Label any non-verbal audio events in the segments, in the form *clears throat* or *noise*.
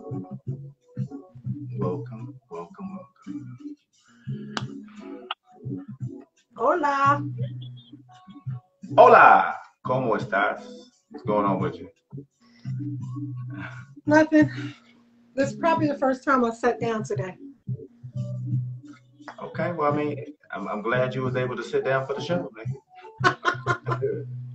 Welcome, welcome, welcome. Hola. Hola, ¿cómo estás? What's going on with you? Nothing. This is probably the first time I sat down today. Okay, well, I mean, I'm, I'm glad you was able to sit down for the show, man. *laughs*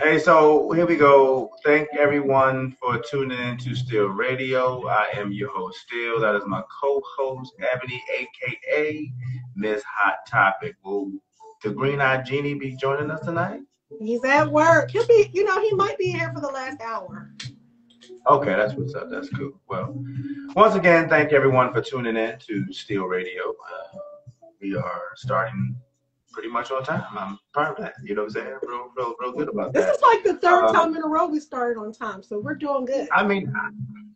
hey, so here we go. Thank everyone for tuning in to Still Radio. I am your host, Still. That is my co-host, Ebony, aka Miss Hot Topic. Will the Green Eyed Genie be joining us tonight? He's at work. He'll be, you know, he might be here for the last hour. Okay, that's what's up. That's cool. Well, once again, thank everyone for tuning in to Steel Radio. Uh, we are starting pretty much on time. I'm proud of that. You know what I'm saying? Real, real, real good about This This is like the third Um, time in a row we started on time, so we're doing good. I mean,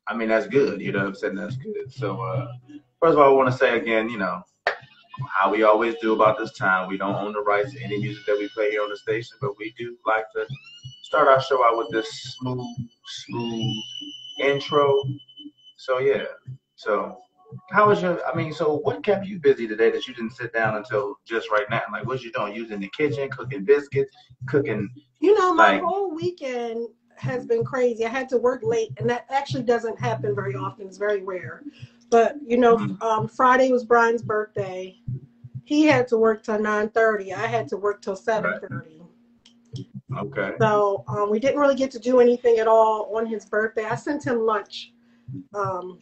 I mean that's good. You know what I'm saying? That's good. So, uh, first of all, I want to say again, you know, how we always do about this time. We don't own the rights to any music that we play here on the station, but we do like to start our show out with this smooth, smooth intro. So yeah. So how was your? I mean, so what kept you busy today that you didn't sit down until just right now? Like, what you doing? You was in the kitchen cooking biscuits, cooking. You know, my Like- whole weekend has been crazy. I had to work late, and that actually doesn't happen very often. It's very rare. But you know, Mhm. um, Friday was Brian's birthday. He had to work till nine thirty. I had to work till seven thirty. Okay. So um, we didn't really get to do anything at all on his birthday. I sent him lunch. Um,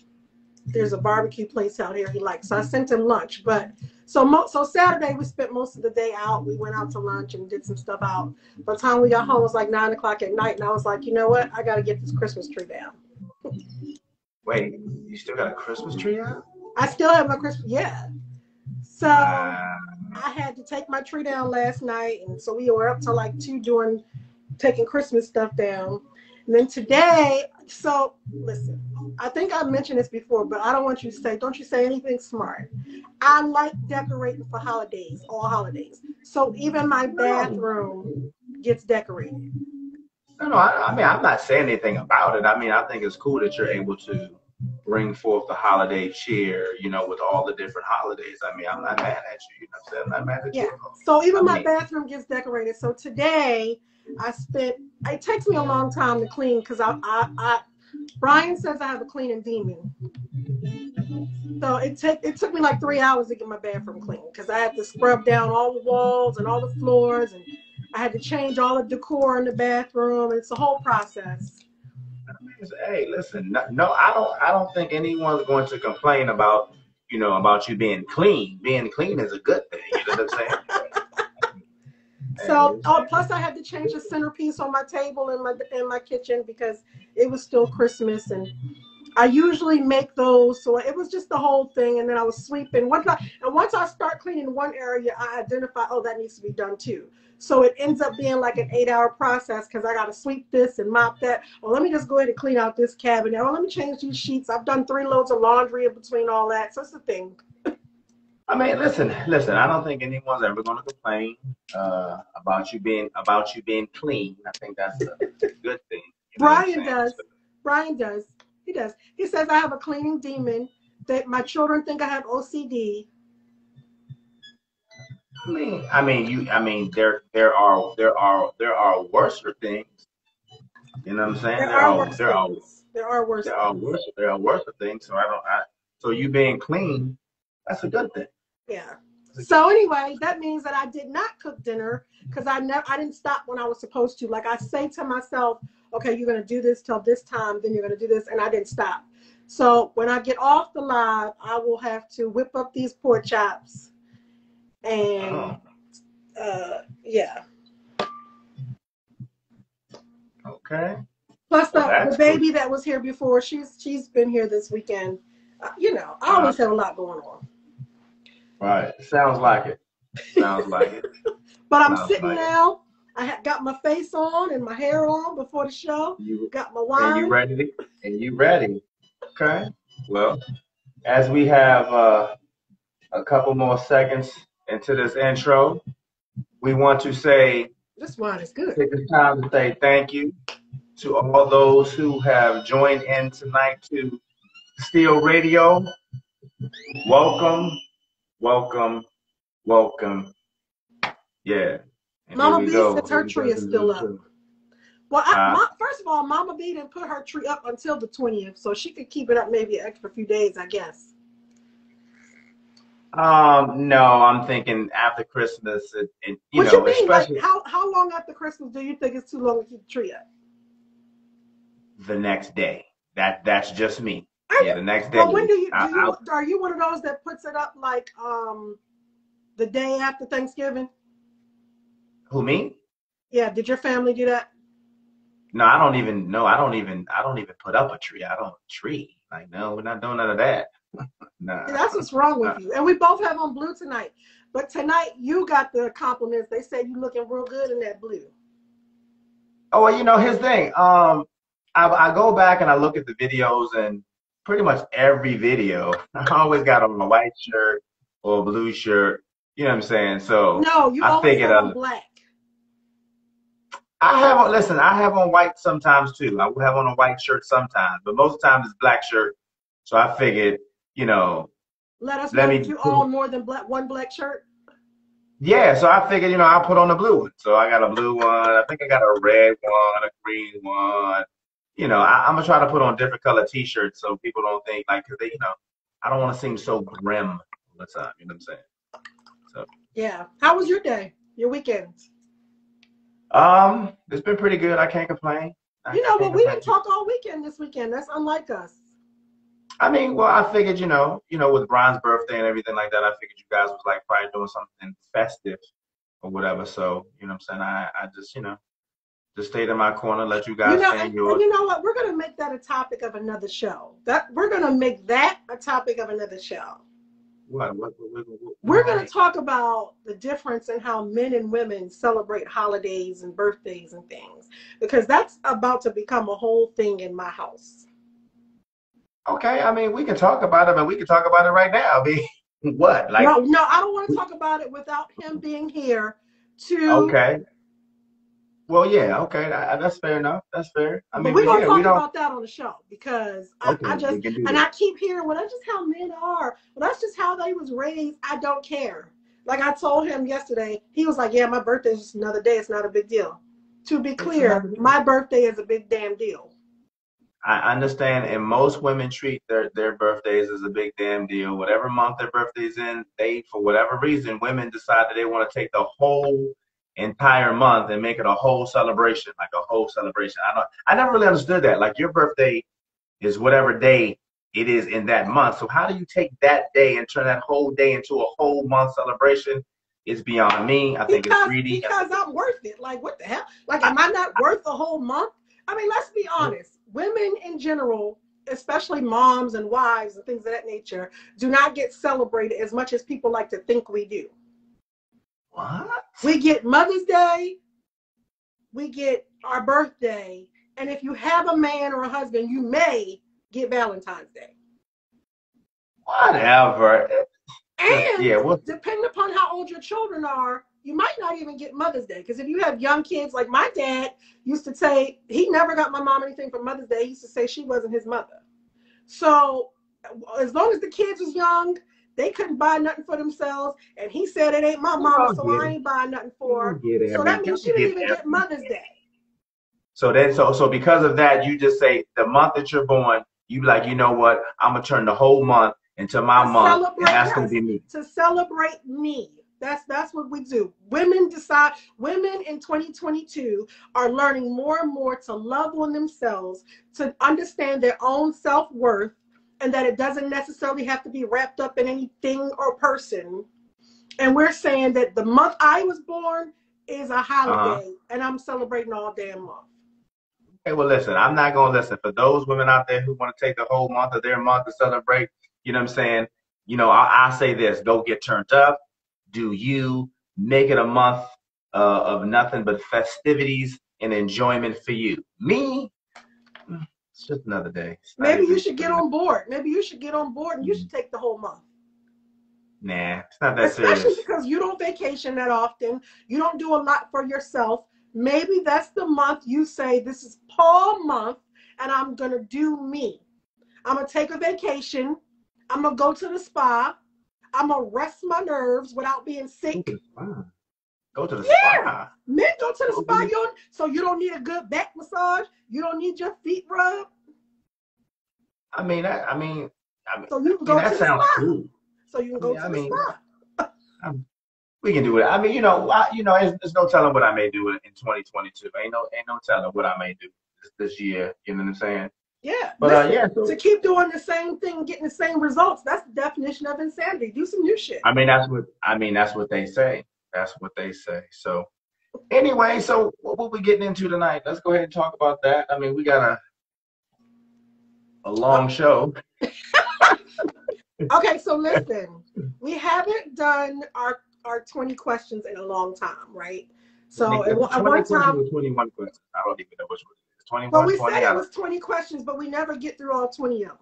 there's a mm-hmm. barbecue place out here he likes, so I mm-hmm. sent him lunch. But so mo- so Saturday we spent most of the day out. We went out to lunch and did some stuff out. By the time we got home, it was like nine o'clock at night, and I was like, you know what? I got to get this Christmas tree down. *laughs* Wait, you still got a Christmas tree out? I still have my Christmas. Yeah. So. Wow. I had to take my tree down last night, and so we were up till like two doing taking Christmas stuff down. And then today, so listen, I think I mentioned this before, but I don't want you to say, don't you say anything smart. I like decorating for holidays, all holidays. So even my bathroom gets decorated. No, no, I, I mean, I'm not saying anything about it. I mean, I think it's cool that you're able to bring forth the holiday cheer, you know, with all the different holidays. I mean, I'm not mad at you. You know what I'm saying? I'm not mad at Yeah. you. So even I my mean- bathroom gets decorated. So today I spent. It takes me a long time to clean because I, I, I, Brian says I have a cleaning demon. So it took it took me like three hours to get my bathroom clean because I had to scrub down all the walls and all the floors and I had to change all the decor in the bathroom. It's a whole process. Hey, listen, no, no, I don't, I don't think anyone's going to complain about, you know, about you being clean. Being clean is a good thing. You know what I'm saying? So oh, plus I had to change the centerpiece on my table in my in my kitchen because it was still Christmas and I usually make those. So it was just the whole thing. And then I was sweeping. Once I, and once I start cleaning one area, I identify, oh, that needs to be done too. So it ends up being like an eight hour process because I got to sweep this and mop that. Well, let me just go ahead and clean out this cabinet. Oh, let me change these sheets. I've done three loads of laundry in between all that. So it's a thing. I mean, listen, listen. I don't think anyone's ever going to complain uh, about you being about you being clean. I think that's a good thing. you know Brian does. Brian does. He does. He says I have a cleaning demon. That my children think I have OCD. I mean, I mean, you. I mean, there, there are, there are, there are worse things. You know what I'm saying? There There are are, worse there are, things. There are worse. there are things. worse, there are worse things. So I don't. I, so you being clean, that's a good thing. Yeah. So anyway, that means that I did not cook dinner because I never I didn't stop when I was supposed to. Like I say to myself, okay, you're gonna do this till this time, then you're gonna do this, and I didn't stop. So when I get off the live, I will have to whip up these pork chops, and Oh, uh, yeah. okay. Plus the, Well, that's the baby that was here before, she's she's been here this weekend. Uh, you know, I always have a lot going on. Right. Sounds like it. Sounds like it. *laughs* But I'm Sounds sitting like it. now. I ha- got my face on and my hair on before the show. You Got my wine. and wine. you ready? And you ready? Okay. Well, as we have uh, a couple more seconds into this intro, we want to say This wine is good. take this time to say thank you to all those who have joined in tonight to Steel Radio. Welcome, welcome, welcome. Yeah. And Mama B says her tree is still up. Well, I, uh, my, first of all, Mama B didn't put her tree up until the 20th, so she could keep it up maybe an extra few days, I guess. Um, no, I'm thinking after Christmas. It, it you what know, you mean? Like, how how long after Christmas do you think it's too long to keep the tree up? The next day. That that's just me. Are yeah, the next day. But when do you, do you are you one of those that puts it up like um the day after Thanksgiving? Who me? Yeah. Did your family do that? No, I don't even. No, I don't even. I don't even put up a tree. I don't tree. Like, no, we're not doing none of that. *laughs* nah. That's what's wrong with you. And we both have on blue tonight. But tonight you got the compliments. They said you looking real good in that blue. Oh, well, you know, his thing. Um, I, I go back and I look at the videos, and pretty much every video, *laughs* I always got on a white shirt or a blue shirt. You know what I'm saying? So no, you I always have on black. I have on. Listen, I have on white sometimes too. I will have on a white shirt sometimes, but most times it's black shirt. So I figured, you know. Let us let know me, you own more than black one black shirt. Yeah, so I figured, you know, I'll put on the blue one. So I got a blue one. I think I got a red one, a green one. You know, I, am gonna try to put on different color T-shirts so people don't think like, cause they, you know, I don't want to seem so grim all the time. You know what I'm saying? So. Yeah. How was your day? Your weekend? Um, it's been pretty good. I can't complain. I, you know, but we didn't talk all weekend this weekend. That's unlike us. I mean, well, I figured, you know, you know, with Brian's birthday and everything like that, I figured you guys was like probably doing something festive or whatever. So, you know what I'm saying? I, I just, you know, just stayed in my corner, let you guys you know, and, yours. And you know what? We're gonna make that a topic of another show. That we're gonna make that a topic of another show. What? what, what, we're gonna talk about the difference in how men and women celebrate holidays and birthdays and things because that's about to become a whole thing in my house. Okay, I mean, we can talk about it, but we can talk about it right now. I mean, *laughs* what? Like, no, no, I don't want to talk about it without him being here. To okay. Well, yeah, okay, that, uh, that's fair enough. That's fair. I mean, we're gonna talk we about that on the show because okay, I, I, just and that. I keep hearing, well, that's just how men are. Well, that's just how they was raised. I don't care. Like I told him yesterday, he was like, "Yeah, my birthday is just another day. It's not a big deal." To be clear, my birthday is a big damn deal. I understand, and most women treat their, their birthdays as a big damn deal. Whatever month their birthday's in, they, for whatever reason, women decide that they want to take the whole entire month and make it a whole celebration, like a whole celebration. I don't, I never really understood that. Like your birthday is whatever day it is in that month. So how do you take that day and turn that whole day into a whole month celebration? It's beyond me. I think because, it's greedy. Because I'm worth it. Like what the hell? Like am I not worth a whole month? I mean, let's be honest women in general, especially moms and wives and things of that nature, do not get celebrated as much as people like to think we do. What? We get Mother's Day, we get our birthday, and if you have a man or a husband, you may get Valentine's Day. Whatever. And yeah, well, depending upon how old your children are, you might not even get Mother's Day. Because if you have young kids, like my dad used to say, he never got my mom anything for Mother's Day. He used to say she wasn't his mother. So as long as the kids was young, they couldn't buy nothing for themselves. And he said, it ain't my mama, so I ain't buying nothing for her. So that means she didn't even get Mother's Day. So then, so so because of that, you just say the month that you're born, you be like, you know what? I'm gonna turn the whole month into my to month, and that's gonna be me. To celebrate me. That's that's what we do. Women decide women in 2022 are learning more and more to love on themselves, to understand their own self-worth, and that it doesn't necessarily have to be wrapped up in anything or person. And we're saying that the month I was born is a holiday, uh-huh. and I'm celebrating all damn month. Okay, well, listen, I'm not going to listen. For those women out there who want to take the whole month of their month to celebrate, you know what I'm saying? You know, I, I say this go get turned up, do you make it a month uh, of nothing but festivities and enjoyment for you? Me, it's just another day. Maybe you should get on board. Maybe you should get on board and you mm-hmm. should take the whole month. Nah, it's not that Especially serious. because you don't vacation that often. You don't do a lot for yourself. maybe that's the month you say this is Paul month and I'm gonna do me. I'm gonna take a vacation. I'm gonna go to the spa. I'm gonna rest my nerves without being sick. Go to the Yeah. spa. Men go to the Go spa, to- you so you don't need a good back massage. You don't need your feet rubbed. I mean, that, I mean, I mean, So you can I mean, go to that the sounds spa. cool. So you can go Yeah, to I the spa. We can do it. I mean, you know, I, you know, there's, no telling what I may do in, in 2022. Ain't no, ain't no telling what I may do this, this year. You know what I'm saying? Yeah. But uh, yeah, so to keep doing the same thing, getting the same results, that's the definition of insanity. Do some new shit. I mean, that's what I mean. That's what they say. That's what they say. So, anyway, so what what we getting into tonight? Let's go ahead and talk about that. I mean, we got a a long show. *laughs* Okay, so listen, we haven't done our our 20 questions in a long time, right? So at one, at one time, 21 questions. I don't even know which one it is. 21, well, we 20. said it was 20 questions, but we never get through all 20 of them.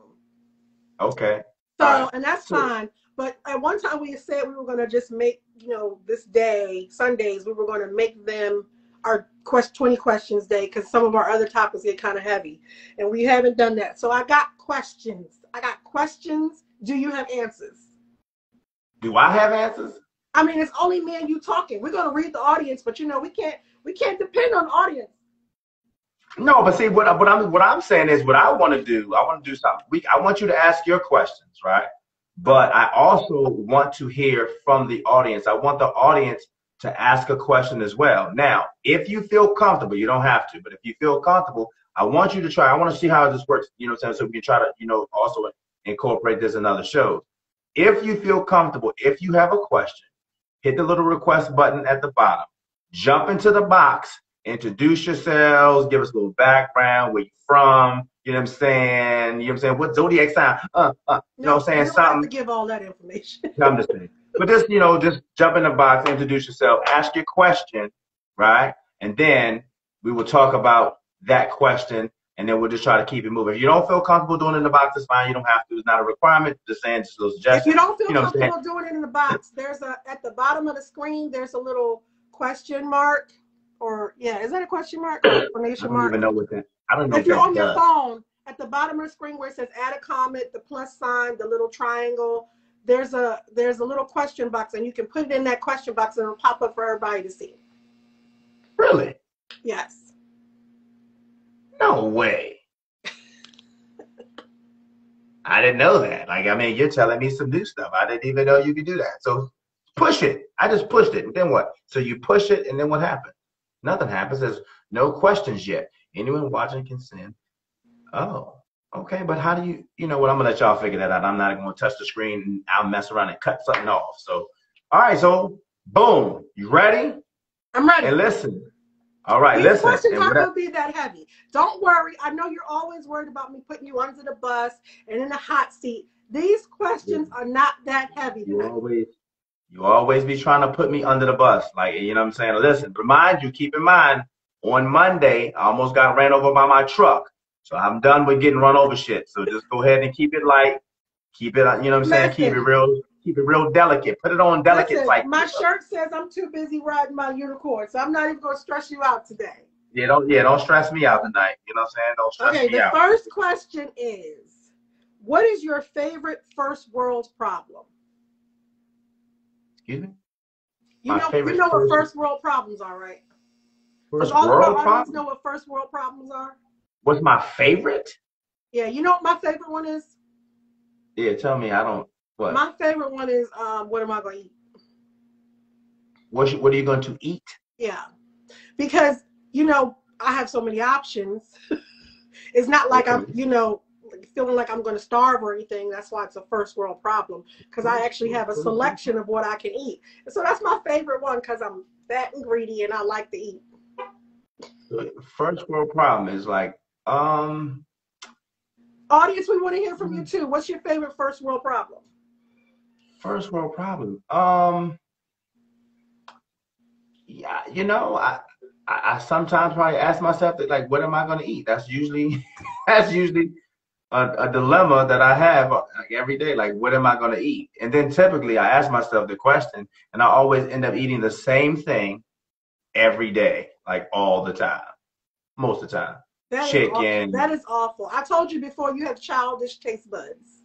okay. So, right. and that's So- fine. But at one time we said we were going to just make, you know, this day, Sundays, we were going to make them our quest 20 questions day because some of our other topics get kind of heavy. And we haven't done that. So I got questions. I got questions. Do you have answers? Do I have answers? I mean, it's only me and you talking. We're going to read the audience, but you know, we can't we can't depend on the audience. No, but see what I- what I'm what I'm saying is what I want to do. I want to do something. We I want you to ask your questions, right? But I also want to hear from the audience. I want the audience to ask a question as well. Now, if you feel comfortable, you don't have to, but if you feel comfortable, I want you to try. I want to see how this works. You know, what I'm saying so we can try to you know also incorporate this in other shows. If you feel comfortable, if you have a question, hit the little request button at the bottom. Jump into the box introduce yourselves, give us a little background, where you from, you know what I'm saying? You know what I'm saying? What zodiac sign? Uh, uh, you know what I'm saying? you don't have Something. to give all that information. I'm just saying. But just, you know, just jump in the box, introduce yourself, ask your question, right? And then we will talk about that question and then we'll just try to keep it moving. If you don't feel comfortable doing it in the box, it's fine. You don't have to. It's not a requirement. Just saying, just a little if suggestion. you don't feel you know what I'm comfortable doing it in the box, there's a at the bottom of the screen. There's a little question mark, or yeah, is that a question mark? *coughs* I Exclamation don't even know what that. I don't know If you're on your does. phone, at the bottom of the screen where it says add a comment, the plus sign, the little triangle, there's a there's a little question box, and you can put it in that question box, and it'll pop up for everybody to see. Really? Yes. No way. I didn't know that. Like, I mean, you're telling me some new stuff. I didn't even know you could do that. So push it. I just pushed it. And then what? So you push it, and then what happens? Nothing happens. There's no questions yet. Anyone watching can send. Oh, okay. But how do you, you know what? I'm going to let y'all figure that out. I'm not going to touch the screen I'll mess around and cut something off. So, all right. So, boom. You ready? I'm ready. And listen. All right. These listen. questions aren't going to be that heavy. Don't worry. I know you're always worried about me putting you under the bus and in the hot seat. These questions are not that heavy You always, you always be trying to put me under the bus. Like, you know what I'm saying? Listen, remind you, keep in mind, on Monday, I almost got ran over by my truck. So I'm done with getting run over shit. So just go ahead and keep it light. Keep it, you know what I'm saying? Keep it real, keep it real delicate. Put it on delicate Listen, like my shirt says I'm too busy riding my unicorn, so I'm not even going to stress you out today. Yeah, don't yeah, don't stress me out tonight. You know what I'm saying? Don't stress Okay, me the first question is What is your favorite first world problem? Excuse me? You My know, favorite you know what first- world problems are, right? First all of world our audience know what first world problems are. What's my favorite? Yeah, you know what my favorite one is? Yeah, tell me. I don't. What? My favorite one is um, what am I going to eat? what, you, what are you going to eat? Yeah, because you know I have so many options. *laughs* it's not like I'm, you know, feeling like I'm going to starve or anything. That's why it's a first world problem because I actually have a selection of what I can eat. And so that's my favorite one because I'm fat and greedy and I like to eat. First world problem is like, um, Audience, we want to hear from you too. What's your favorite first world problem? First world problem. Um, yeah, you know, I, I, I sometimes probably ask myself that, like, what am I going to eat? That's usually, *laughs* that's usually a, a dilemma that I have like, every day. Like, what am I going to eat? And then typically I ask myself the question, and I always end up eating the same thing every day. like all the time, most of the time. That is Chicken. awful. That is awful. I told you before you have childish taste buds.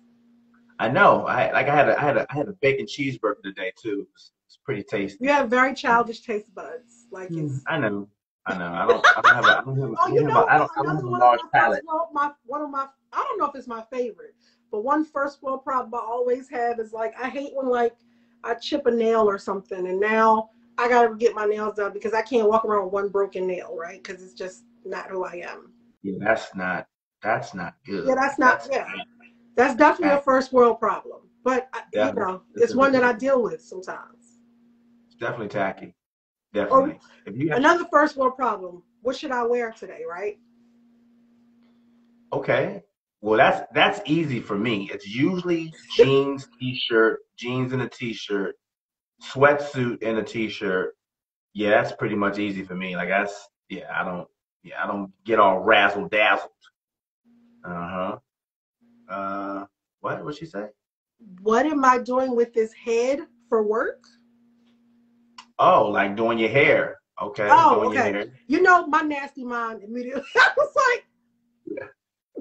I know. I like I had a I had a I had a bacon cheeseburger today too. It's, pretty tasty. You have very childish taste buds. Like Mm, it's I know. I know. I don't. I don't have a. I don't have. a- Oh, you know, I don't, I don't have a large of my palate. my one of my I don't know if it's my favorite, but one first world problem I always have is like I hate when like I chip a nail or something, and now I gotta get my nails done because I can't walk around with one broken nail, right? Because it's just not who I am. Yeah, that's not. That's not good. Yeah, that's not. Yeah, that's definitely a first world problem, but I, you know, it's one that I deal with sometimes. It's definitely tacky. Definitely. have, Another first world problem. What should I wear today, right? okay. Well, that's that's easy for me. It's usually jeans, t-shirt, jeans and a t-shirt, sweatsuit and a t-shirt. Yeah, that's pretty much easy for me. Like that's yeah. I don't yeah. I don't get all razzle dazzled. Uh huh. Uh, what? What she say? What am I doing with this head for work? Oh, like doing your hair. Okay. Oh, doing your okay. hair. You know, my nasty mind immediately. *laughs* I was like,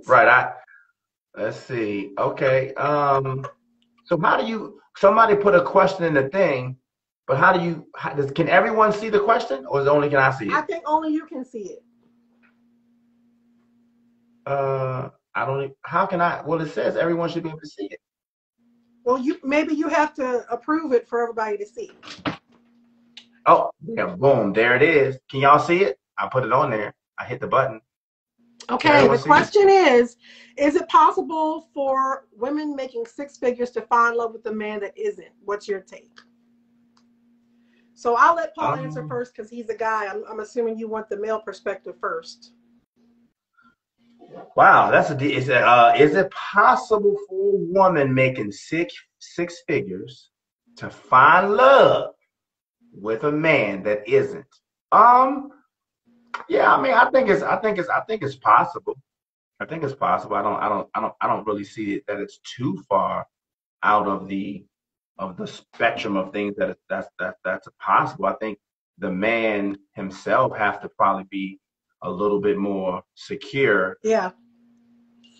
Right. I let's see. Okay. Um. So how do you? Somebody put a question in the thing, but how do you? How, does, can everyone see the question, or is only can I see it? I think only you can see it. Uh, I don't. How can I? Well, it says everyone should be able to see it. Well, you maybe you have to approve it for everybody to see. Oh, yeah. Boom. There it is. Can y'all see it? I put it on there. I hit the button. Okay, the question is Is it possible for women making six figures to find love with a man that isn't? What's your take? So I'll let Paul answer Um, first because he's a guy. I'm, I'm assuming you want the male perspective first. Wow, that's a. Is it, uh, is it possible for a woman making six six figures to find love with a man that isn't? Um, yeah, I mean, I think it's, I think it's, I think it's possible. I think it's possible. I don't, I don't, I don't, I don't really see it that it's too far out of the of the spectrum of things that is, that's that that's possible. I think the man himself has to probably be a little bit more secure Yeah.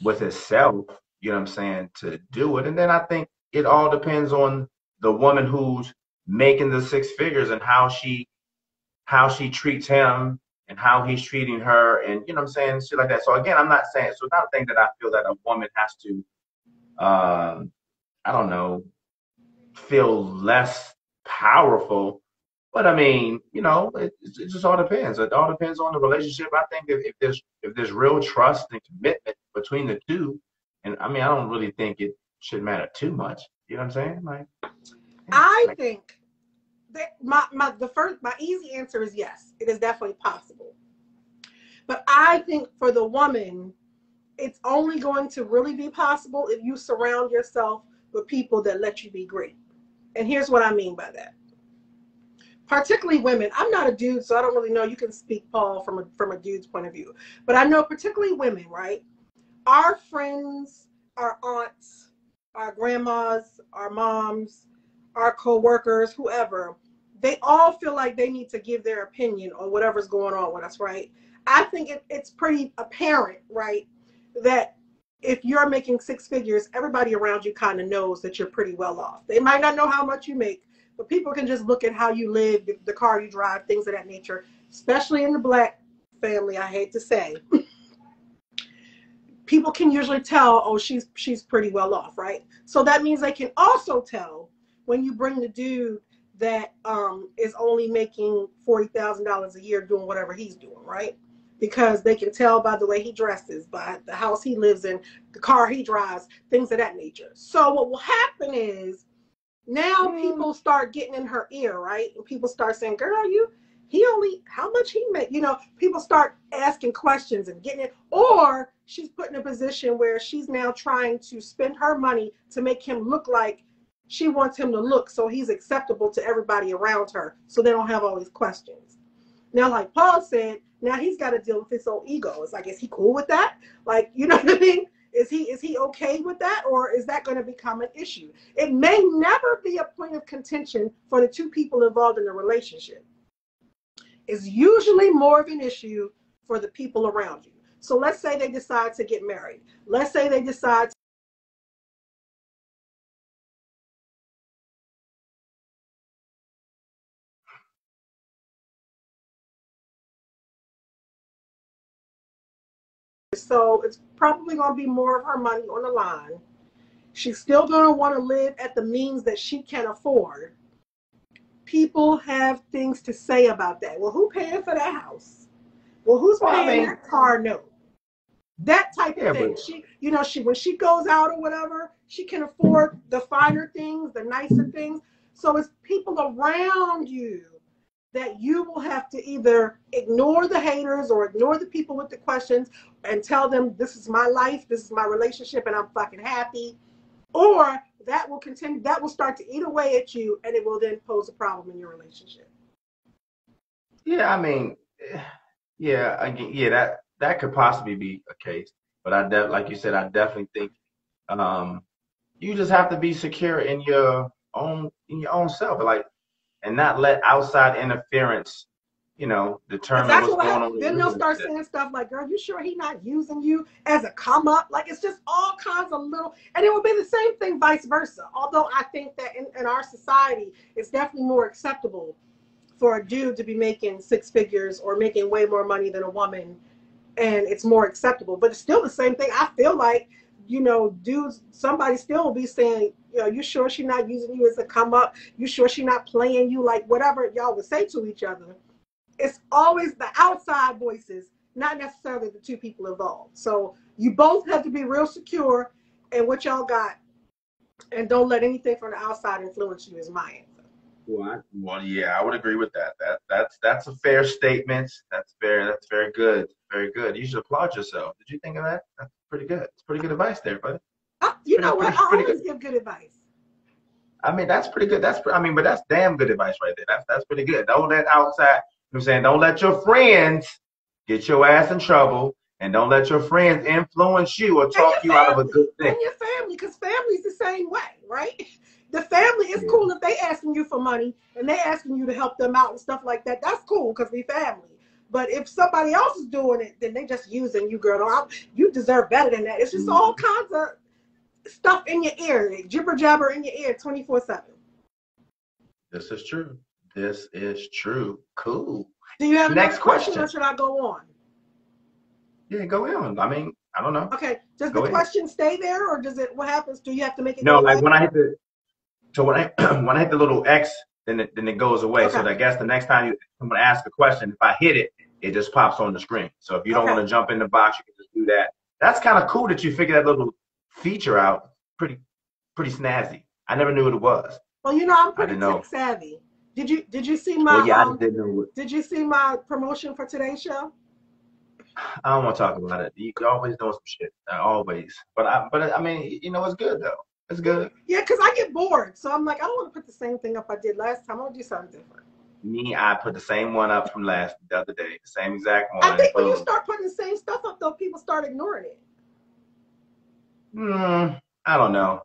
with himself, you know what I'm saying, to do it. And then I think it all depends on the woman who's making the six figures and how she how she treats him and how he's treating her and you know what I'm saying, shit like that. So again, I'm not saying so it's not a thing that I feel that a woman has to um I don't know, feel less powerful. But I mean, you know, it, it just all depends. It all depends on the relationship. I think if, if there's if there's real trust and commitment between the two, and I mean, I don't really think it should matter too much. You know what I'm saying? Like, I like, think my, my the first my easy answer is yes, it is definitely possible. But I think for the woman, it's only going to really be possible if you surround yourself with people that let you be great. And here's what I mean by that. Particularly women. I'm not a dude, so I don't really know. You can speak, Paul, from a from a dude's point of view. But I know particularly women, right? Our friends, our aunts, our grandmas, our moms, our co-workers, whoever, they all feel like they need to give their opinion on whatever's going on with us, right? I think it, it's pretty apparent, right, that if you're making six figures, everybody around you kind of knows that you're pretty well off. They might not know how much you make, but people can just look at how you live, the, the car you drive, things of that nature, especially in the black family, I hate to say. *laughs* people can usually tell, oh, she's she's pretty well off, right? So that means they can also tell when you bring the dude that um, is only making forty thousand dollars a year doing whatever he's doing, right? Because they can tell by the way he dresses, by the house he lives in, the car he drives, things of that nature. So what will happen is now Mm. people start getting in her ear, right? And people start saying, "Girl, you." He only how much he made, You know, people start asking questions and getting it, or she's put in a position where she's now trying to spend her money to make him look like she wants him to look so he's acceptable to everybody around her so they don't have all these questions. Now like paul said now he's got to deal with his own ego. It's like is he cool with that? Like you know *laughs* what i mean? Is he is he okay with that or is that going to become an issue? It may never be a point of contention for the two people involved in the relationship. It's usually more of an issue for the people around you. So let's say they decide to get married. Let's say they decide So it's probably going to be more of her money on the line. She's still going to want to live at the means that she can afford. People have things to say about that. Well, who paying for that house? Well, who's Well, I paying mean- that car note? That type of thing. but- She, you know, she when she goes out or whatever, she can afford the finer things, the nicer things. So it's people around you that you will have to either ignore the haters or ignore the people with the questions and tell them this is my life, this is my relationship, and I'm fucking happy. Or that will continue, that will start to eat away at you and it will then pose a problem in your relationship. Yeah, I mean, *sighs* yeah, again, yeah, that that could possibly be a case, but I de- like you said, I definitely think um, you just have to be secure in your own in your own self, like, and not let outside interference, you know, determine what's what going on. Then they'll start saying stuff like, girl, you sure he not using you as a come up? Like it's just all kinds of little and it will be the same thing vice versa. Although I think that in, in our society it's definitely more acceptable for a dude to be making six figures or making way more money than a woman and it's more acceptable. But it's still the same thing. I feel like, you know, dudes, somebody still will be saying, you you sure she not using you as a come up? You sure she not playing you? Like whatever y'all would say to each other. It's always the outside voices, not necessarily the two people involved. So you both have to be real secure in what y'all got and don't let anything from the outside influence you is my answer. Well, well, yeah, I would agree with that. That that's that's a fair statement. That's fair. that's very good. Very good. You should applaud yourself. Did you think of that? That's pretty good. It's pretty good advice there, buddy. I, you know what? I always give good advice. I mean, that's pretty good. That's I mean, but that's damn good advice right there. That's that's pretty good. Don't let outside. You know what I'm saying, don't let your friends get your ass in trouble, and don't let your friends influence you or talk you your out of a good thing. And your family, because family's the same way, right? The family is Yeah. cool if they asking you for money and they asking you to help them out and stuff like that. That's cool because we family. But if somebody else is doing it, then they just using you, girl. I- You deserve better than that. It's just all Mm-hmm. kinds of stuff in your ear, jibber jabber in your ear, twenty four seven. This is true. This is true. Cool. Do you have Next question, question. or should I go on? Yeah, go on. I mean, I don't know. Okay. Does Go the ahead. question stay there, or does it? What happens? Do you have to make it? No, like away? when I hit the so when I *clears throat* when I hit the little X, then it, then it goes away. So I guess the next time you someone asks a question, if I hit it, it just pops on the screen. So if you don't Okay. want to jump in the box, you can just do that. That's kind of cool that you figured that little feature out. Pretty pretty snazzy. I never knew what it was. Well, you know, I'm pretty know. tech savvy. Did you Did you see my? well, yeah, um, just didn't know. Did you see my promotion for today's show? I don't want to talk about it. You always doing some shit. uh, Always. But I but I mean, you know, it's good though. It's good. Yeah, because I get bored. So I'm like, I don't want to put the same thing up I did last time. I want to do something different. Me, I put the same one up from last the other day. The same exact one. I think when you start putting the same stuff up, though, people start ignoring it. Hmm, I don't know.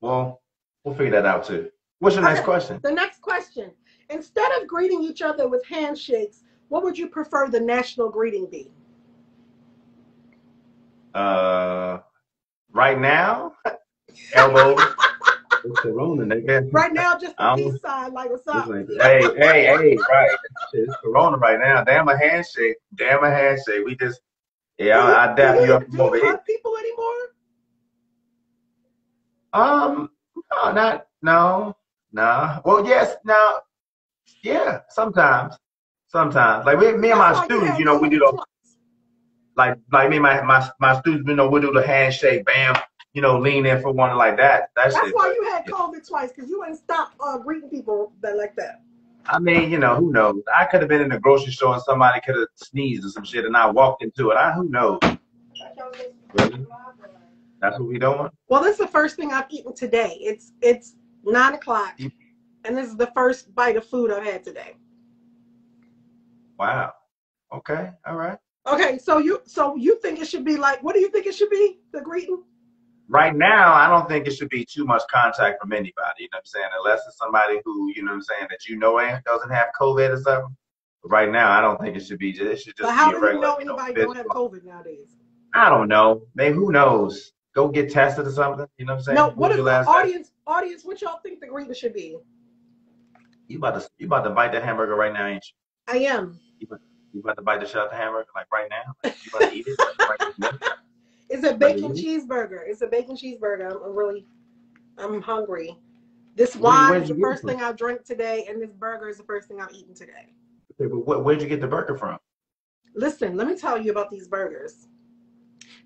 Well, we'll figure that out too. What's your next Okay. question? The next question Instead of greeting each other with handshakes, what would you prefer the national greeting be? Uh, right now, *laughs* elbows. it's Corona, nigga. Right now, just the peace sign, like, what's up? like, hey, hey, hey, right. It's Corona right now. Damn a handshake. Damn a handshake. We just, yeah, I, I Do dap you, you up do from over you here. hug people anymore? Um, no, not, no, nah. Well, yes, now, yeah, sometimes, sometimes. Like we, me and my students, you know, we do the like like me and my my my students, you know, we do the handshake, bam, you know, lean in for one like that. That That's shit. why you had. COVID twice, because you ain't stopped uh, greeting people that like that. I mean, you know, who knows? I could have been in the grocery store and somebody could have sneezed or some shit, and I walked into it. I who knows? Really? That's what we doing? Well, this is the first thing I've eaten today. It's it's nine o'clock, and this is the first bite of food I've had today. Wow. Okay. All right. Okay, so you so you think it should be like? What do you think it should be? The greeting? Right now, I don't think it should be too much contact from anybody. You know what I'm saying? Unless it's somebody who, you know what I'm saying, that you know doesn't have COVID or something. right now, I don't think it should be. It should just But how do you regular. know you know, anybody don't have. COVID nowadays? I don't know. Maybe who knows? Go get tested or something. You know what I'm saying? No, what is the audience? Audience, what y'all think the greeting should be? You about to you about to bite that hamburger right now, ain't you? I am. You about to bite the shit out the hamburger like right now? Like, you about to eat it? *laughs* Like, right? It's a bacon cheeseburger. It's a bacon cheeseburger. I'm, I'm really, I'm hungry. This wine is the first thing I drank today, and this burger is the first thing I've eaten today. Okay, but where, where'd you get the burger from? Listen, let me tell you about these burgers.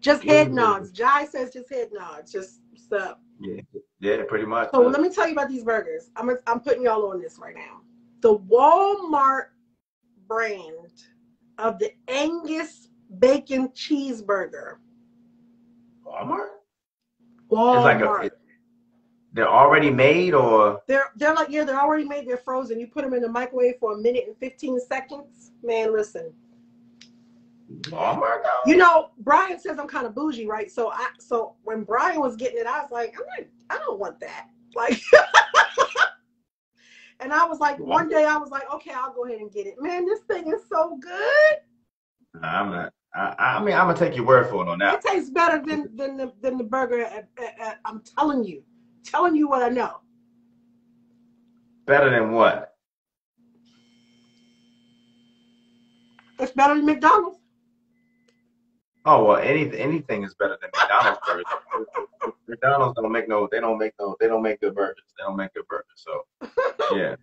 Just head nods. Jai says just head nods. Just stuff. Yeah, yeah, pretty much. So let me tell you about these burgers. I'm I'm putting y'all on this right now. The Walmart brand of the Angus bacon cheeseburger. Walmart. Walmart. It's like a. They're already made, or they're they're like yeah, they're already made. They're frozen. You put them in the microwave for a minute and 15 seconds. Man, listen. Walmart. Though? You know, Brian says I'm kind of bougie, right? So I so when Brian was getting it, I was like, I'm not, I don't want that. Like *laughs* and I was like, one day I was like, okay, I'll go ahead and get it. Man, this thing is so good. I'm not. I, I mean, I'm gonna take your word for it on that. It tastes better than than the than the burger. At, at, at, I'm telling you, telling you what I know. Better than what? It's better than McDonald's. Oh well, anything anything is better than McDonald's burgers. McDonald's don't make no. They don't make no. They don't make good burgers. They don't make good burgers. So yeah.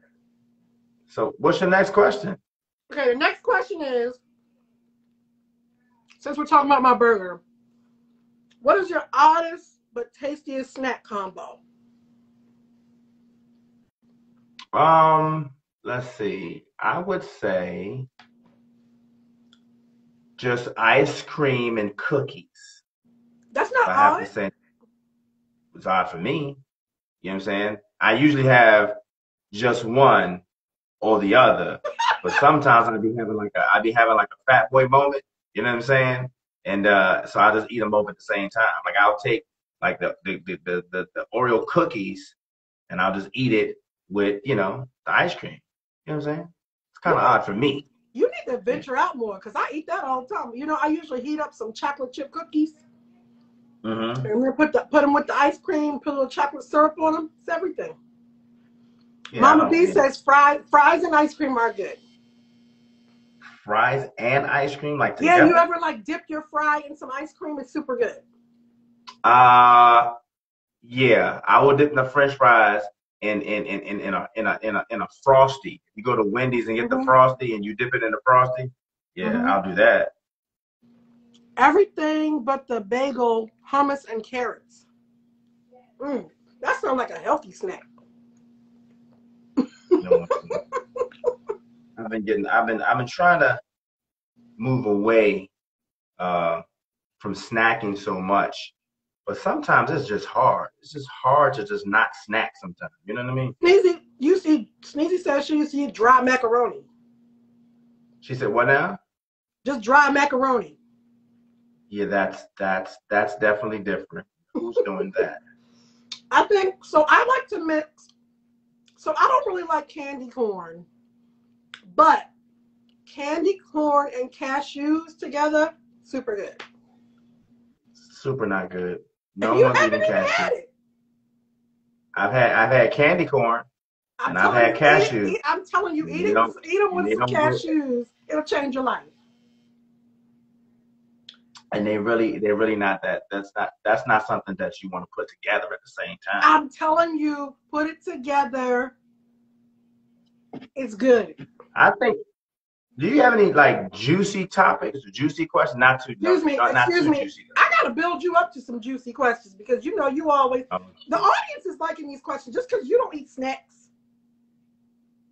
So what's your next question? Okay, the next question is since we're talking about my burger, what is your oddest but tastiest snack combo? Um, let's see. I would say just ice cream and cookies. That's not I have to say, it's odd for me. You know what I'm saying? I usually have just one or the other, *laughs* but sometimes I'd be having like a I'd be having like a fat boy moment. You know what I'm saying? And uh, so I just eat them both at the same time. Like I'll take like the the the the, the, the Oreo cookies, and I'll just eat it with you know the ice cream. You know what I'm saying? It's kind of odd for me. You need to venture out more because I eat that all the time. You know, I usually heat up some chocolate chip cookies hmm and then put the, put them with the ice cream, put a little chocolate syrup on them. It's everything. Yeah, Mama B yeah. says fries fries and ice cream are good. fries and ice cream like Yeah, together. you ever like dip your fry in some ice cream? It's super good. Uh yeah, I will dip in the French fries in in in in, in a in a in a in a frosty. You go to Wendy's and get Mhm. the frosty and you dip it in the frosty, yeah, Mhm. I'll do that. Everything but the bagel, hummus, and carrots. Mm, that sounds like a healthy snack. *laughs* Know, I've been getting I've been I've been trying to move away uh from snacking so much. But sometimes it's just hard. It's just hard to just not snack sometimes. You know what I mean? Sneezy, you see, Sneezy said she used to eat dry macaroni. She said, What now? Just dry macaroni. Yeah, that's that's that's definitely different. Who's doing that? *laughs* I think so. I like to mix. So I don't really like candy corn, but candy corn and cashews together, super good. Super not good. No you one's haven't eating even cashew. had it. I've had I've had candy corn. I'm And I've had cashews. Eat, eat, I'm telling you, eat it, eat them with some cashews. It'll change your life. and they really they're really not that that's not that's not something that you want to put together at the same time. I'm telling you, put it together. It's good. I think. Do you have any like juicy topics juicy questions? Not too. Excuse no, me, Not, excuse too me. juicy. I gotta build you up to some juicy questions because you know you always Um, the audience is liking these questions just because you don't eat snacks.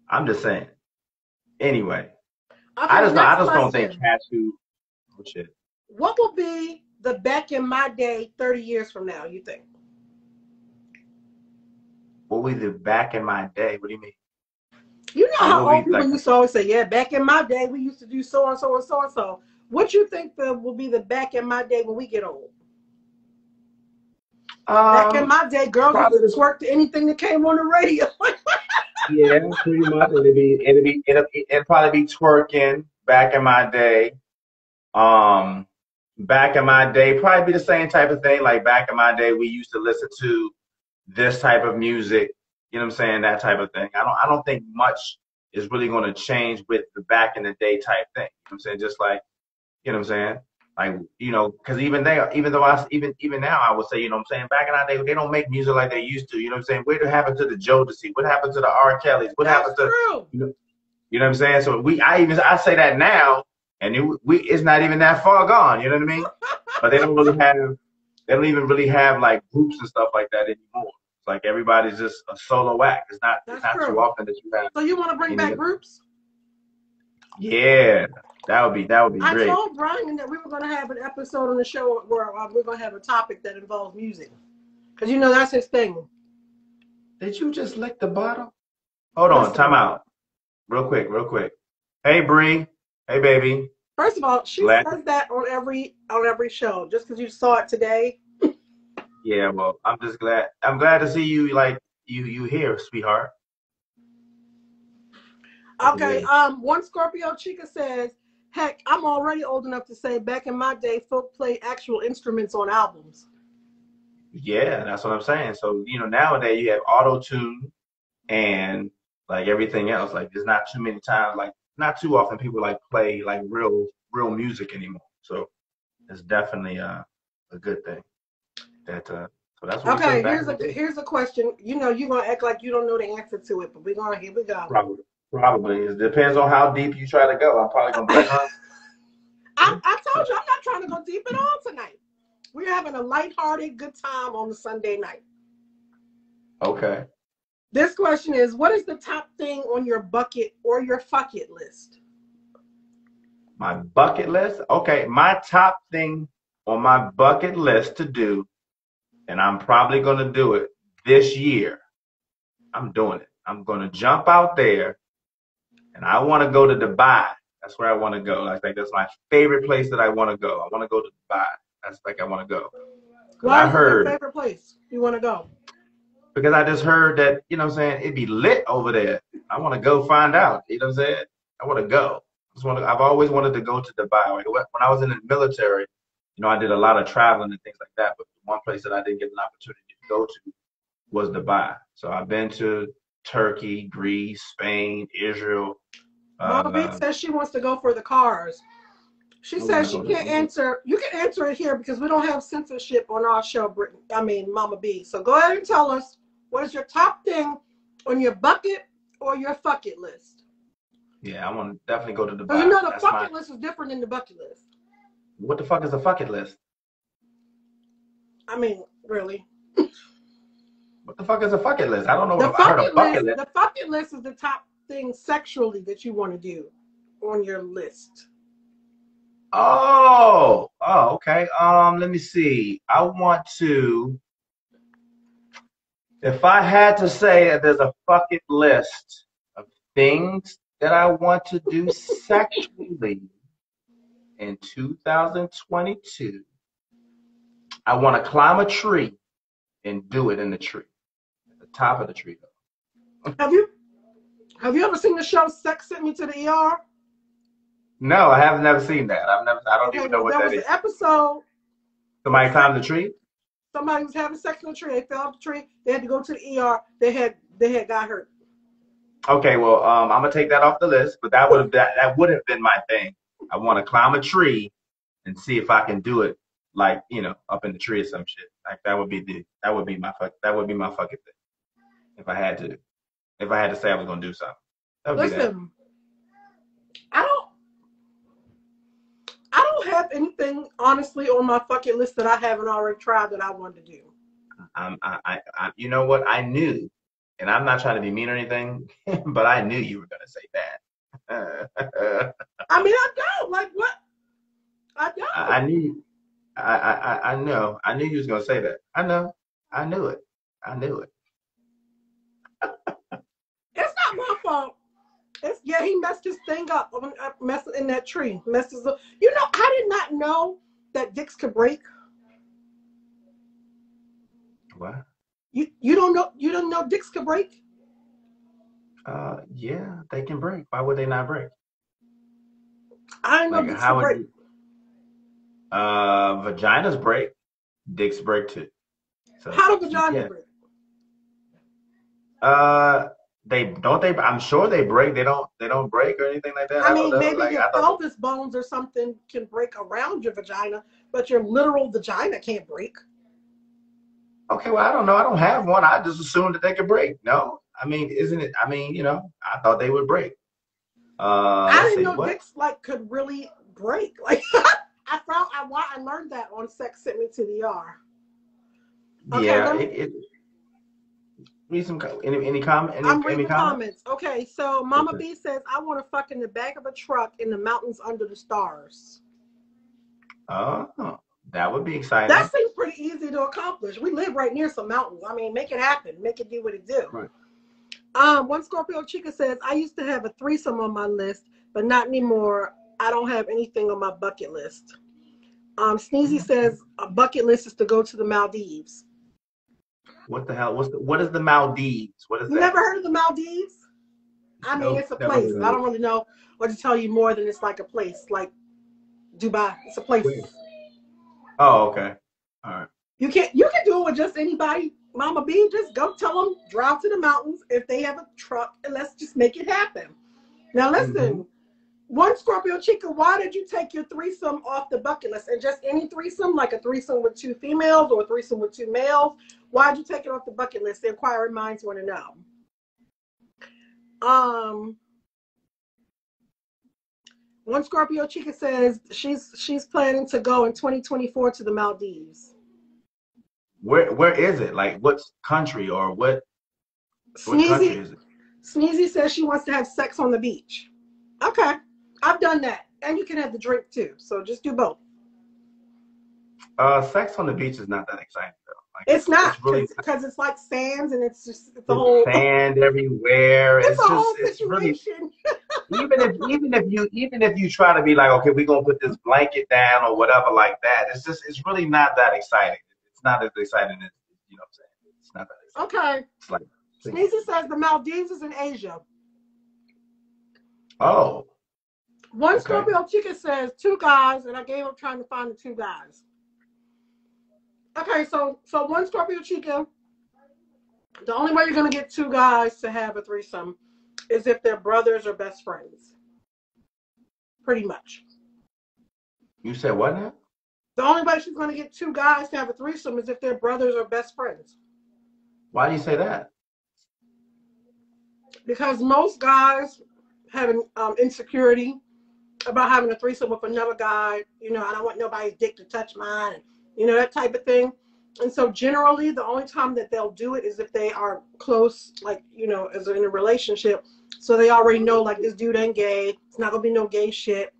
I'm just saying. Anyway, Okay, I just I just don't think question. cashew. Oh shit. What will be the back in my day 30 years from now, you think? What we did back in my day? What do you mean? You know how old people like- used to always say, yeah, back in my day, we used to do so and so and so and so. What you think the, will be the back in my day when we get old? Back in Um, my day, girls probably used to twerk to anything that came on the radio. *laughs* yeah, pretty much. It'd be it'd be it'd, it'd probably be twerking back in my day. Um, back in my day, probably be the same type of thing. Like back in my day, we used to listen to this type of music. You know what I'm saying? That type of thing. I don't I don't think much is really going to change with the back in the day type thing. You know what I'm saying? Just like, you know what I'm saying? Like, you know, because even they, even though I, even even now, I would say, you know, what I'm saying, back in our day, they don't make music like they used to. You know, what I'm saying, what happened to the Jodeci? What happened to the R. Kellys? What That's happened to, true. you know, you know what I'm saying? So we, I even, I say that now, and it, we, it's not even that far gone. You know what I mean? but they don't really have, they don't even really have like groups and stuff like that anymore. It's like everybody's just a solo act. It's not, it's That's not too often that you have. So you want to bring back know. groups? Yeah, that would be that would be I great. told Brian that we were going to have an episode on the show where uh, we're going to have a topic that involves music, because you know that's his thing. Did you just lick the bottle? Hold on, time out. Real quick, real quick. Hey Bree. Hey baby. First of all, she Glad- says that on every on every show. Just because you saw it today, Yeah, well, I'm just glad I'm glad to see you like you you here, sweetheart. Okay, Yeah. um, one Scorpio Chica says, heck, I'm already old enough to say back in my day, folk played actual instruments on albums. Yeah, that's what I'm saying. So, you know, nowadays you have auto tune and like everything else. Like there's not too many times like not too often people like play like real real music anymore. So it's definitely uh, a good thing. That uh so that's what Okay, here's a here's a question. You know, you're gonna act like you don't know the answer to it, but we're gonna here we go. Probably. Probably. It depends on how deep you try to go. I'm probably gonna be huh? *laughs* I, I told you I'm not trying to go deep at all tonight. We're having a lighthearted, good time on the Sunday night. Okay. This question is what is the top thing on your bucket or your fuck it list? My bucket list. Okay, my top thing on my bucket list to do, and I'm probably gonna do it this year. I'm doing it. I'm gonna jump out there, and I want to go to Dubai. That's where I want to go. I think that's my favorite place that I want to go. I want to go to Dubai. That's like I want to go. Why I heard your favorite place you want to go? because I just heard that you know what I'm saying it'd be lit over there. I want to go find out. You know what I'm saying? I want to go. Just want to, I've always wanted to go to Dubai. When I was in the military, you know, I did a lot of traveling and things like that. But one place that I didn't get an opportunity to go to was Dubai. So I've been to Turkey, Greece, Spain, Israel. Mama Uh, B says she wants to go for the cars. She I says she can't answer. You can answer it here because we don't have censorship on our show, Brittany. I mean, Mama B. So go ahead and tell us what is your top thing on your bucket or your fuck it list? yeah, I want to definitely go to Dubai. You know the That's bucket my, list is different than the bucket list. what the fuck is a bucket list? I mean, really. What the fuck is a fucking list? I don't know. The What, I heard a bucket list, list. the fucking list is the top thing sexually that you want to do on your list. Oh, oh, okay. Um, let me see. I want to. If I had to say that there's a fucking list of things that I want to do sexually in 2022, I want to climb a tree and do it in the tree, at the top of the tree. Have you have you ever seen the show Sex Sent Me to the ER? No, I have never seen that. I've never. I don't even know what there that was an episode. Somebody climbed the tree. Somebody was having sex in a tree. They fell off the tree. They had to go to the ER. They had they had got hurt. Okay, well, um, I'm gonna take that off the list, but that would have that, that would have been my thing. I want to climb a tree and see if I can do it, like you know, up in the tree or some shit. Like that would be the that would be my fuck that would be my fucking thing. If I had to, if I had to say I was gonna do something, that would be that. Listen, I don't. I don't have anything honestly on my fucking list that I haven't already tried that I want to do. Um, I, I, I, you know what? I knew, and I'm not trying to be mean or anything, *laughs* but I knew you were gonna say that. *laughs* I mean, I don't like what. I don't. I, I knew, I, I, I- know, I knew you was gonna say that. I know, I knew it, I knew it. *laughs* It's not my fault. It's yeah, he messed his thing up. Messed in that tree. Messed his. You know, I did not know that dicks could break. What? You you don't know you don't know dicks could break. Uh, yeah, they can break. Why would they not break? I know Like, dicks would break. you? Uh, vaginas break, dicks break too. So How do vaginas yeah. break? Uh, they don't they. I'm sure they break. They don't. They don't break or anything like that. I I mean, maybe Like your thought. pelvis bones or something can break around your vagina, but your literal vagina can't break. Okay, well, I don't know. I don't have one. I just assumed that they could break. No, I mean, isn't it? I mean, you know, I thought they would break. Uh, I didn't know what. dicks like could really break. *laughs* Like I found I I learned that on Sex Sent Me to the R. Okay, yeah, me- it, it. Read some. Any any comment? Any, I'm reading the comments? comments. Okay, so Mama Okay. B says I want to fuck in the back of a truck in the mountains under the stars. Oh, that would be exciting. That seems pretty easy to accomplish. We live right near some mountains. I mean, make it happen. Make it do what it do. Right. Um, one Scorpio Chica says, I used to have a threesome on my list, but not anymore. I don't have anything on my bucket list. Um, Sneezy says a bucket list is to go to the Maldives. What the hell? What's the, what is the Maldives? What is You that? never heard of the Maldives? I mean, Nope, it's a place. I don't really know what to tell you more than it's like a place, like Dubai. It's a place. Oh, okay. All right. You can't. You can do it with just anybody. Mama B, just go tell them drive to the mountains if they have a truck, and let's just make it happen. Now listen, Mm-hmm. One Scorpio Chica, why did you take your threesome off the bucket list and just any threesome, like a threesome with two females or a threesome with two males? why'd you take it off the bucket list? The inquiring minds want to know. Um. One Scorpio Chica says she's she's planning to go in 2024 to the Maldives. Where where is it? Like what country or what what country Sneezy, is it? Sneezy says she wants to have sex on the beach. Okay, I've done that, and you can have the drink too. So just do both. Uh, sex on the beach is not that exciting though. Like, It's not It's really because it's like sands and it's just it's a whole sand everywhere. *laughs* it's, It's, a whole just it's really situation. *laughs* even if even if you even if you try to be like okay we're gonna put this blanket down or whatever like that it's just it's really not that exciting. It's not as exciting as you know what I'm saying. It's not that exciting. Okay, It's like Sneezy says the Maldives is in Asia. oh One Okay. Scorpio Chica says two guys, and I gave up trying to find the two guys. Okay, so so one Scorpio Chica. The only way you're gonna get two guys to have a threesome is if they're brothers or best friends. Pretty much. you said what now? The only way she's gonna get two guys to have a threesome is if they're brothers or best friends. Why do you say that? Because most guys have an um, insecurity about having a threesome with another guy. You know, I don't want nobody's dick to touch mine, and, you know, that type of thing. And so generally, the only time that they'll do it is if they are close, like, you know, as in a relationship. So they already know, like, this dude ain't gay. It's not going to be no gay shit.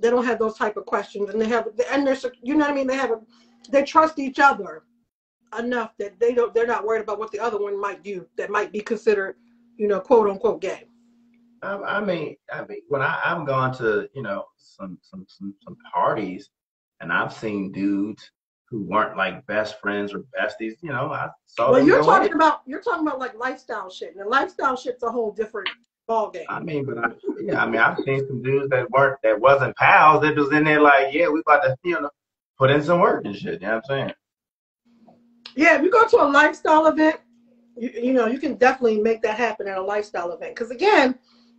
They don't have those type of questions. And they have, and they're, you know what I mean? They have, a, they trust each other enough that they don't, they're not worried about what the other one might do that might be considered, you know, quote unquote gay. I, I mean, I mean, when I, I've gone to you know some some some some parties, and I've seen dudes who weren't like best friends or besties. You know, I saw Well, you're talking in. about you're talking about like lifestyle shit, and lifestyle shit's a whole different ball game. I mean, but I, yeah, I mean, I've seen some dudes that weren't that wasn't pals. That was in there like, yeah, we about to you know put in some work and shit. You know what I'm saying? Yeah, if you go to a lifestyle event, you, you know you can definitely make that happen at a lifestyle event. Because again,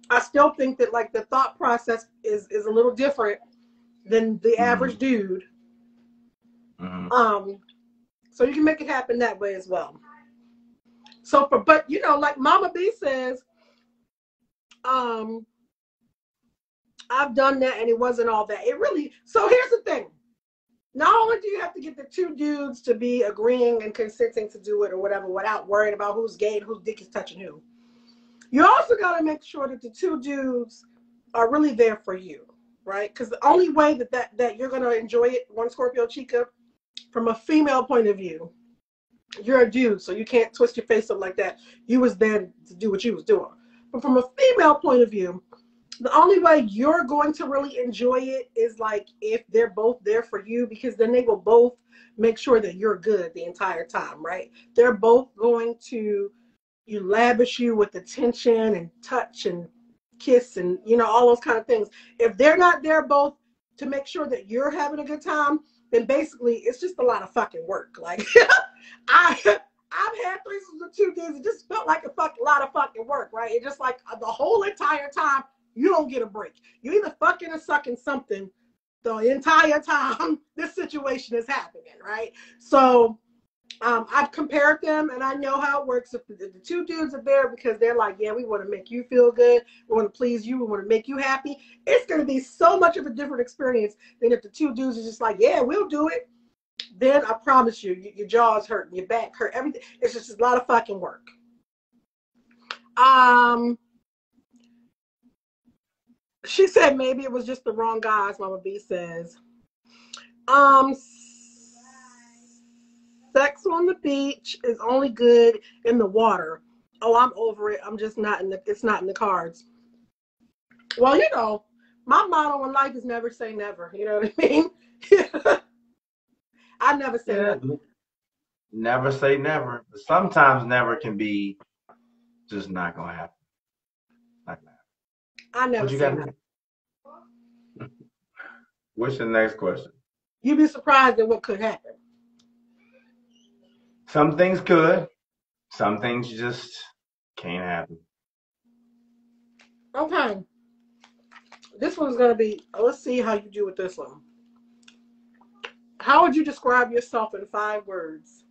I still think that like the thought process is is a little different than the average dude. hmm Um, so you can make it happen that way as well. So for but you know, like Mama B says, um, I've done that and it wasn't all that. It really so here's the thing. Not only do you have to get the two dudes to be agreeing and consenting to do it or whatever without worrying about who's gay and whose dick is touching who. You also got to make sure that the two dudes are really there for you, right? Because the only way that, that that you're gonna enjoy it, one Scorpio Chica, from a female point of view, you're a dude, so you can't twist your face up like that. You was there to do what you was doing. But from a female point of view, the only way you're going to really enjoy it is like if they're both there for you, because then they will both make sure that you're good the entire time, right? They're both going to you lavish you with attention and touch and kiss and you know all those kind of things. If they're not there both to make sure that you're having a good time, then basically it's just a lot of fucking work. *laughs* Like I I've had threesomes with two dudes. It just felt like a fuck lot of fucking work, right? It just like uh, the whole entire time you don't get a break. You either fucking or sucking something the entire time *laughs* this situation is happening, right? So um, I've compared them and I know how it works. If the, the, two dudes are there because they're like, yeah, we want to make you feel good, we want to please you, we want to make you happy, it's going to be so much of a different experience than if the two dudes are just like, yeah, we'll do it. Then I promise you, your jaw's hurting, your back hurt, everything. It's just a lot of fucking work. Um, she said maybe it was just the wrong guys. Mama B says, um, sex on the beach is only good in the water. Oh, I'm over it. I'm just not in the. It's not in the cards. Well, you know, my motto in life is never say never. You know what I mean? *laughs* I never say yeah. never. Never say never. Sometimes never can be just not gonna happen. Not gonna happen. I never what you say got never. *laughs* What's the next question? You'd be surprised at what could happen. Some things could, some things just can't happen. Okay. This one's going to be, let's see how you do with this one. How would you describe yourself in five words?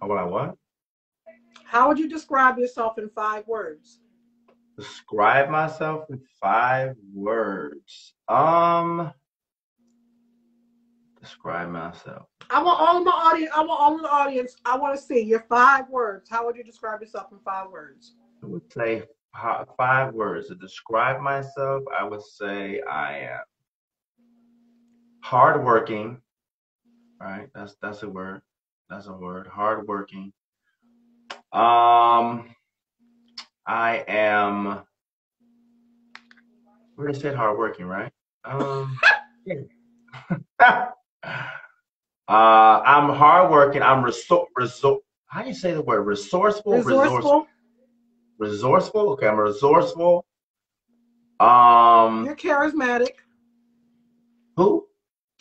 How would I what? How would you describe yourself in five words? Describe myself in five words. Um, describe myself. I want all of my audience. I want all of the audience. I want to see your five words. How would you describe yourself in five words? I would say five words to describe myself. I would say I am hardworking. Right, that's that's a word. That's a word. Hardworking. Um, I am. We already said hardworking, right? Um. *laughs* *laughs* Uh, I'm hardworking. I'm resor- resor- How do you say the word? Resourceful. Resourceful. Resourceful. Okay, I'm resourceful. Um. You're charismatic. Who?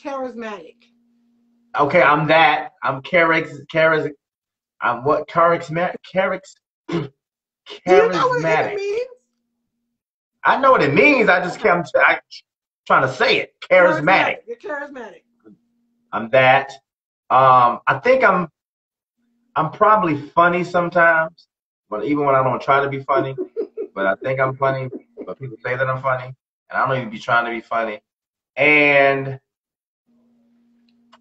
Charismatic. Okay, I'm that. I'm charis. Charis. I'm what? Charismatic. Charis. Charismatic. Do you know what it means? I know what it means. I just can't. I'm trying to say it. Charismatic. charismatic. You're charismatic. I'm that. Um, I think I'm I'm probably funny sometimes, but even when I don't try to be funny, *laughs* but I think I'm funny. But people say that I'm funny, and I don't even be trying to be funny. And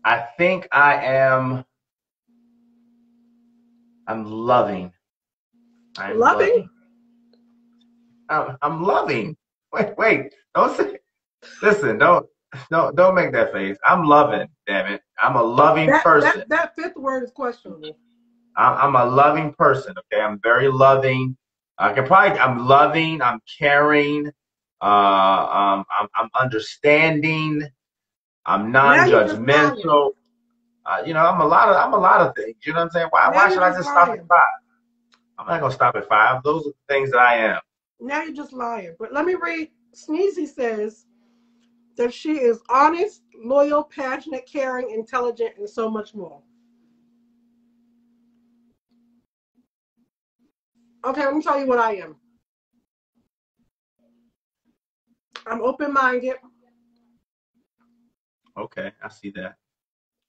I think I am. I'm loving. I'm loving. loving. I'm, I'm loving. Wait, wait. Don't say. Listen. Don't no, don't make that face. I'm loving, damn it. I'm a loving that, person. That, that, fifth word is questionable. I'm, I'm a loving person. Okay, I'm very loving. I can probably. I'm loving. I'm caring. Uh, um, I'm, I'm understanding. I'm non-judgmental. Uh, you know, I'm a lot of. I'm a lot of things. You know what I'm saying? Why? Now why should I just lying. stop at five? I'm not gonna stop at five. Those are the things that I am. Now you're just lying. But let me read. Sneezy says that she is honest, loyal, passionate, caring, intelligent, and so much more. Okay, let me tell you what I am. I'm open minded. Okay, I see that.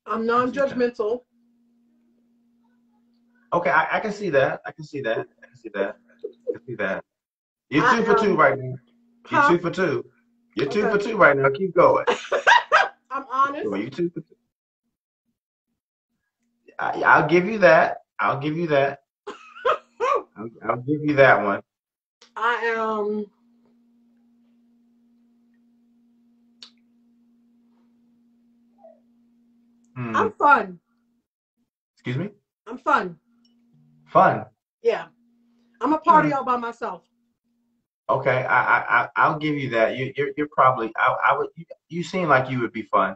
I'm non judgmental. Okay, I, I, can see that. I can see that. I can see that. I can see that. You're two I for am, two right now. You're huh? two for two. You're two for two right now. Keep going. *laughs* I'm honest. Well, you two for two. I, I'll give you that. I'll give you that. *laughs* I'll, I'll give you that one. I am. Hmm. I'm fun. Excuse me? I'm fun. Fun? Yeah. I'm a party hmm. all by myself. Okay, I I I'll give you that. You you're, you're probably I I would you, you seem like you would be fun.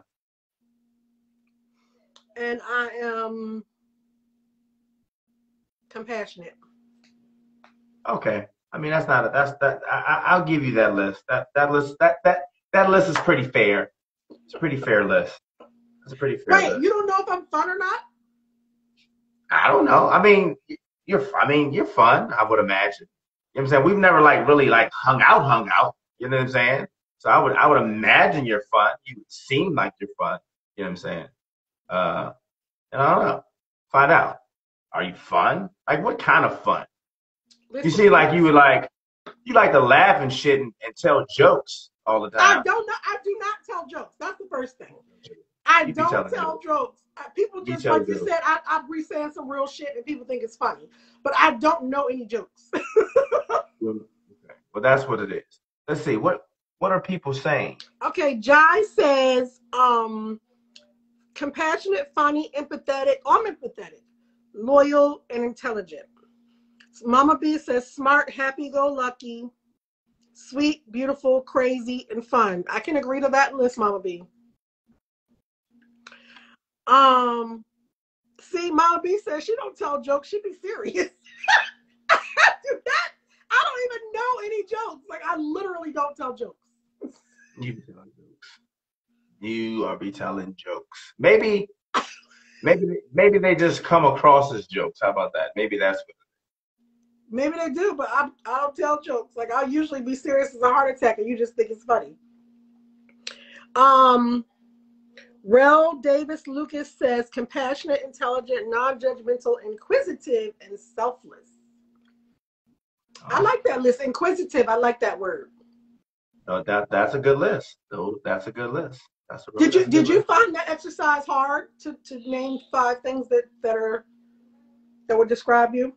And I am compassionate. Okay. I mean, that's not a, that's that. I, I'll give you that list. That that list that that that list is pretty fair. It's a pretty fair list. It's a pretty fair Wait, list. you don't know if I'm fun or not? I don't know. I mean, you're. I mean, you're fun. I would imagine. You know what I'm saying? We've never like really like hung out, hung out. You know what I'm saying? So I would I would imagine you're fun. You seem like you're fun. You know what I'm saying? Uh, and I don't know. Find out. Are you fun? Like what kind of fun? You seem like you would like you like to laugh and shit and, and tell jokes all the time. I don't know. I do not tell jokes. That's the first thing. I You don't tell jokes. People just tell like you jokes. said. I I be saying some real shit and people think it's funny, but I don't know any jokes. *laughs* Okay. Well, that's what it is. Let's see. What what are people saying? okay, Jai says, um, compassionate, funny, empathetic. I'm empathetic, loyal, and intelligent. Mama B says smart, happy-go-lucky, sweet, beautiful, crazy, and fun. I can agree to that list, Mama B. Um, see, Mama B says she don't tell jokes. She be serious. *laughs* I do not. I don't even know any jokes. Like I literally don't tell jokes. You be telling jokes. You are be telling jokes. Maybe maybe maybe they just come across as jokes. How about that? Maybe that's what. Maybe they do, but I, I don't tell jokes. Like I'll usually be serious as a heart attack, and you just think it's funny. Um, Rel Davis Lucas says compassionate, intelligent, non-judgmental, inquisitive, and selfless. I like that list. Inquisitive. I like that word. Uh, that that's a good list. Though that's a good list. That's a really Did you did you list. find that exercise hard to, to name five things that that are that would describe you?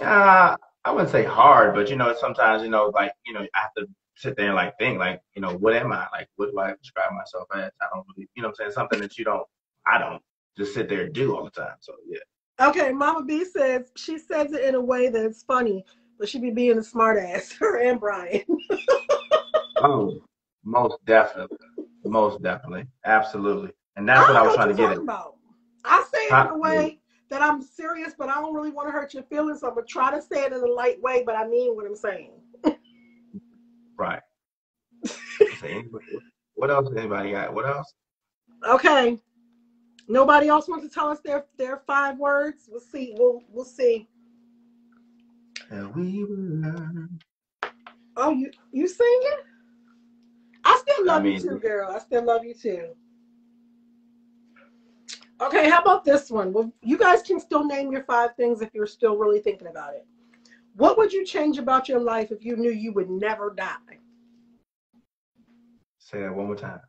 Uh, I wouldn't say hard, but you know, sometimes you know, like you know, I have to sit there and like think, like you know, what am I? Like, what do I describe myself as? I don't really, you know, what I'm saying something that you don't, I don't just sit there and do all the time. So yeah, Okay, Mama B says she says it in a way that it's funny, but she be being a smart ass. *laughs* Her and Brian. *laughs* oh, most definitely, most definitely, absolutely, and that's I what I was trying to get at. about. I say it in a way that I'm serious, but I don't really want to hurt your feelings. So I'm gonna try to say it in a light way, but I mean what I'm saying. Right. *laughs* What else? Anybody got? What else? Okay. Nobody else wants to tell us their their five words. We'll see. We'll we'll see. And we will learn. Oh, you you singing? I still I love mean- you too, girl. I still love you too. Okay, how about this one? Well, you guys can still name your five things if you're still really thinking about it. What would you change about your life if you knew you would never die? Say that one more time.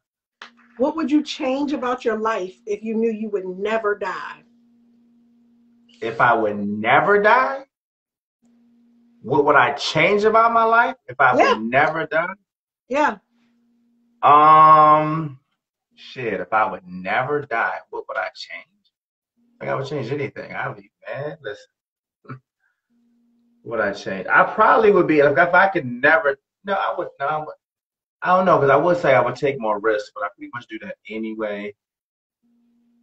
What would you change about your life if you knew you would never die? If I would never die, what would I change about my life if I Yeah. would never die? Yeah. Um, shit. If I would never die, what would I change? I think I would change anything. I'd be man. Listen, what I change? I probably would be if, if I could never. No, I would. No, I, would, I don't know because I would say I would take more risks, but I pretty much do that anyway.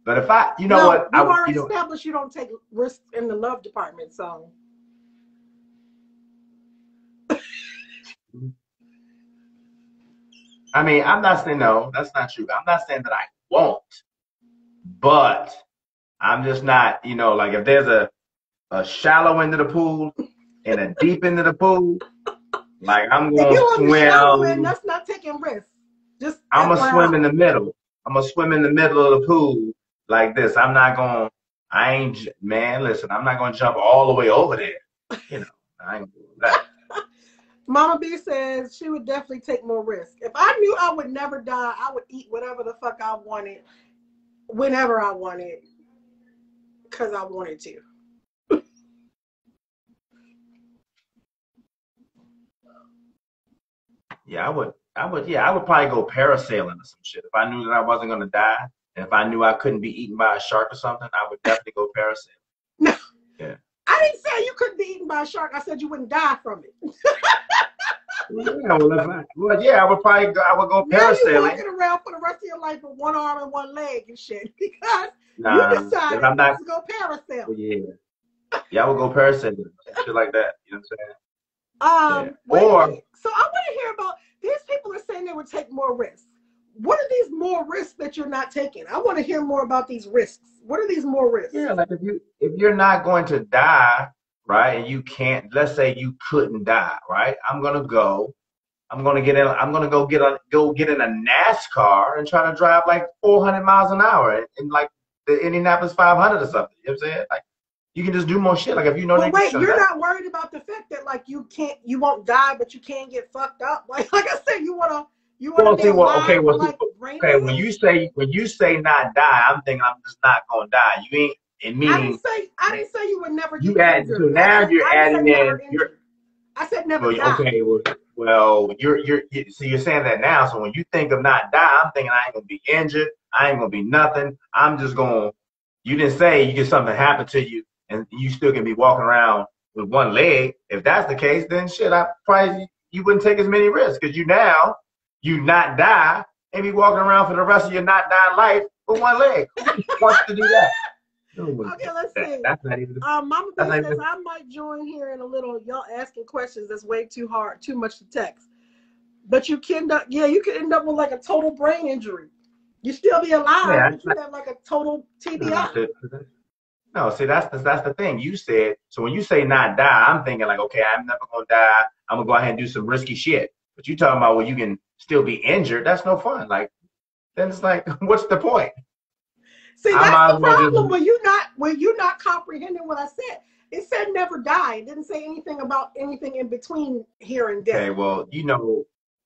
But if I, you know no, what, I You've would- already you know, established you don't take risks in the love department, so *laughs* I mean, I'm not saying no, that's not true. I'm not saying that I won't, but I'm just not, you know, like if there's a a shallow end of the pool and a deep end of the pool, like I'm gonna you on the shallow end, swim. that's not taking risks. Just I'm gonna swim in the middle. I'm gonna swim in the middle of the pool like this. I'm not gonna. I ain't man. Listen, I'm not gonna jump all the way over there. You know, I ain't doing that. *laughs* Mama B says she would definitely take more risk. If I knew I would never die, I would eat whatever the fuck I wanted, whenever I wanted, because I wanted to. Yeah, I would. I would. Yeah, I would probably go parasailing or some shit. If I knew that I wasn't gonna die, and if I knew I couldn't be eaten by a shark or something, I would definitely go parasailing. No. Yeah. I didn't say you couldn't be eaten by a shark. I said you wouldn't die from it. Yeah, well, I, well, yeah, I would probably go. I would go Now parasailing. walking around for the rest of your life with one arm and one leg and shit *laughs* because Nah, you decided I'm not. to go parasailing. Yeah. Yeah, I would go parasailing, shit like that. You know what Um, Yeah. Or- so I want to hear about these people are saying they would take more risks. What are these more risks that you're not taking? I want to hear more about these risks. What are these more risks? Yeah, like if you if you're not going to die, right, and you can't, let's say you couldn't die, right? I'm gonna go. I'm gonna get in. I'm gonna go get a go get in a NASCAR and try to drive like 400 miles an hour in, in like the Indianapolis 500 or something. You know what I'm saying? Like you can just do more shit. Like if you know But wait, you're not worried about the fact that like you can't, you won't die, but you can't get fucked up. *laughs* Like, like I said, you wanna, you wanna Well, see, well, okay, well, like Okay, when you say when you say not die, I'm thinking I'm just not gonna die. You ain't it I didn't say, I didn't say you would never you add injured. so now I you're I adding in you're. I said never well, die. okay, well, well you're you're you- so you're saying that now. So when you think of not die, I'm thinking I ain't gonna be injured. I ain't gonna be nothing. I'm just gonna. You didn't say you get something happen to you and you still can be walking around with one leg. If that's the case, then shit, I probably you wouldn't take as many risks because you now you not die and be walking around for the rest of your not dying life with one leg. Who wants to do that? Okay, let's that. see. That's not even. Um, Mama B That's like says I might join here in a little. Y'all asking questions that's way too hard, too much to text. But you can, end up, yeah, you could end up with like a total brain injury. You still be alive, Yeah, but you have like a total TBI. No, see that's the, that's the thing you said. So when you say not die, I'm thinking like, okay, I'm never gonna die. I'm gonna go ahead and do some risky shit. But you talking about where you can still be injured? That's no fun. Like, then it's like, *laughs* what's the point? See, that's the well just- problem when you not when you not comprehending what I said. It said never die. It didn't say anything about anything in between here and Okay, well, you know,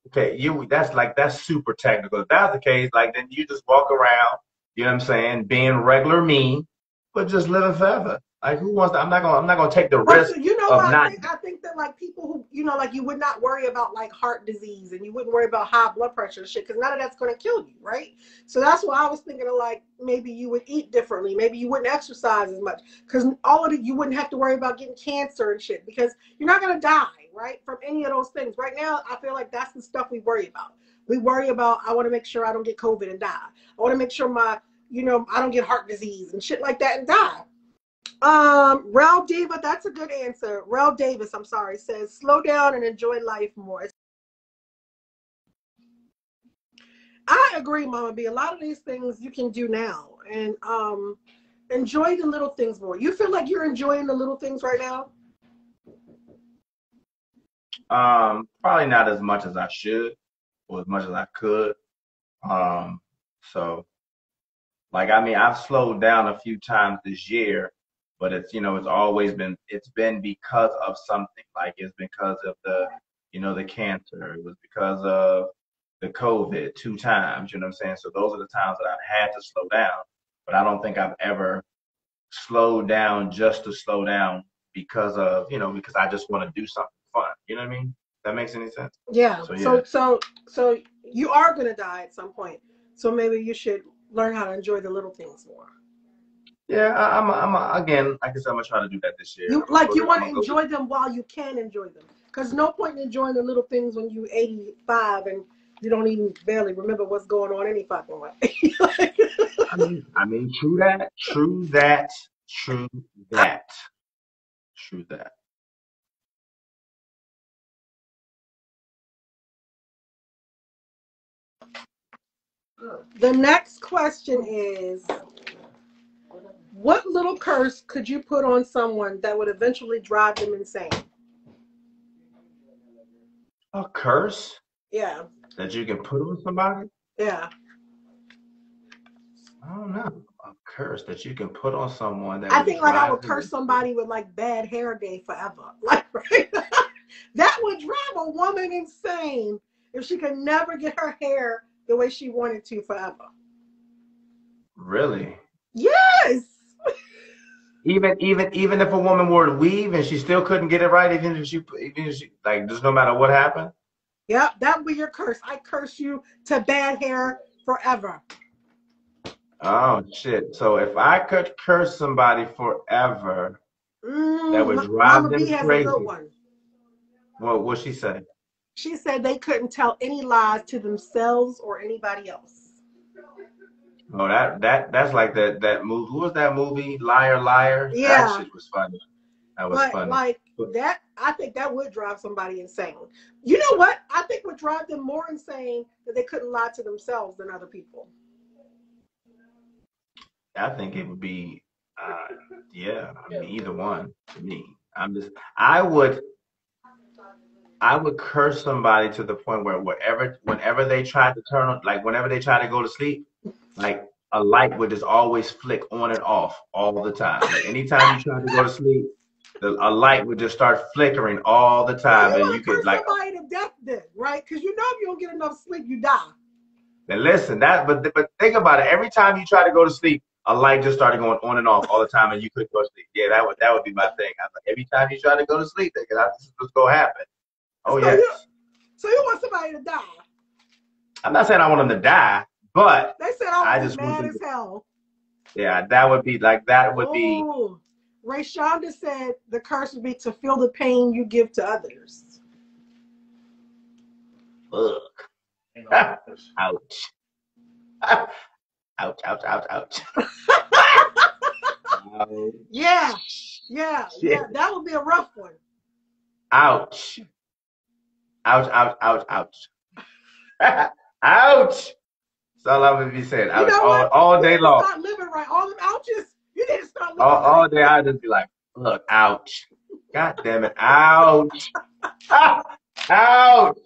okay, you that's like that's super technical. If that's the case, like then you just walk around, you know what I'm saying, being regular me, but just living forever. Like who wants to I'm not gonna I'm not gonna take the risk. you know of I not- think? I think that like people who you know, like you would not worry about like heart disease and you wouldn't worry about high blood pressure and shit because none of that's gonna kill you, right? So that's why I was thinking of like maybe you would eat differently, maybe you wouldn't exercise as much because all of it you wouldn't have to worry about getting cancer and shit because you're not gonna die, right? From any of those things. Right now, I feel like that's the stuff we worry about. We worry about I want to make sure I don't get COVID and die. I want to make sure my you know I don't get heart disease and shit like that and die. Um, Rel Diva, that's a good answer. Rel Davis, I'm sorry, says slow down and enjoy life more. I agree, Mama B. A lot of these things you can do now and um enjoy the little things more. You feel like you're enjoying the little things right now? Um, probably not as much as I should or as much as I could. Um, so like I mean I've slowed down a few times this year, but it's you know, it's always been it's been because of something. Like it's because of the you know, the cancer. It was because of the COVID two times, you know what I'm saying? So those are the times that I've had to slow down. But I don't think I've ever slowed down just to slow down because of, you know, because I just want to do something fun. You know what I mean? That makes any sense? Yeah. So, So so so you are gonna die at some point. So maybe you should learn how to enjoy the little things more. Yeah, I, I'm, I'm again, I guess I'm gonna try to do that this year. You like you want to enjoy them while you can enjoy them. Because no point in enjoying the little things when you're 85 and you don't even barely remember what's going on any fucking way. Like- I mean, I mean, true that, true that, true that, true that. The next question is what little curse could you put on someone that would eventually drive them insane? A curse Yeah, that you can put on somebody? yeah. I don't know. A curse that you can put on someone that I think like I would them curse somebody with like bad hair day forever. *laughs* Like right? *laughs* that would drive a woman insane if she could never get her hair the way she wanted to forever. Really? Yes. *laughs* Even even even if a woman were to weave and she still couldn't get it right, even if she even if she like just no matter what happened. Yep, that would be your curse. I curse you to bad hair forever. Oh shit! So if I could curse somebody forever, Mm, That would drive Mama them B crazy. what what she say? She said they couldn't tell any lies to themselves or anybody else. Oh, that that that's like that that movie. Who was that movie? Liar, liar. Yeah. That shit was funny. That was but funny. like that, I think that would drive somebody insane. You know what? I think would drive them more insane that they couldn't lie to themselves than other people. I think it would be, uh, yeah, I mean, either one to me. I'm just, I would, I would curse somebody to the point where wherever, whenever they try to turn on, like whenever they try to go to sleep, like a light would just always flick on and off all the time. Like anytime you try to go to sleep, the, a light would just start flickering all the time, you and you could like, somebody to death then, right? Because you know if you don't get enough sleep, you die. and listen, that, but but think about it. Every time you try to go to sleep, a light just started going on and off all the time, and you couldn't go to sleep. Yeah, that would that would be my thing. I was like, every time you try to go to sleep, thinking this is what's gonna happen. Oh So yes. you- So you want somebody to die. I'm not saying I want them to die, but They said I I just mad as hell. yeah, that would be like that would be. Ooh. Ray Shonda said the curse would be to feel the pain you give to others. Ugh. Ain't no *laughs* purpose. *laughs* Ouch. ouch, ouch, ouch, ouch. *laughs* Ouch. Yeah, yeah, yeah. That would be a rough one. Ouch. Ouch, ouch, ouch, ouch. *laughs* ouch. That's all I'm gonna be saying. Ouch, know all, all day long. Start living right. All them ouches. You need to start living All, all right. day I'd just be like, look, ouch. God damn it. Ouch. *laughs* ouch.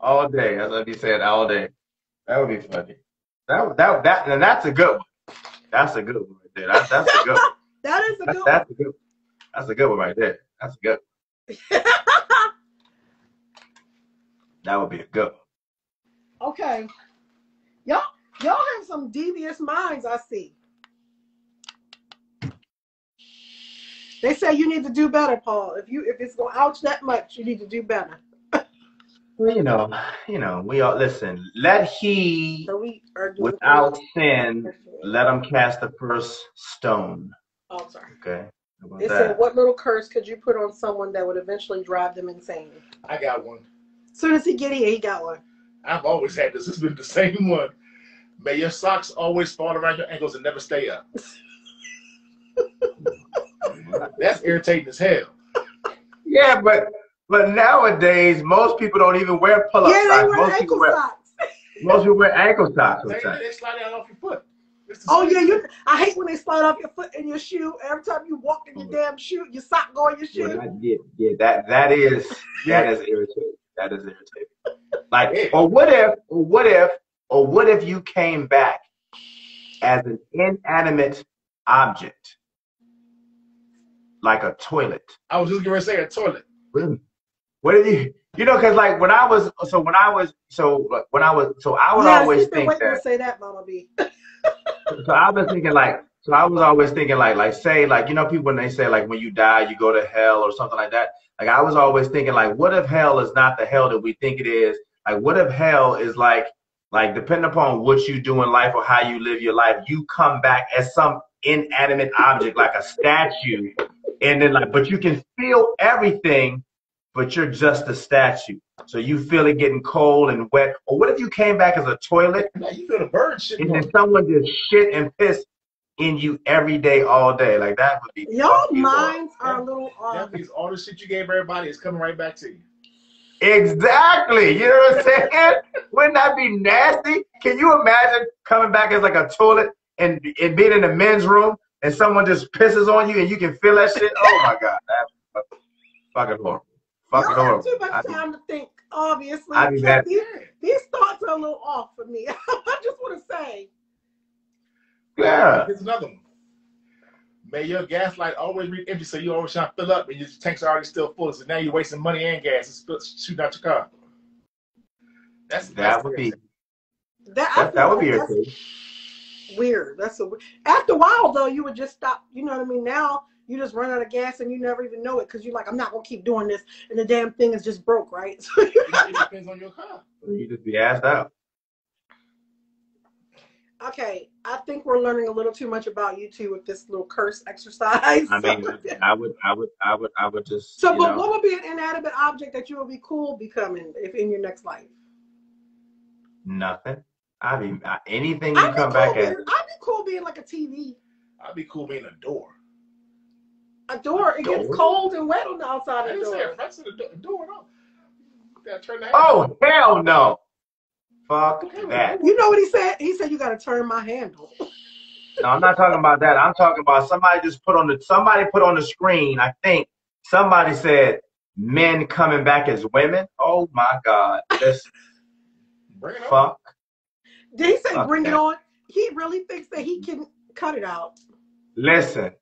All day. That's what be saying all day. That would be funny. That that that and *laughs* that's a good one. That's a good one right there. That's that's a good one. That is a That's, good that's a good that's a good one right there. That's a good one. That would be a good one. okay. Y'all, y'all have some devious minds, I see. They say you need to do better, Paul. If you if it's gonna ouch that much, you need to do better. Well, you know, you know, we all listen, let he So we are doing without sin let him cast the first stone. Oh, sorry. Okay. How about It said, "What little curse could you put on someone that would eventually drive them insane?" I got one. As soon as he get here, he got one. I've always had this. It's been the same one. May your socks always fall around your ankles and never stay up. *laughs* That's irritating as hell. Yeah, but but nowadays most people don't even wear pull-up yeah, they socks. wear Most people ankle wear socks. *laughs* most people wear ankle socks They, they slide down off your foot. Oh yeah, you. I hate when they slide off your foot in your shoe. Every time you walk in your oh. damn shoe, your sock go in your Yeah, shoe. that, yeah, yeah, that that is *laughs* that is irritating. That is irritating. Like, or what if, or what if, or what if you came back as an inanimate object, like a toilet? I was just going to say a toilet. What if you, you know, because like when I was, so when I was, so like, when I was, so I would yeah, always been think that. to say that, Mama B. *laughs* So I was thinking like, so I was always thinking like, like say like, you know, people when they say like when you die you go to hell or something like that. Like I was always thinking like, what if hell is not the hell that we think it is? Like what if hell is like, like depending upon what you do in life or how you live your life, you come back as some inanimate object like a statue, and then like, but you can feel everything, but you're just a statue. So you feel it getting cold and wet. Or what if you came back as a toilet? Now you feel the bird shit. and then someone just shit and piss in you every day, all day. Like that would be Your fucking minds are a little That off. means all the shit you gave everybody is coming right back to you. Exactly. You know what I'm saying? *laughs* Wouldn't that be nasty? Can you imagine coming back as like a toilet and, and being in the men's room and someone just pisses on you and you can feel that shit? Oh my god, that's fucking horrible. You Fucking don't have horrible. too much I'd time to think. Obviously, I'd be these, these thoughts are a little off for me. *laughs* I just want to say, Yeah. Here's another one. May your gas light always be empty, so you always trying to fill up, and your tanks are already still full. So now you're wasting money and gas and spill, shooting out your car. That's That would be that that, that would be that's irritating. weird. That's a after a while though, you would just stop. You know what I mean? Now you just run out of gas and you never even know it because you're like, I'm not gonna keep doing this, and the damn thing is just broke, right? *laughs* So you it depends on your car. You just be asked out. Okay, I think we're learning a little too much about you two with this little curse exercise. I *laughs* mean, I would, I would, I would, I would just. so, but know, what would be an inanimate object that you would be cool becoming if in your next life? Nothing. I mean, I- anything you I'd be, come cool back being, as. I'd be cool being like a TV. I'd be cool being a door. A door. It gets cold and wet on the outside I of the didn't say a front to the do- door. No. Turn. Oh hell no! Fuck that. You know what he said? He said you got to turn my handle. No, I'm not talking about that. I'm talking about somebody just put on the somebody put on the screen. I think somebody said men coming back as women. Oh my god! This *laughs* Bring it on. fuck. Did he say Fuck bring it on? He really thinks that he can cut it out. Listen,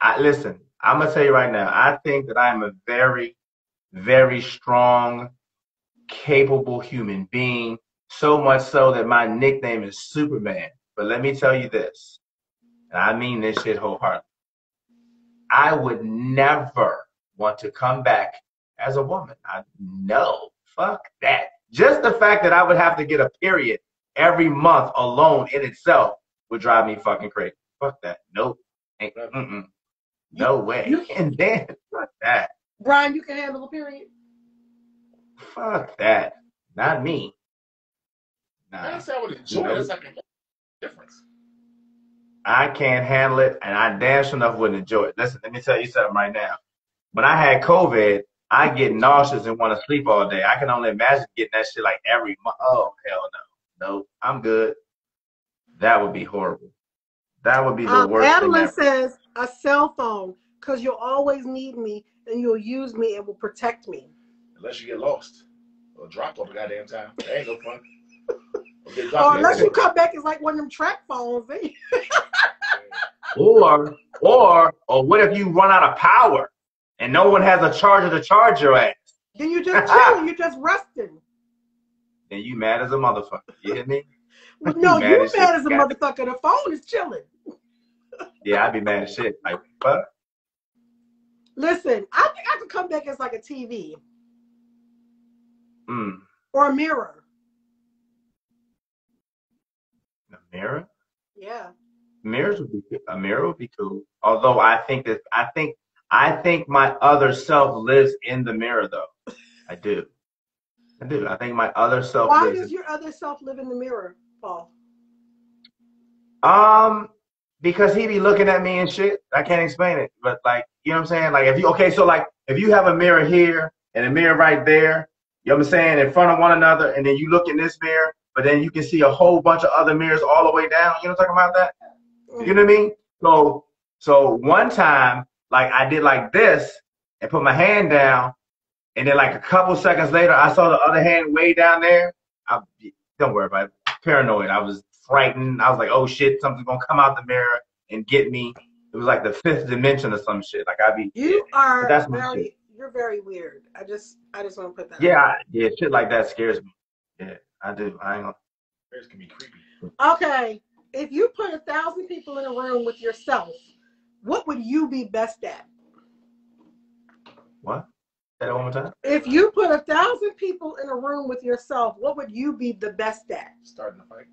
I listen. I'm gonna tell you right now. I think that I'm a very, very strong, capable human being. So much so that my nickname is Superman. But let me tell you this, and I mean this shit wholeheartedly. I would never want to come back as a woman. I no, fuck that. Just the fact that I would have to get a period every month alone in itself would drive me fucking crazy. Fuck that. Nope. Ain't, mm-mm. No way. you- *laughs* and then fuck that. Brian, you can handle a period. Fuck that. Not me. I Nah. didn't say I would enjoy it. That's like a difference. I can't handle it, and I damn sure enough wouldn't enjoy it. Listen, let me tell you something right now. When I had COVID, I get nauseous and want to sleep all day. I can only imagine getting that shit like every month. Oh hell no, no, I'm good. That would be horrible. That would be the Um, worst thing Adeline ever. says a cell phone because you'll always need me and you'll use me and will protect me. Unless you get lost or dropped all the goddamn time. That ain't no fun. Or get Or dropped unless you come back as like one of them track phones. eh? *laughs* Or, or, or what if you run out of power and no one has a charger to charge your ass? Then you just *laughs* chilling, you're just resting. Then you mad as a motherfucker. You hear me? Well, no, Mad you as mad shit. as a Got motherfucker. The phone is chilling. Yeah, I'd be mad as shit. Like, fuck. Listen, I think I could come back as like a TV Mm. or a mirror. Mirror? Yeah. Mirrors would be a mirror would be cool. Although I think that I think I think my other self lives in the mirror though. I do. I do. I think my other self Why does your other self live in the mirror, Paul? Um, because he be looking at me and shit. I can't explain it, but like, you know what I'm saying? Like, if you okay, so like, if you have a mirror here and a mirror right there, you know what I'm saying, in front of one another, and then you look in this mirror, but then you can see a whole bunch of other mirrors all the way down. You know what I'm talking about? That you know what I mean? So, so one time, like, I did like this and put my hand down, and then like a couple seconds later, I saw the other hand way down there. I don't worry about it. Paranoid. I was frightened. I was like, oh shit, something's gonna come out the mirror and get me. It was like the fifth dimension or some shit. Like I'd be You are That's my very shit. you're very weird. I just I just want to put that yeah, I- yeah, shit like that scares me. Yeah, I do. I ain't gonna. Bears can be creepy. Okay. If you put a thousand people in a room with yourself, what would you be best at? What? Say that one more time. If you put a thousand people in a room with yourself, what would you be the best at? Starting a fight.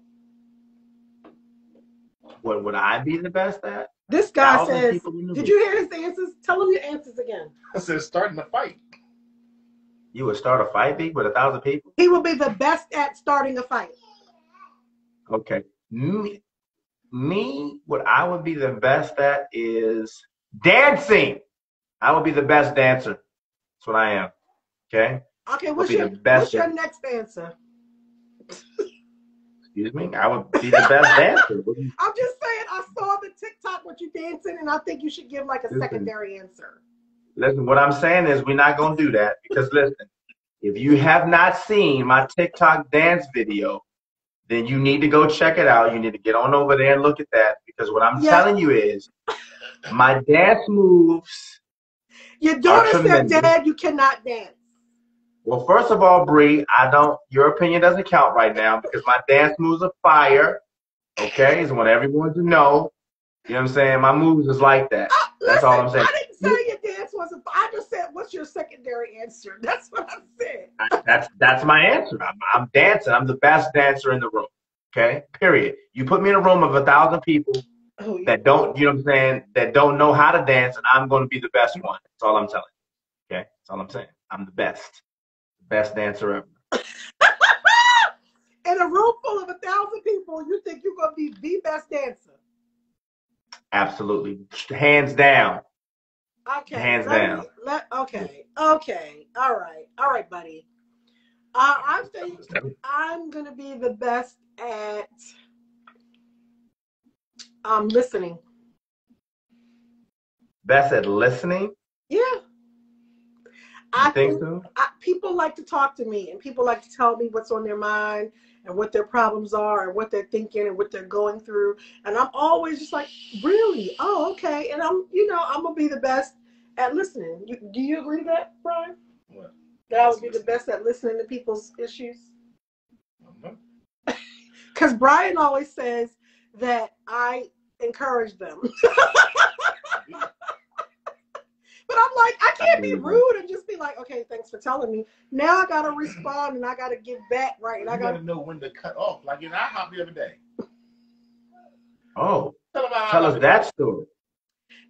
What would I be the best at? This guy Thousand says, people in the Did you hear his answers? Tell him your answers again. I said starting a fight. You would start a fight big with a thousand people? He will be the best at starting a fight. Okay. Me, me, what I would be the best at is dancing. I would be the best dancer. That's what I am. Okay. Okay, what's be your the best what's your next answer? Excuse me. I would be the best *laughs* dancer. What do you- I'm just saying I saw the TikTok what you dancing and I think you should give like a Listen. secondary answer. Listen, what I'm saying is we're not gonna do that because listen, if you have not seen my TikTok dance video, then you need to go check it out. You need to get on over there and look at that because what I'm Yeah. telling you is my dance moves. Your daughter said. Dad, you cannot dance. Well, first of all, Bree, I don't. Your opinion doesn't count right now because my dance moves are fire. Okay, is what everyone to know. You know what I'm saying? My moves is like that. Uh, That's all I'm saying. I didn't say your dance wasn't. I just said, what's your secondary answer? *laughs* That's what I said. That's that's my answer. I'm, I'm dancing. I'm the best dancer in the room. Okay. Period. You put me in a room of a thousand people Oh, yeah. that don't, you know what I'm saying, that don't know how to dance, and I'm going to be the best one. That's all I'm telling you. Okay. That's all I'm saying. I'm the best, best dancer ever. *laughs* In a room full of a thousand people, you think you're gonna be the best dancer? Absolutely, hands down. Okay. Hands let down. me- let, okay. Okay. All right. All right, buddy. Uh, I think I'm gonna be the best at um listening. Best at listening. Yeah. You I think so? I, people like to talk to me and people like to tell me what's on their mind and what their problems are and what they're thinking and what they're going through. And I'm always just like, really? Oh, okay. And I'm, you know, I'm gonna be the best at listening. You, do you agree to that, Brian? What? That I would be the best at listening to people's issues? *laughs* Mhm. Because Brian always says that I encourage them. *laughs* But I'm like, I can't be rude and just be like, okay, thanks for telling me. Now I gotta respond and I gotta give back, right? And I gotta gotta know when to cut off. Like in IHOP the other day. Oh, Tell, 'em about tell us that story.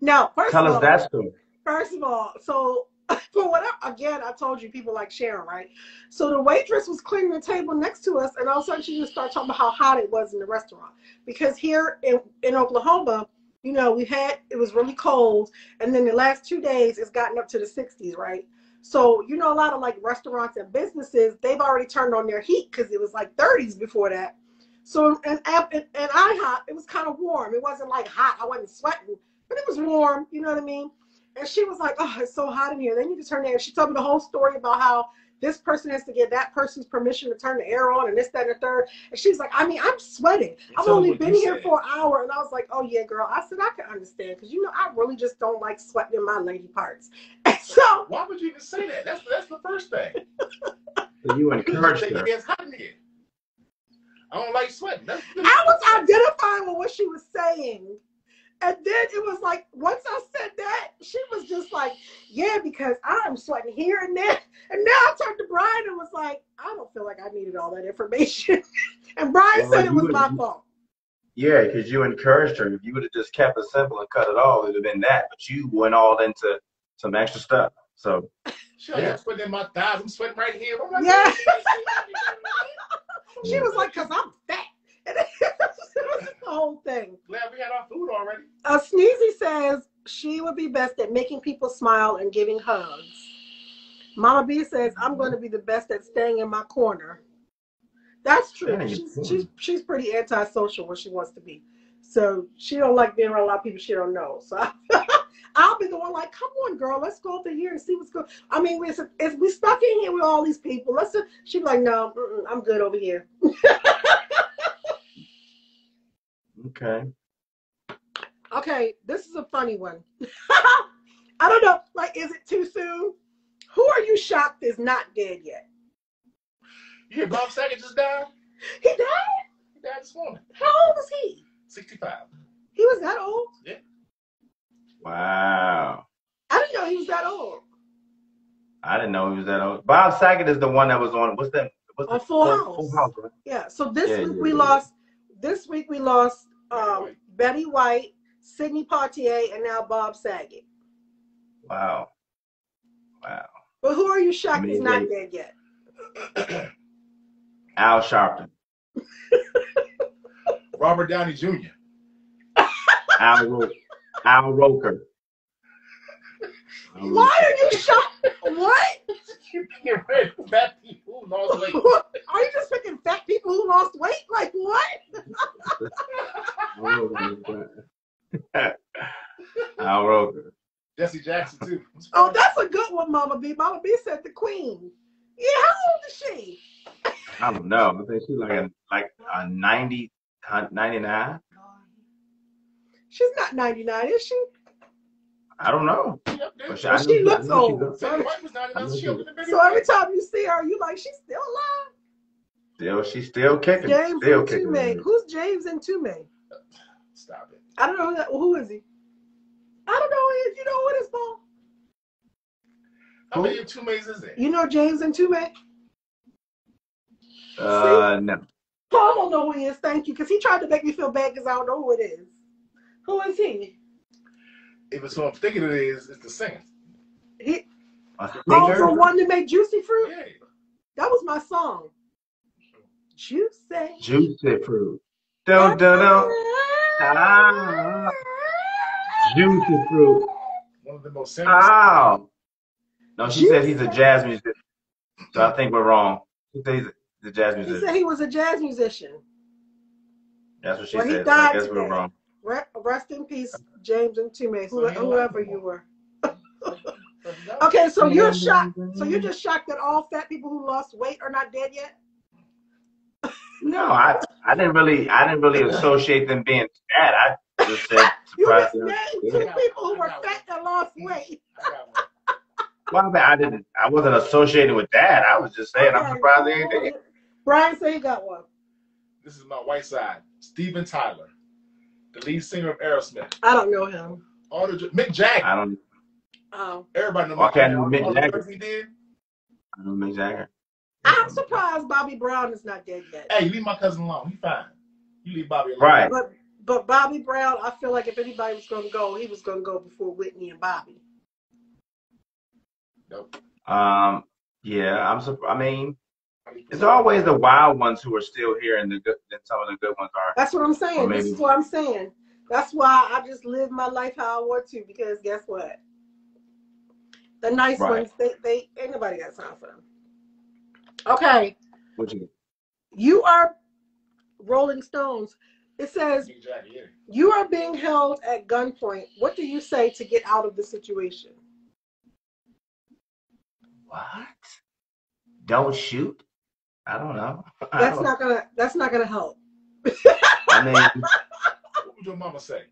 now first Tell of us all, that story. first of all, so *laughs* for whatever again, I told you people like Sharon, right? So the waitress was cleaning the table next to us, and all of a sudden she just started talking about how hot it was in the restaurant. Because here in, in Oklahoma, you know, we had it was really cold, and then the last two days it's gotten up to the 60s, right? So you know, a lot of like restaurants and businesses, they've already turned on their heat because it was like 30s before that. So and and, and IHOP, it was kind of warm. It wasn't like hot. I wasn't sweating, but it was warm. You know what I mean? And she was like, "Oh, it's so hot in here." They need to turn air. She told me the whole story about how this person has to get that person's permission to turn the air on, and this, that, and the third. And she's like, "I mean, I'm sweating. I've Tell 'em only been here said. for an hour." And I was like, "Oh yeah, girl." I said, "I can understand because you know I really just don't like sweating in my lady parts." *laughs* And so Why would you even say that? That's that's the first thing. So you Because you encouraged say her. it's hot in here. I don't like sweating. That's, I was identifying with what she was saying. And then it was like, once I said that, she was just like, yeah, because I'm sweating here and there. And now I turned to Brian and was like, I don't feel like I needed all that information. *laughs* and Brian Well, said it was my fault. Yeah, because you encouraged her. If you would have just kept it simple and cut it all, it would have been that. But you went all into some extra stuff. So *laughs* Sure, Yeah. I'm sweating in my thighs. I'm sweating right here. Like, *laughs* Yeah. She was like, because I'm fat. And *laughs* it was the whole thing. Glad we had our food already. Uh, Sneezy says she would be best at making people smile and giving hugs. Mama B says I'm going to be the best at staying in my corner. That's true. Staying She's she's she's pretty antisocial when she wants to be. So she don't like being around a lot of people she don't know. So *laughs* I'll be the one like, come on, girl, let's go over here and see what's going. I mean, we if we stuck in here with all these people, let's. She's like, no, I'm good over here. *laughs* okay. Okay, this is a funny one. *laughs* I don't know. Like, is it too soon? Who are you shocked is not dead yet? You hear Bob Saget just died? He died? He died this morning. How old was he? 65. He was that old? Yeah. Wow. I didn't know he was that old. I didn't know he was that old. Bob Saget is the one that was on. What's that? What's On the- Full Full House. House. Right? Yeah. So this Yeah, week yeah, we yeah. lost. This week we lost Betty um, White. Betty White, Sidney Poitier, and now Bob Saget. Wow. Wow. But who are you shocked I mean, is not they- dead yet? *clears throat* Al Sharpton. *laughs* Robert Downey Jr. Al Ro- Al Roker. Al Why are you shocked? what? You get rid fat people who lost weight. *laughs* Are you just picking fat people who lost weight? Like what? Roker. *laughs* Al Roker. Jesse Jackson too. Oh, that's a good one, Mama B. Mama B said the Queen. Yeah, how old is she? I don't know. I think she's like a like a 90, 99. She's not 99, is she? I don't know. She. But she, Well, she looks old. up- Betty White was 99. I know She she- older than Betty So every time you see her, you like, she's still alive. Still, she's still kicking. James still kicking. Mtume. Who's James and Mtume? Stop it. I don't know who, that, who is he. I don't know who. You know what is Paul? How many of two mays is there? You know James and Mtume? Uh, no. Paul don't know who he is. Thank you, because he tried to make me feel bad because I don't know who it is. Who is he? If it's who I'm thinking it is, it's the singer. He oh, for one to make Juicy Fruit. Yeah. That was my song. Juicy. Juicy fruit. Dun, dun, dun. Ah. Juicy fruit. One of the most simple. Oh. No, she said he's a jazz musician. So I think we're wrong. She said he's a, jazz He musician. said he was a jazz musician. That's what she Well, he said. I guess we're wrong. Re- Rest in peace, James Mtume, So he whoever you were. *laughs* Okay, so you're shocked. So you're just shocked that all fat people who lost weight are not dead yet? No, I I didn't really I didn't really associate them being fat. I just said *laughs* You surprised just them. named two people who were fat that lost weight. I. Well, I, mean, I didn't I wasn't associated with that. I was just saying I'm surprised they ain't dead. Brian say he got one. This is my white side. Steven Tyler, the lead singer of Aerosmith. I don't know him. All the Mick Jagger. I don't Oh. Everybody knows Okay, all, Mick all the Jagger. work he did. I don't know Mick Jagger. I'm surprised Bobby Brown is not dead yet. Hey, leave my cousin alone. He fine. You leave Bobby alone. Right. But but Bobby Brown, I feel like if anybody was gonna go, he was gonna go before Whitney and Bobby. Nope. Um yeah, I'm surprised. I mean, it's always the wild ones who are still here and the good and some of the good ones aren't. That's what I'm saying. Or This is what I'm saying. That's why I just live my life how I want to because guess what? The nice Right. ones, they, they ain't nobody got time for them. Okay, What you you are Rolling Stones. It says Mick Jagger, yeah. you are being held at gunpoint. What do you say to get out of the situation? what? Don't shoot? I don't know. I, That's don't- not gonna. That's not gonna help. I mean *laughs* What would your mama say?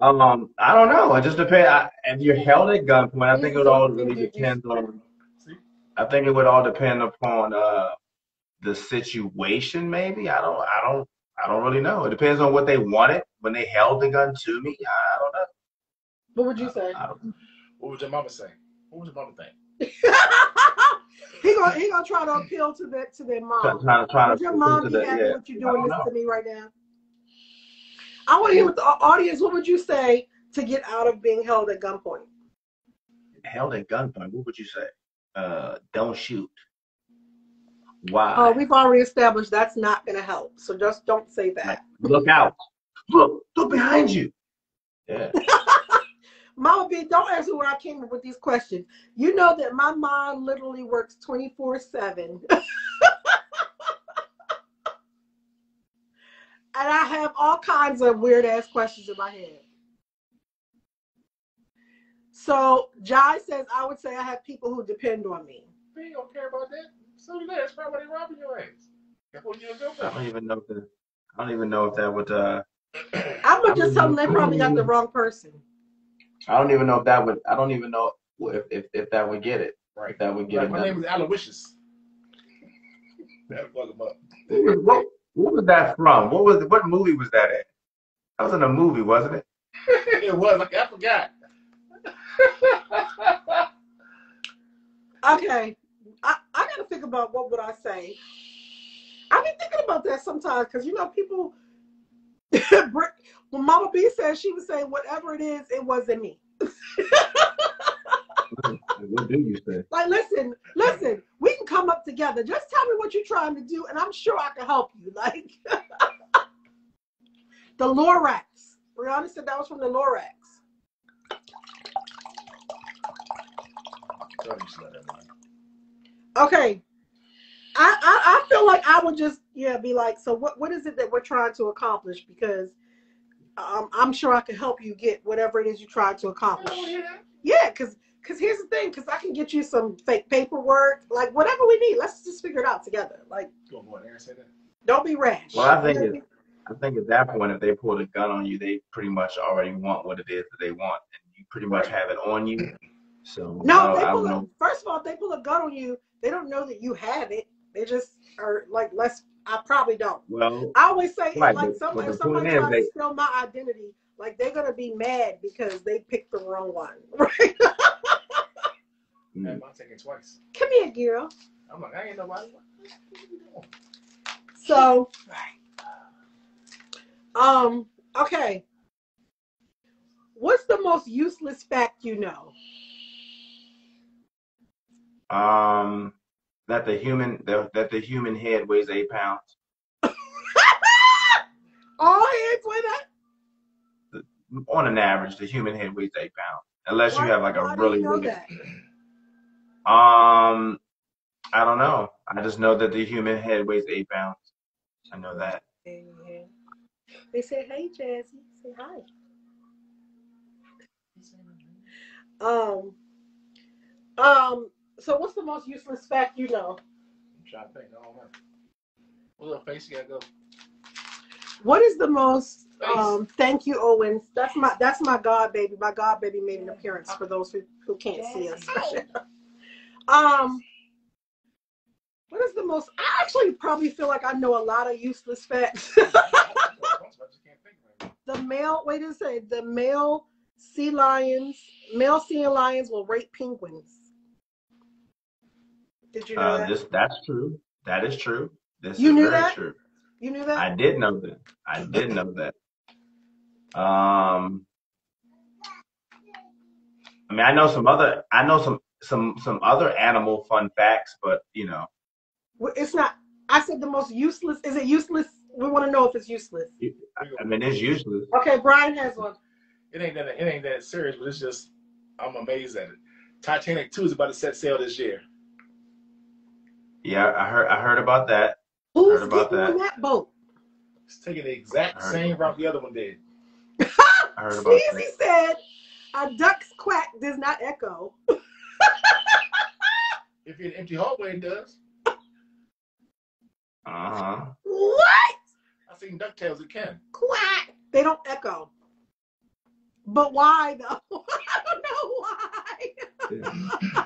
Um, I don't know. It just depends. I, if you're held at gunpoint, I think it would all really depends on. I think it would all depend upon uh the situation. Maybe I don't. I don't. I don't really know. It depends on what they wanted when they held the gun to me. I, I don't know. What would you say? I don't, What would your mama say? What would your mama think? *laughs* he gonna he gonna try to appeal to their to their mom. trying to try Would to your mom into be the- happy yeah. with you I doing this know. to me right now? I want to hear what the audience. What would you say to get out of being held at gunpoint? Held at gunpoint. What would you say? Uh, don't shoot. Why? Oh, we've already established that's not gonna help. So just don't say that. Look out! Look! Look behind you! Yeah. *laughs* Mama B, don't ask me where I came up with these questions. You know that my mind literally works 24 7. *laughs* and I have all kinds of weird ass questions in my head. So, Jai says, I would say I have people who depend on me. They don't care about that. So do they. That's probably why they robbing your ass. That's what you go I don't even know if the, I don't even know if that would uh I'm going to just tell them they probably got the wrong person. I don't even know if that would I don't even know if if, if that would get it. Right. If that would get Like, it my done. name is Aloysius. That fuck him up. What was, what, what was that from? What was what movie was that in? That was in a movie, wasn't it? *laughs* it was. Like, I forgot. Okay, I, I got to think about what would I say. I've been thinking about that sometimes because you know people. *laughs* when Mama B said she was saying whatever it is, it wasn't me. what do you say? Like, listen, listen, we can come up together. Just tell me what you're trying to do, and I'm sure I can help you. Like *laughs* the Lorax. Brianna said that was from the Lorax. Tell you something, man. Okay. I, I, I feel like I would just yeah be like so what what is it that we're trying to accomplish because um, I'm sure I can help you get whatever it is you're trying to accomplish. don't hear that. Yeah, because because here's the thing because I can get you some fake paperwork like whatever we need. Let's just figure it out together. Like You gonna go in there and say that? don't be rash. Well, I think it- I think at that point, if they pull a gun on you, they pretty much already want what it is that they want, and you pretty much have it on you. So no, I, they pull don't a, first of all, if they pull a gun on you, they don't know that you have it. They just are like, let's. I probably don't. Well, I always say Right, like but- somebody but if somebody is tries they- to steal my identity, like they're gonna be mad because they picked the wrong one. *laughs* Right? mm, I'm taking twice. Come here, girl. I'm like, I ain't nobody. What you? So, um, okay. What's the most useless fact you know? um, that the human that, that the human head weighs eight pounds. *laughs* All heads with that? On an average, the human head weighs eight pounds. unless Why- you have like a you really know really. that? Um, I don't know. I just know that the human head weighs eight pounds. I know that. They said, "Hey, Jazzy, say hi." Um, um. So, what's the most useless fact you know? I'm trying to think. I don't know. What little face you gotta go? What is the most? Face. Um. Thank you, Owens. That's my. That's my god baby. My god baby made an appearance for those who who can't see us. *laughs* um. What is the most? I actually probably feel like I know a lot of useless facts. *laughs* I just can't think right now. the male wait a second the male sea lions male sea lions will rape penguins did you know Uh, that this that's true. That is true. This You is knew very that? true. you knew that I did know that. I did know that. Um, I mean, I know some other. I know some some some other animal fun facts, but you know, Well, it's not i said the most useless is it useless we want to know if it's useless I, I mean, it's useless. okay brian has one It ain't that. It ain't that serious, but it's just I'm amazed at it. Titanic two is about to set sail this year. Yeah, I heard. I heard about that. who's Heard about getting on that. that boat It's taking the exact same route the other one did. I heard about Sleazy said a duck's quack does not echo If you're in an empty hallway, it does. Uh huh. what I've seen Ducktales. It can. quack they don't echo but why though *laughs* i don't know why *laughs*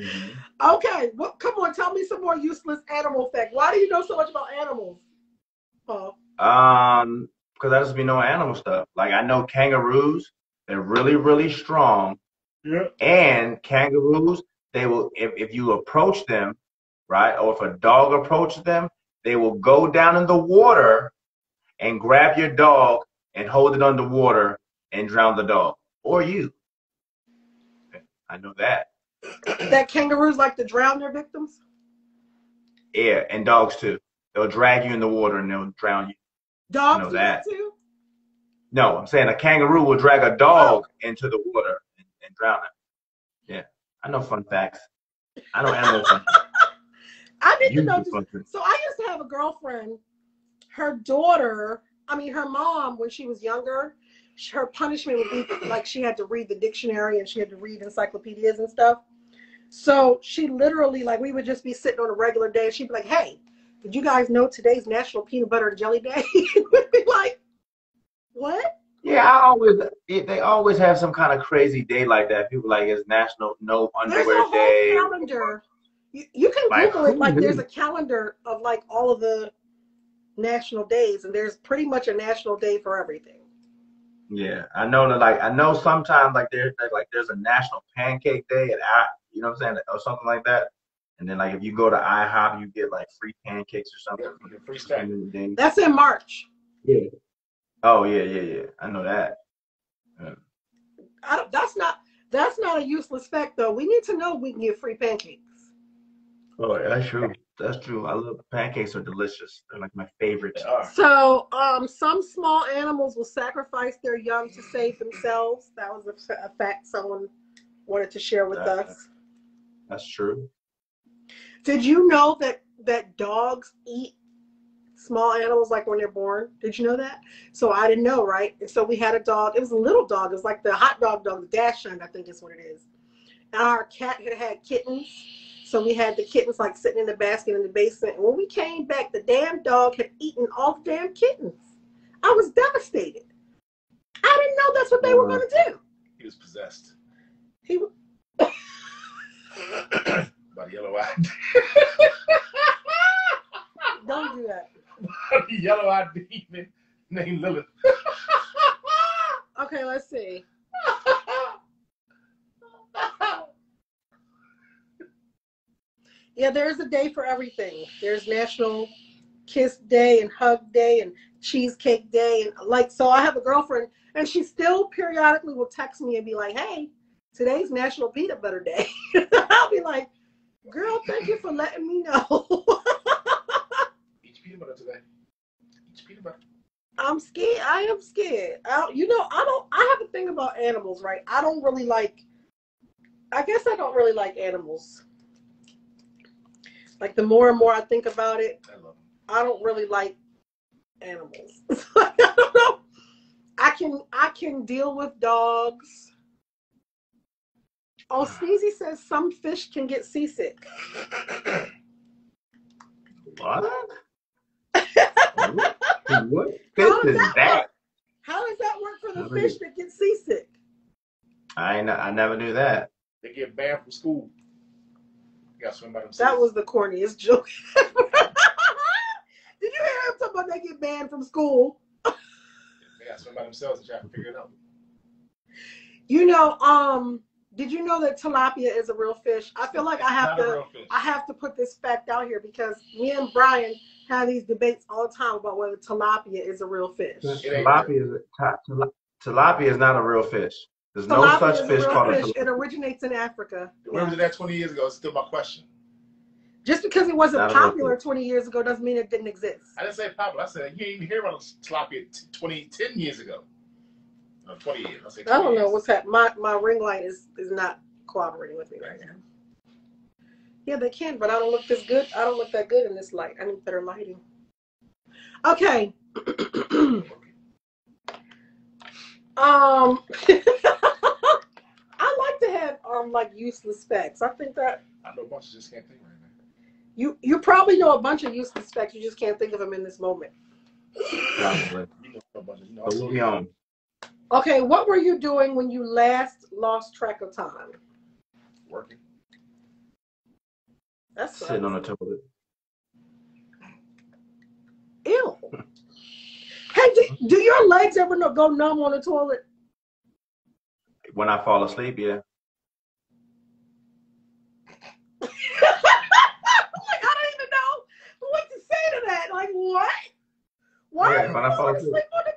Mhm. Okay, well, come on, tell me some more useless animal fact. Why do you know so much about animals? Paul. Um, because I just be knowing animal stuff. Like I know kangaroos. They're really really strong. Yeah. And kangaroos, they will if, if you approach them, right, or if a dog approaches them, they will go down in the water and grab your dog and hold it underwater and drown the dog or you. I know that. That kangaroos like to drown their victims? Yeah, and dogs too. They'll drag you in the water and they'll drown you. Dogs know do that. that too? No, I'm saying a kangaroo will drag a dog oh. into the water and, and drown it. Yeah, I know fun facts. I know animal fun facts. *laughs* I to You know. Just, so I used to have a girlfriend. Her daughter, I mean, her mom, when she was younger, her punishment would be like she had to read the dictionary and she had to read encyclopedias and stuff. So she literally, like, we would just be sitting on a regular day and she'd be like, hey, did you guys know today's National Peanut Butter and Jelly Day? *laughs* we'd be like, what? Yeah, I always they always have some kind of crazy day like that. People like it's National No Underwear There's a whole Day. calendar. You, you can Like, Google it. Like, there's a calendar of like all of the national days, and there's pretty much a national day for everything. Yeah, I know that. Like I know sometimes like there's like there's a National Pancake Day and I, you know what I'm saying, or something like that. And then like if you go to IHOP, you get like free pancakes or something. Yeah, free for snack. the day. That's in March. Yeah. Oh yeah, yeah, yeah. I know that. I don't, that's not that's not a useless fact though. We need to know we can get free pancakes. Oh, yeah, that's true. That's true. I love pancakes are delicious. They're like my favorite. They are. So, um, some small animals will sacrifice their young to save themselves. That was a, a fact someone wanted to share with That- us. That's true. Did you know that that dogs eat small animals like when they're born? Did you know that? So I didn't know, right? And so we had a dog. It was a little dog. It was like the hot dog dog, the Dachshund, I think is what it is. And our cat had had kittens. So we had the kittens like sitting in the basket in the basement. And when we came back, the damn dog had eaten all the damn kittens. I was devastated. I didn't know that's what they were going to do. He was possessed He was *laughs* yellow eyed, *laughs* don't do that. the yellow eyed demon named Lilith. Okay, let's see. Yeah, there's a day for everything. There's National Kiss Day and Hug Day and Cheesecake Day and like so I have a girlfriend and she still periodically will text me and be like, "Hey, today's National Peanut Butter Day." *laughs* I'll be like, "Girl, thank you for letting me know." Eat peanut butter today. Eat peanut butter. I'm scared. I am scared. I, you know, I don't. I have a thing about animals, right? I don't really like. I guess I don't really like animals. Like the more and more I think about it, I love them. I don't really like animals. *laughs* I don't know. I can I can deal with dogs. Oh, Sneezy says some fish can get seasick. What? what *laughs* fish How does that that? work? How does that work for the Never fish knew. that get seasick? I ain't, I never knew that. They get banned from school. You gotta swim by themselves. That was the corniest joke. *laughs* Did you hear him talking about they get banned from school? They gotta swim by themselves and try to figure it out. You know, um, did you know that tilapia is a real fish? I feel like I have to. I have to put this fact out here because me and Brian have these debates all the time about whether tilapia is a real fish. It Tilapia is, a- tilapia is not a real fish. There's no such is a fish real called a tilapia. It originates in Africa. Remember that 20 years ago? It's still my question. Just because it wasn't Not popular 20 years ago doesn't mean it didn't exist. I didn't say popular. I said you ain't even hear about tilapia t- 20, 10 years ago. No, 20 years. I, say I don't know years. what's happening. My my ring light is is not cooperating with me right now. Yeah, they can, but I don't look this good. I don't look that good in this light. I need better lighting. Okay. *clears throat* um *laughs* I like to have um like useless facts. I think that I know a bunch of just can't think right now. you you probably know a bunch of useless facts. You just can't think of them in this moment. Probably. You know a bunch of, you know, But we'll be on. Okay, what were you doing when you last lost track of time? working. That's Sitting on a toilet. Ew. Hey, do, do your legs ever go numb on the toilet? When I fall asleep, yeah. *laughs* like, I don't even know what to say to that. Like, what? Why Yeah, are you when I fall asleep. asleep on?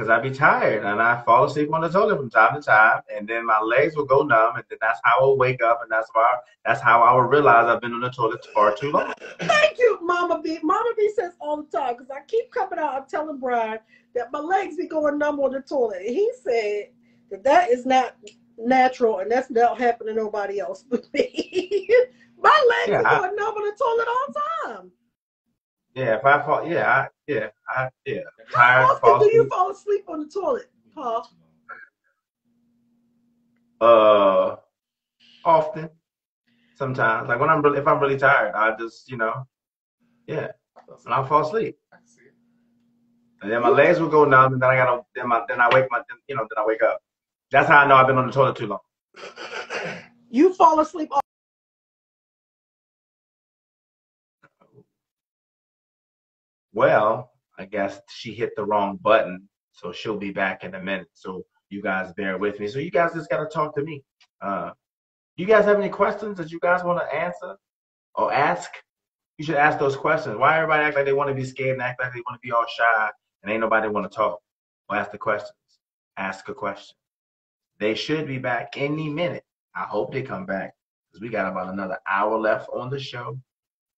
Because I be tired and I fall asleep on the toilet from time to time, and then my legs will go numb, and then that's how I'll wake up, and that's why that's how I will realize I've been on the toilet far too long. Thank you, Mama B. Mama B says all the time because I keep coming out and telling Brian that my legs be going numb on the toilet. He said that that is not natural and that's not happening to nobody else but me. *laughs* my legs Yeah, are I- going numb on the toilet all the time. Yeah, if I fall, yeah, I, yeah, I, yeah, How tired, often do you fall asleep on the toilet, Paul? Uh, often, sometimes, like when I'm really, if I'm really tired, I just, you know, yeah, and I'll fall asleep, I can see it. and then my legs will go numb, and then I gotta, then my, then I wake my, then, you know, then I wake up. That's how I know I've been on the toilet too long. You fall asleep. Well, I guess she hit the wrong button, so she'll be back in a minute. So you guys bear with me. So you guys just gotta talk to me. Uh, you guys have any questions that you guys want to answer or ask? You should ask those questions. Why everybody act like they want to be scared and act like they want to be all shy and ain't nobody want to talk? Well, ask the questions. Ask a question. They should be back any minute. I hope they come back because we got about another hour left on the show.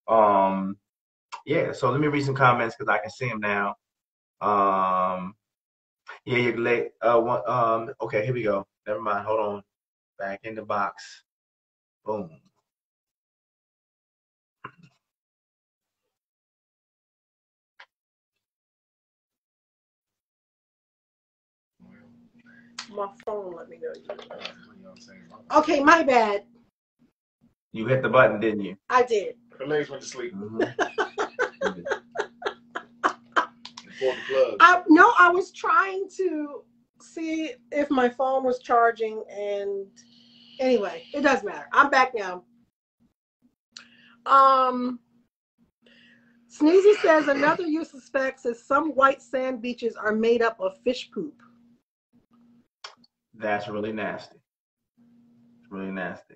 Um, yeah, so let me read some comments because I can see them now. Um, yeah, you're late. Uh, one, um, okay, here we go. Never mind. Hold on. Back in the box. Boom. My phone let me know. you. You know what I'm saying? Okay, my bad. You hit the button, didn't you? I did. Her legs went to sleep. Mhm. Pulled the plug. I no, I was trying to see if my phone was charging, and anyway, it doesn't matter. I'm back now. Um, Sneezy says another use of specs is some white sand beaches are made up of fish poop. That's really nasty. It's really nasty.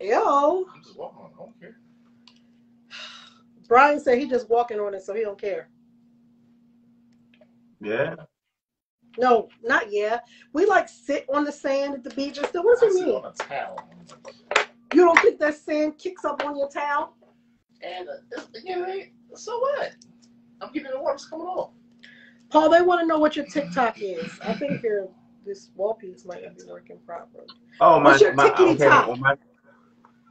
Yo, I'm just walking on. I don't care. Brian said he just walking on it, so he don't care. Yeah. No, not yeah. We like sit on the sand at the beach and stuff. What I does it sit mean? on a towel. You don't think that sand kicks up on your towel? And uh, it's, you know, so what? I'm getting the water. It's coming off. Paul, they want to know what your TikTok is. I think your this wall piece might not be working properly. Oh my What's your my tickety okay. tock? Well, my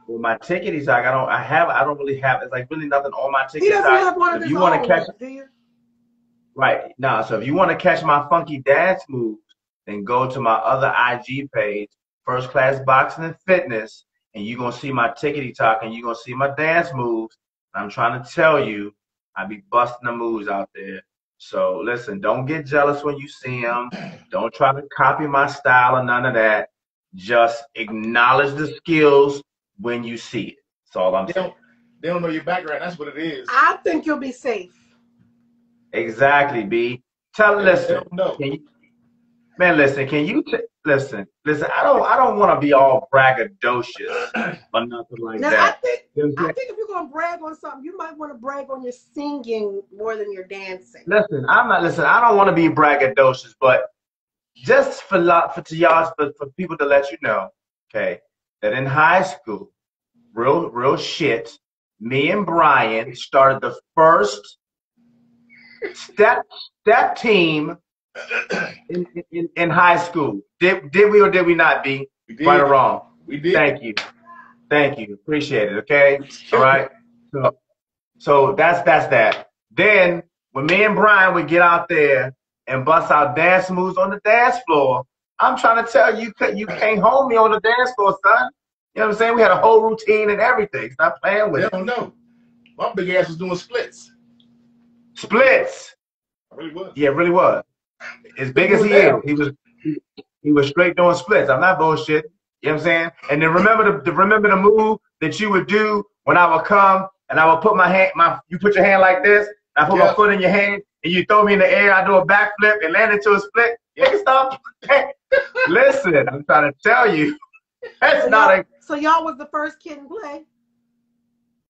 well, my tickety like, I don't. I have. I don't really have. It's like really nothing on my He doesn't have one of If you want to catch do right now, so if you want to catch my funky dance moves, then go to my other IG page, First Class Boxing and Fitness, and you're gonna see my tickety talk, and you're gonna see my dance moves. I'm trying to tell you, I be busting the moves out there. So listen, don't get jealous when you see them. *clears throat* Don't try to copy my style or none of that. Just acknowledge the skills when you see it. That's all I'm They saying. don't. They don't know your background. That's what it is. I think you'll be safe. Exactly, B. Tell They, they listen. don't. Can you, man, listen. Can you t- listen? Listen. I don't. I don't want to be all braggadocious *clears throat* or nothing like Now, that. think You know what I'm I think if you're gonna brag on something, you might want to brag on your singing more than your dancing. Listen, I'm not. Listen, I don't want to be braggadocious, but just for lot for to y'all, for, for people to let you know, okay, that in high school, real real shit. Me and Brian started the first step step team in, in, in high school. Did did we or did we not be right or wrong? We did. Thank you, thank you, appreciate it. Okay, all right. So so that's that's that. Then when me and Brian would get out there and bust out dance moves on the dance floor, I'm trying to tell you, you you can't hold me on the dance floor, son. You know what I'm saying? We had a whole routine and everything. Stop playing with They it. don't know. My big ass was doing splits. Splits. I really was. Yeah, really was. As big as he is, he was he, was straight doing splits. I'm not bullshit. You know what I'm saying? And then remember the, the remember the move that you would do when I would come and I would put my hand my you put your hand like this, I put my foot in your hand and you throw me in the air, I do a backflip and land into a split. Nigga, stop. Listen, I'm trying to tell you. That's So not a so y'all was the first kid in play.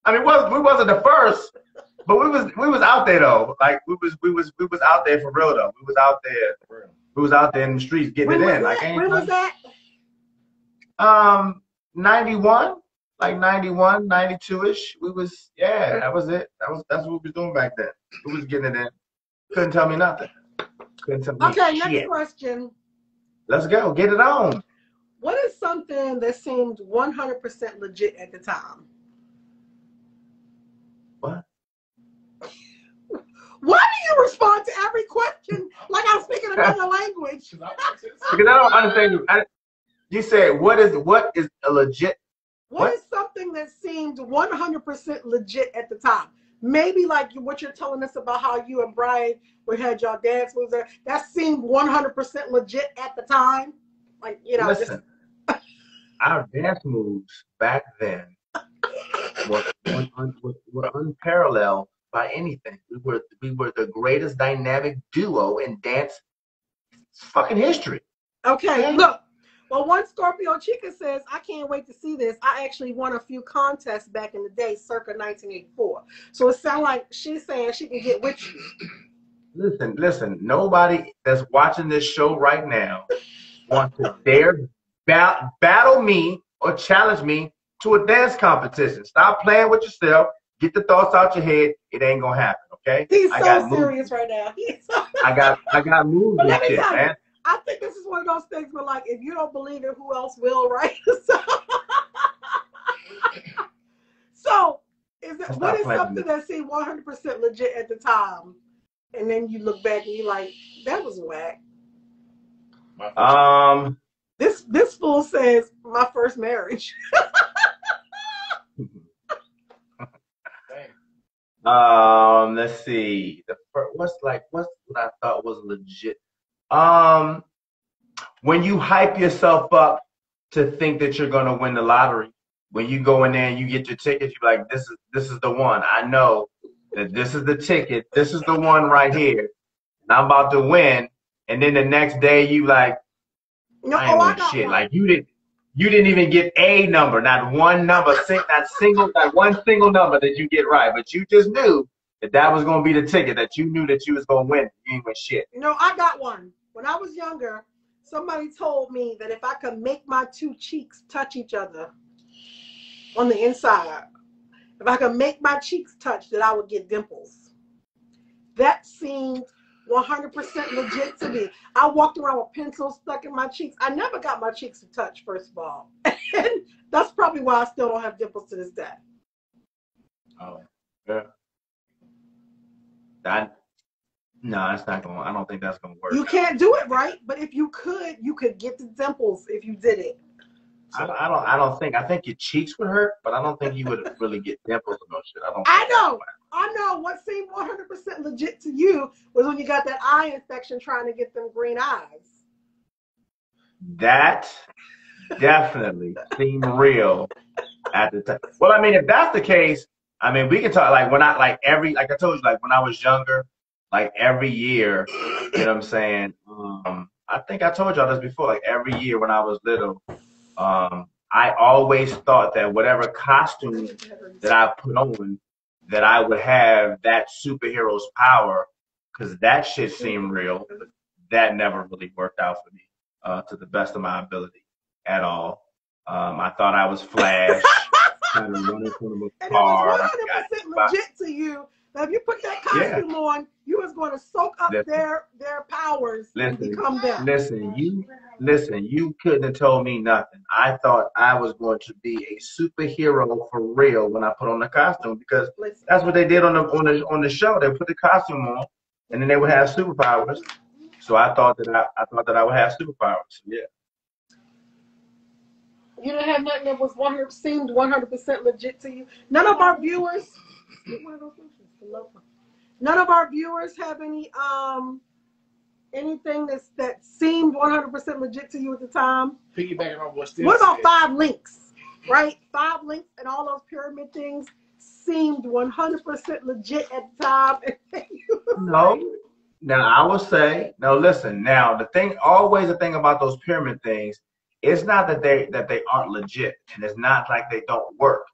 I mean, was we wasn't the first, but we was we was out there though. Like we was we was we was out there for real though. We was out there. We was out there in the streets getting When it in. Like that? ain't When was that? um 91, like 91, 92 ish. We was yeah, that was it. That was that's what we was doing back then. We was getting it in. Couldn't tell me nothing. Couldn't tell me Okay, shit. next question. Let's go. Get it on. What is something that seemed 100% legit at the time? What? *laughs* Why do you respond to every question like I'm speaking another *laughs* language? 'Cause I- *laughs* Because I don't understand you. I, you said what is what is a legit what What? is something that seemed 100% legit at the time? Maybe like what you're telling us about how you and Brian we had y'all dance moves there. That seemed 100% legit at the time. Like, you know, just Listen, our dance moves back then *laughs* were, un, were unparalleled by anything. We were we were the greatest dynamic duo in dance fucking history. Okay, look. Well, one Scorpio Chica says, I can't wait to see this. I actually won a few contests back in the day, circa 1984. So it sounds like she's saying she can get with you. Listen, listen. Nobody that's watching this show right now wants to dare ba- battle me or challenge me to a dance competition. Stop playing with yourself. Get the thoughts out your head. It ain't gonna happen. Okay? He's I so got moves. serious right now. So, I got I got moves *laughs* with and let me shit, you, man. I think this is one of those things where, like, if you don't believe it, who else will, right? *laughs* so, so is it, That's what not is playing something that seemed 100% legit at the time? And then you look back and you're like, that was whack. Um, This this fool says my first marriage. *laughs* Um, let's see. The first, what's like what's what I thought was legit. Um, when you hype yourself up to think that you're gonna win the lottery, when you go in there and you get your ticket, you're like, this is this is the one. I know that this is the ticket. This is the one right here, and I'm about to win. And then the next day, you like, No, I ain't oh, shit. Like you didn't, you didn't even get a number, not one number, not single, not one single number that you get right. But you just knew that that was gonna be the ticket. That you knew that you was gonna win. You ain't win shit. You know, I got one. When I was younger, somebody told me that if I could make my two cheeks touch each other on the inside, if I could make my cheeks touch, that I would get dimples. that seemed 100% legit to me. I walked around with pencils stuck in my cheeks. I never got my cheeks to touch, first of all. *laughs* And that's probably why I still don't have dimples to this day. Oh, yeah. That no, that's not going. I don't think that's going to work. You can't do it right, but if you could, you could get the dimples if you did it. I, I don't. I don't think. I think your cheeks would hurt, but I don't think you would *laughs* really get dimples or no shit. I don't. I know. I know. What seemed 100% legit to you was when you got that eye infection trying to get them green eyes. That definitely seemed real at the time. Well, I mean, if that's the case, I mean, we can talk like when I like every like I told you, like when I was younger, like every year, you know what I'm saying? Um, I think I told y'all this before, like every year when I was little, um, I always thought that whatever costume that I put on, that I would have that superhero's power, because that shit seemed real. That never really worked out for me, uh, to the best of my ability at all. Um, I thought I was Flash, kind of running from a And car. it was 100% legit to you. Now, if you put that costume on, you was going to soak up Listen. their their powers and Listen. become them. Listen, you listen, you couldn't have told me nothing. I thought I was going to be a superhero for real when I put on the costume because Listen. that's what they did on the on the on the show. They put the costume on and then they would have superpowers. So I thought that I, I thought that I would have superpowers. Yeah. You didn't have nothing that was 100 seemed 100% legit to you. None of our viewers. None of our viewers have any um anything that's that seemed 100% legit to you at the time. Piggybacking on what Steve What about five links? Right, five links and all those pyramid things seemed 100% legit at the time. *laughs* No. Now I will say, now listen, now the thing always the thing about those pyramid things, it's not that they that they aren't legit and it's not like they don't work.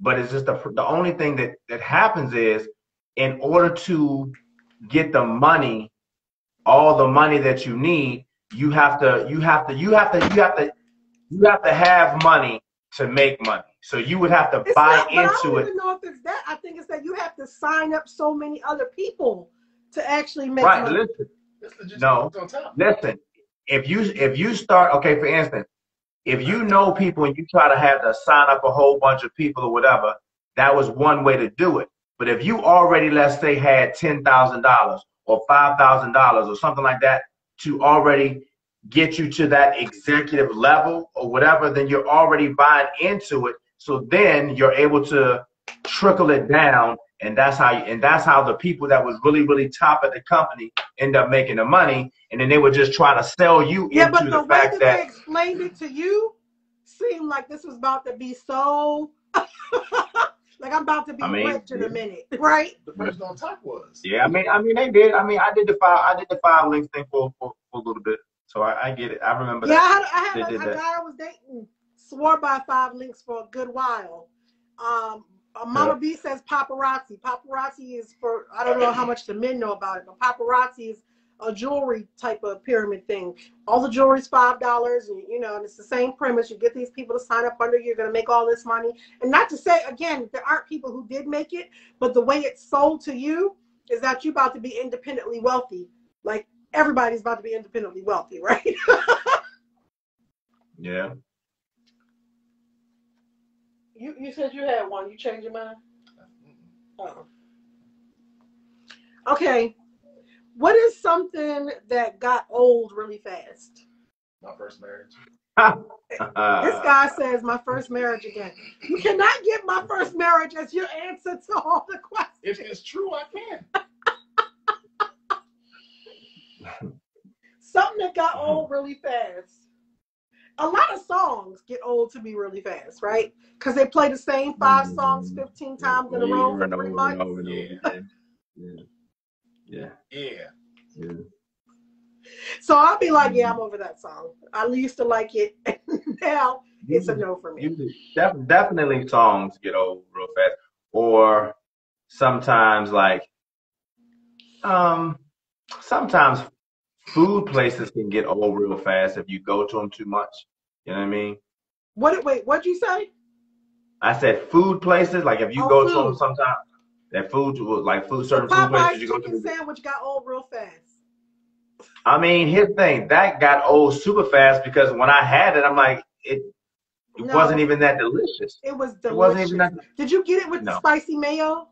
But it's just the the only thing that, that happens is in order to get the money, all the money that you need, you have to you have to you have to you have to you have to have money to make money. So you would have to It's buy not, but I into don't it. even know if it's that. I think it's that you have to sign up so many other people to actually make Right, money. listen. That's No. on top. Listen, if you if you start okay, for instance, if you know people and you try to have to sign up a whole bunch of people or whatever, that was one way to do it. But if you already, let's say, had ten thousand dollars or five thousand dollars or something like that to already get you to that executive level or whatever, then you're already buying into it. So then you're able to trickle it down, and that's how you, and that's how the people that was really really top of the company end up making the money, and then they would just try to sell you Yeah, into but the, the way fact that, that they explained it to you seemed like this was about to be so. *laughs* like I'm about to be I mean, rich in yeah. a minute, right? The person on top was. Yeah, I mean, I mean, they did. I mean, I did the five, I did the five links thing for, for, for a little bit, so I, I get it. I remember Yeah, that. I had, I had a, a guy I was dating swore by five links for a good while. Um, uh, Mama Yeah. B says paparazzi. Paparazzi is for I don't know how much the men know about it, but paparazzi is a jewelry type of pyramid thing. All the jewelry's five dollars, and you know, and it's the same premise. You get these people to sign up under you, you're gonna make all this money. And not to say again, there aren't people who did make it, but the way it's sold to you is that you're about to be independently wealthy. Like everybody's about to be independently wealthy, *laughs* right? Yeah. You you said you had one. You changed your mind? Oh. Okay. What is something that got old really fast? My first marriage. *laughs* This guy says my first marriage again. You cannot get my first marriage as your answer to all the If questions. it's true, I can. *laughs* Something that got old really fast. A lot of songs get old to me really fast, right? Because they play the same five songs 15 times in a row for three over months. over Yeah. Yeah. Yeah. Yeah. Yeah. So I'll be like, yeah, I'm over that song. I used to like it. *laughs* now it's a no for me. Def- definitely songs get old real fast, or sometimes like, um, sometimes food places can get old real fast if you go to them too much. You know what I mean? What? Wait, what'd you say? I said food places, like if you Oh, go to food. them sometimes. That food like food certain food places you go chicken to. sandwich got old real fast. I mean, his thing that got old super fast because when I had it, I'm like, it, it No. wasn't even that delicious. It was It wasn't even that. Did you get it with the No. spicy mayo?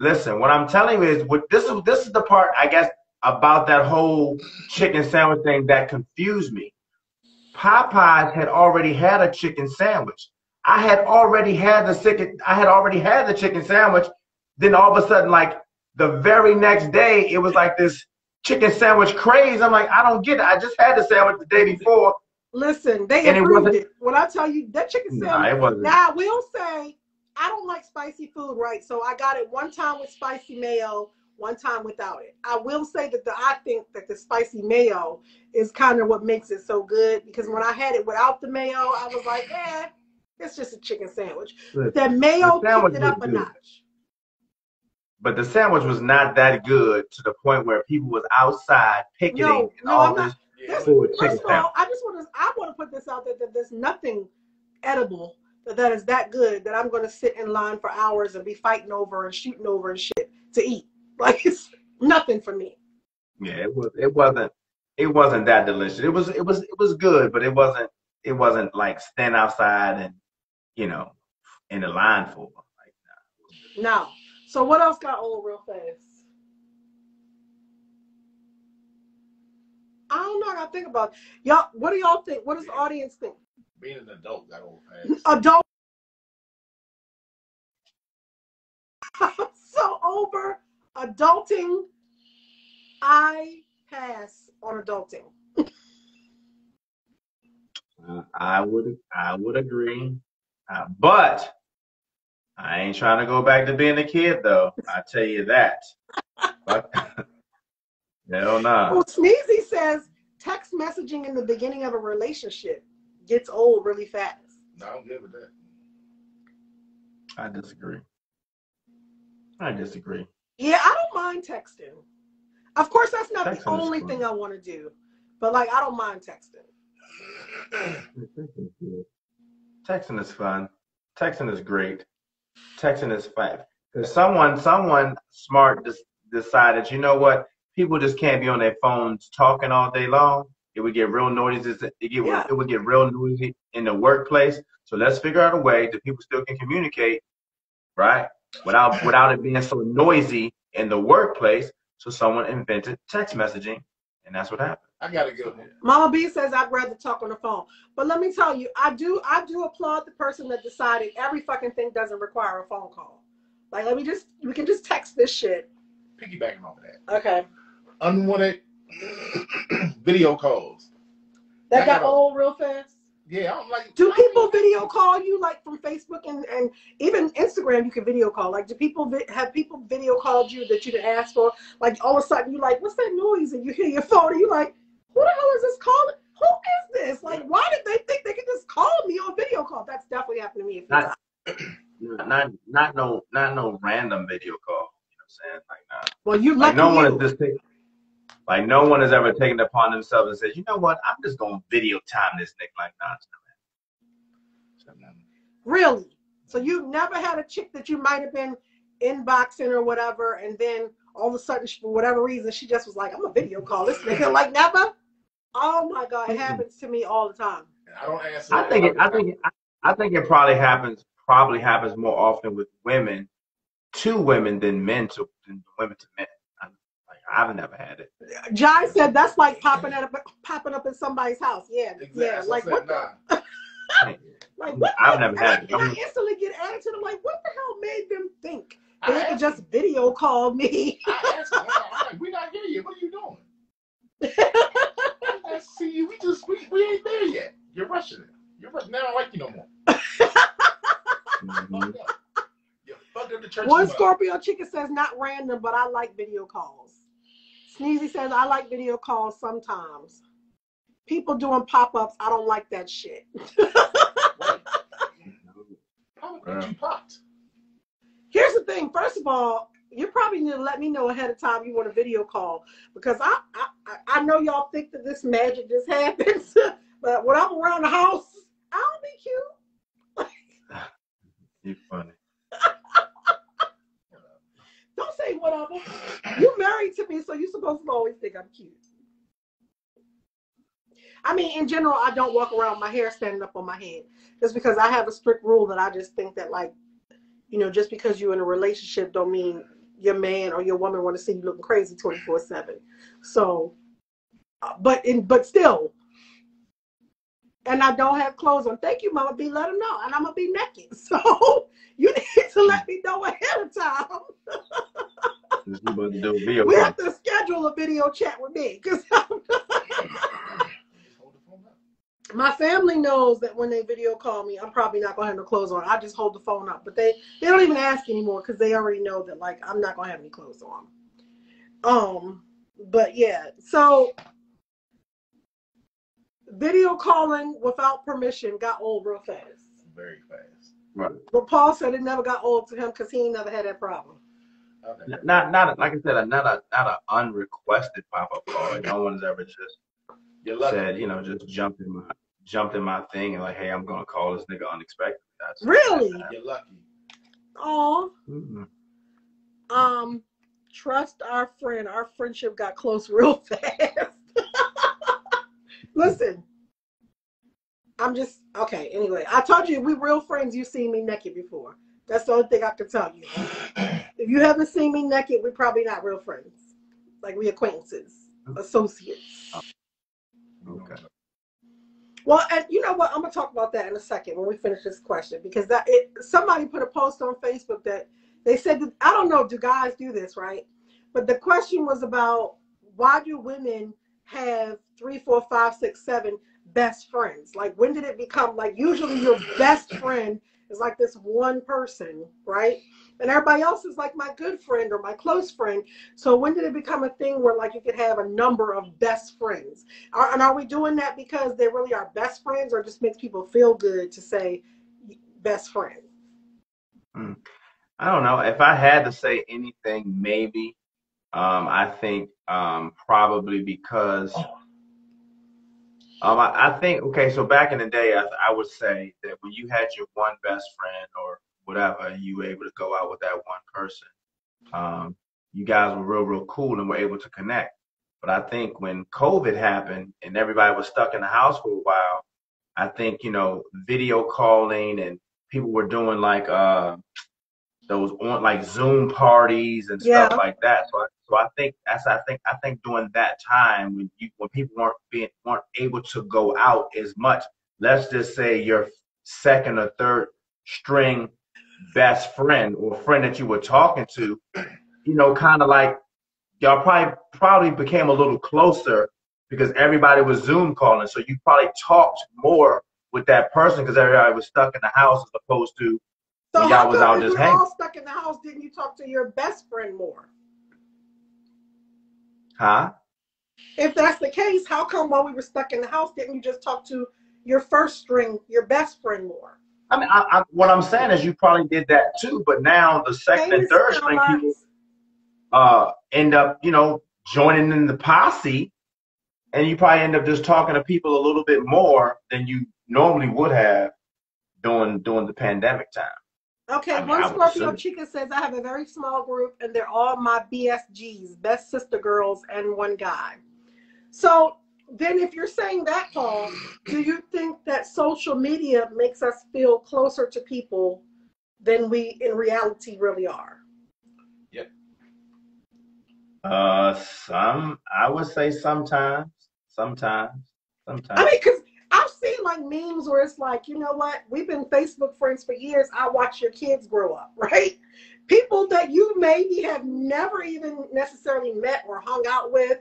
Listen, what I'm telling you is, what this is this is the part I guess about that whole chicken sandwich thing that confused me. Popeyes had already had a chicken sandwich. I had already had the chicken. I had already had the chicken sandwich. Then all of a sudden, like the very next day, it was like this chicken sandwich craze. I'm like, I don't get it. I just had the sandwich the day before. Listen, they And it wasn't- it. When I tell you that chicken Nah, sandwich. it wasn't. Now I will say I don't like spicy food, right? So I got it one time with spicy mayo, one time without it. I will say that the I think that the spicy mayo is kind of what makes it so good because when I had it without the mayo, I was like, eh, it's just a chicken sandwich. But that mayo sandwich kicked it up a good. notch. But the sandwich was not that good to the point where people was outside picketing No, and no, all I'm this not. Yeah, There's- for a chicken First of all, I just want to I want to put this out there that there's nothing edible that, that is that good that I'm going to sit in line for hours and be fighting over and shooting over and shit to eat. *laughs* Like it's nothing for me. Yeah, it was. It wasn't. It wasn't that delicious. It was. It was. It was good, but it wasn't. It wasn't like stand outside and, you know, in the line for. Like, Now, so what else got old real fast? I don't know. I gotta think about it. y'all. What do y'all think? What does the audience think? being an adult got old fast. Adult. *laughs* so over adulting. I pass on adulting. uh, I would. I would agree, uh, but I ain't trying to go back to being a kid, though. I tell you that. But, *laughs* hell no. Well, Sneezy says text messaging in the beginning of a relationship gets old really fast. No, I don't give with that. I disagree. I disagree. Yeah, I don't mind texting. Of course, that's not Texting the only thing I want to do, but like I don't mind texting. Texting is fun. Texting is great. Texting is fun. Because someone, someone smart just decided, you know what? People just can't be on their phones talking all day long. It would get real noisy. It, get, Yeah. it would get real noisy in the workplace. So let's figure out a way that people still can communicate, right? Without without it being so noisy in the workplace. So someone invented text messaging, and that's what happened. I got a good one. Mama B says I'd rather talk on the phone, but let me tell you, I do I do applaud the person that decided every fucking thing doesn't require a phone call. Like let me just we can just text this shit. Piggybacking off of that. Okay, Unwanted *clears throat* video calls. that I got got a- old real fast. Yeah, I don't like. Do people video call you like from Facebook and, and even Instagram? You can video call. Like, do people vi- have people video called you that you didn't ask for? Like, all of a sudden you're like, what's that noise? And you hear your phone and you like, who the hell is this calling? Who is this? Like, why did they think they could just call me on video call? That's definitely happened to me. a few Not- times. *clears throat* Not not no not no random video call. You know what I'm saying? Like nah. Well, you Like lucky no one you. has just taken, like no one has ever taken it upon themselves and said, you know what, I'm just gonna video time this nigga like nah. Really? So you never had a chick that you might have been inboxing or whatever, and then all of a sudden, for whatever reason, she just was like, "I'm a video call this nigga." *laughs* Like never. Oh my god, it happens to me all the time. I don't answer. I think it, I think it, I think it probably happens probably happens more often with women to women than men to than women to men. I'm, like I've never had it. Jai said that's like popping up popping up in somebody's house. Yeah, Exactly. yeah. Like what what? I'm The, *laughs* like what? I've the- never and had I, it. and I instantly get attitude. I'm like, what the hell made them think they I could asked just video call me? I asked him, I'm like, we not here yet. What are you doing? *laughs* I see you. We just we, we ain't there yet. You're rushing it. You're rushing. Now I don't like you no more. Mhm. You fucked up the church. One. Scorpio Chica says not random, but I like video calls. Sneezy says I like video calls sometimes. People doing pop ups, I don't like that shit. Wait. How did you popped? Here's the thing. First of all, you probably need to let me know ahead of time you want a video call because I I, I- I know y'all think that this magic just happens, *laughs* but when I'm around the house, I'll be cute. *laughs* You funny. Supposed to always think I'm cute. I mean, in general, I don't walk around with my hair standing up on my head just because I have a strict rule that I just think that like, you know, just because you're in a relationship don't mean your man or your woman want to see you looking crazy 24 seven. So, uh, but in, but still, and I don't have clothes on. Thank you, Mama B. Let them know, and I'm gonna be naked. *laughs* So you need to let me know ahead of time. *laughs* we have to schedule a video chat with me because *laughs* my family knows that when they video call me, I'm probably not gonna have no clothes on. I just hold the phone up, but they they don't even ask anymore because they already know that like I'm not gonna have any clothes on. Um, but yeah, so video calling without permission got old real fast. Very fast. Right. But Paul said it never got old to him because he ain't never had that problem. Okay. Not, not like I said, not a not an unrequested pop up call. no one's ever just said, you know, just jumped in my jumped in my thing and like, hey, I'm gonna call this nigga unexpected. That's really. You're lucky. Oh. Mm-hmm. Um, trust our friend. Our friendship got close *laughs* real fast. *laughs* Listen, I'm just okay. Anyway, I told you we real friends. You've seen me naked before. That's the only thing I can tell you. *laughs* if you haven't seen me naked, we're probably not real friends. Like we acquaintances, associates. Okay. Well, and you know what? I'm gonna talk about that in a second when we finish this question because that it somebody put a post on Facebook that they said that, I don't know, do guys do this right? But the question was about why do women have three, four, five, six, seven best friends? Like, when did it become like usually your best friend is like this one person, right? And everybody else is like my good friend or my close friend. So when did it become a thing where like you could have a number of best friends? Are, and are we doing that because they really are best friends, or just makes people feel good to say best friend? Mm. I don't know. If I had to say anything, maybe um, I think um, probably because um, I, I, think okay. So back in the day, I, I, would say that when you had your one best friend or whatever, and you were able to go out with that one person, um, you guys were real, real cool and were able to connect. But I think when COVID happened and everybody was stuck in the house for a while, I think you know video calling and people were doing like uh, those on like Zoom parties and stuff yeah. like that. So I, so I think that's I think I think during that time when you when people weren't being weren't able to go out as much, let's just say your second or third string best friend or friend that you were talking to, you know, kind of like y'all probably probably became a little closer because everybody was Zoom calling. So you probably talked more with that person because everybody was stuck in the house as opposed to so y'all was out just hanging. all stuck in the house, didn't you talk to your best friend more? Huh? If that's the case, how come while we were stuck in the house, didn't you just talk to your first string, your best friend more? I mean, I, I, what I'm saying is you probably did that too, but now the second and third string people uh, end up, you know, joining in the posse, and you probably end up just talking to people a little bit more than you normally would have during during the pandemic time. Okay, I mean, one Scorpio Chica says I have a very small group and they're all my BSGs, best sister girls, and one guy. So then if you're saying that, Paul, do you think that social media makes us feel closer to people than we in reality really are? Yep. Uh, some I would say sometimes, sometimes, sometimes. I mean, because I've seen like memes where it's like, you know what? We've been Facebook friends for years. I watch your kids grow up, *laughs* right? People that you maybe have never even necessarily met or hung out with,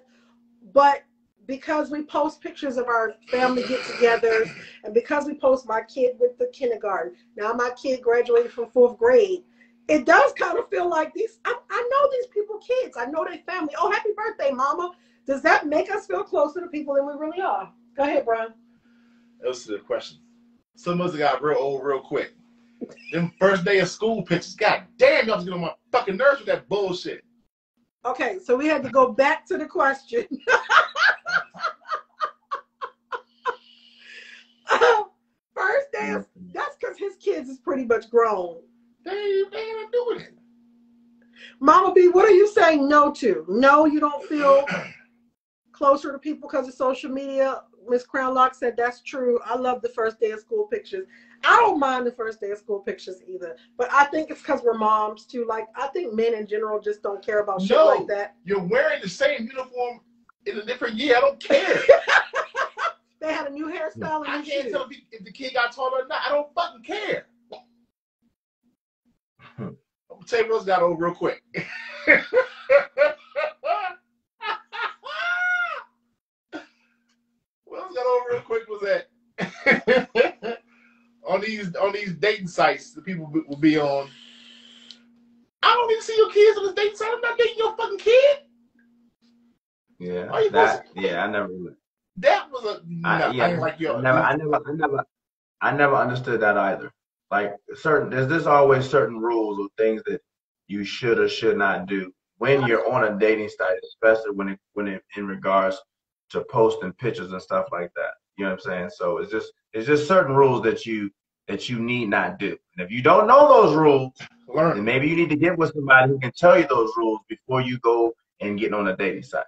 but because we post pictures of our family get-togethers, and because we post my kid with the kindergarten, now my kid graduated from fourth grade. It does kind of feel like these. I, I know these people, kids. I know their family. Oh, happy birthday, mama! Does that make us feel closer to people than we really are? Go ahead, Brian. That was the question. Some of us got real old real quick. Them first day of school pictures. God damn, y'all just get on my fucking nerves with that bullshit. Okay, so we had to go back to the question. *laughs* *laughs* first day of that's because his kids is pretty much grown. They they ain't doing it. Mama B, what are you saying no to? No, you don't feel *clears throat* closer to people because of social media. Miss Crownlock said that's true. I love the first day of school pictures. I don't mind the first day of school pictures either, but I think it's because we're moms too. Like I think men in general just don't care about shit like that. You're wearing the same uniform in a different year. I don't *laughs* care. They had a new hairstyle I and new can't shoes. tell if, he, if the kid got taller or not. I don't fucking care. *laughs* I'm gonna tell you what else got old real quick. *laughs* what else got old real quick was that *laughs* on these on these dating sites the people will be on. I don't need to see your kids on this dating site. I'm not dating your fucking kid. Yeah, that. Yeah, I never. That was a no. I, I, yeah, ain't like your. Never, I never, I never, I never understood that either. Like certain, there's this always certain rules or things that you should or should not do when you're on a dating site, especially when it when it in regards to posting pictures and stuff like that. You know what I'm saying? So it's just it's just certain rules that you that you need not do. And if you don't know those rules, learn. then maybe you need to get with somebody who can tell you those rules before you go and get on a dating site.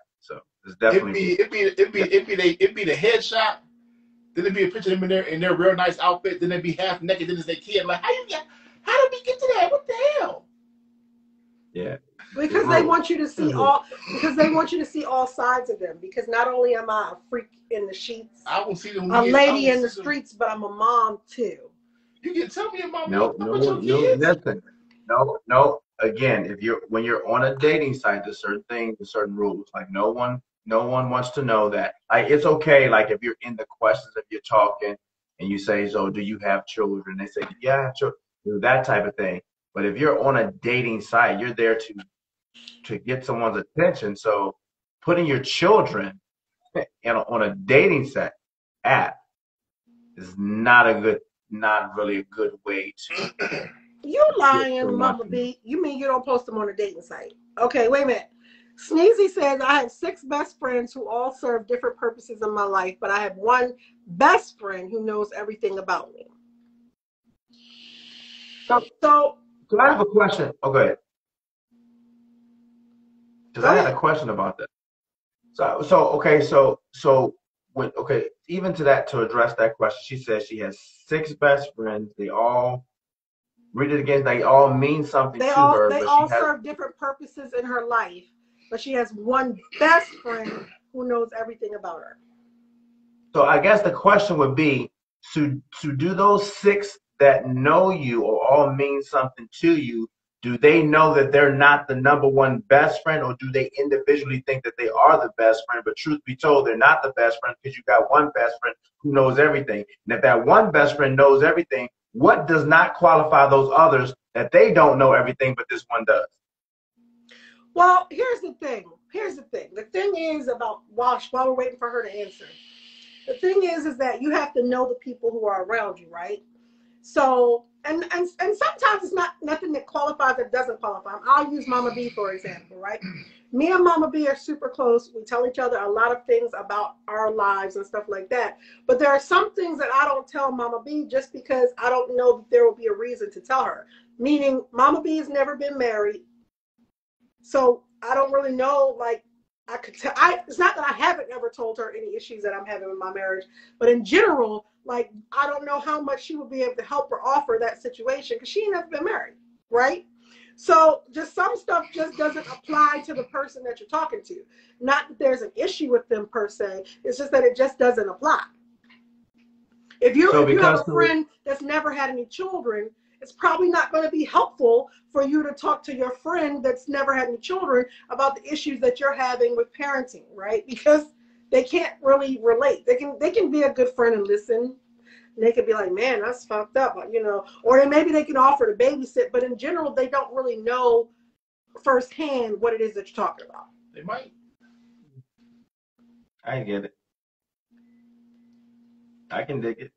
So it's It'd definitely be it'd be it'd be it'd be the it'd be the headshot. Then it'd be a picture of them in their in their real nice outfit. Then they'd be half naked. Then it's their kid. Like how you get? How did we get to that? What the hell? yeah. because they want you to see all because they want you to see all sides of them because not only am i a freak in the sheets I will see them. a kids. I lady in the see them- streets but i'm a mom too You can tell me about No, me. no, about no, kids. listen. No, no. Again, if you're when you're on a dating site, there's certain things, there's certain rules. Like no one, no one wants to know that. Like it's okay. Like if you're in the questions, if you're talking and you say, "So, do you have children?" They say, "Yeah, I children." That type of thing. But if you're on a dating site, you're there to to get someone's attention. So, putting your children *laughs* in a, on a dating site app is not a good, not really a good way to you lying mama b you mean you don't post them on a dating site okay wait a minute sneezy says i have six best friends who all serve different purposes in my life but i have one best friend who knows everything about me So- so I have a question. Oh, go ahead. Because I had a question about that. So, so okay, so so when okay, even to that to address that question, she says she has six best friends. They all read it again. They all mean something they to all her, they but all she has. serve different purposes in her life but she has one best friend who knows everything about her So I guess the question would be to to do those six that know you or all mean something to you, do they know that they're not the number one best friend or do they individually think that they are the best friend? But truth be told, they're not the best friend because you got one best friend who knows everything. And if that one best friend knows everything, what does not qualify those others that they don't know everything but this one does? Well, here's the thing. Here's the thing. The thing is about while while we're waiting for her to answer. The thing is, is that you have to know the people who are around you, right? So, and and and sometimes it's not nothing that qualifies that doesn't qualify. I'll use Mama B for example, right? Me and Mama B are super close. We tell each other a lot of things about our lives and stuff like that. But there are some things that I don't tell Mama B just because I don't know that there will be a reason to tell her. Meaning, Mama B has never been married. So I don't really know. Like I could tell. I it's not that I haven't ever told her any issues that I'm having in my marriage, but in general, like I don't know how much she would be able to help or offer that situation because she ain't never been married, right? So just some stuff just doesn't apply to the person that you're talking to. Not that there's an issue with them per se. It's just that it just doesn't apply. If you So if you have a friend that's never had any children, it's probably not going to be helpful for you to talk to your friend that's never had any children about the issues that you're having with parenting, right? Because they can't really relate. They can they can be a good friend and listen. And they can be like, man, that's fucked up, you know. Or then maybe they can offer to babysit, but in general, they don't really know firsthand what it is that you're talking about. They might. I get it. I can dig it.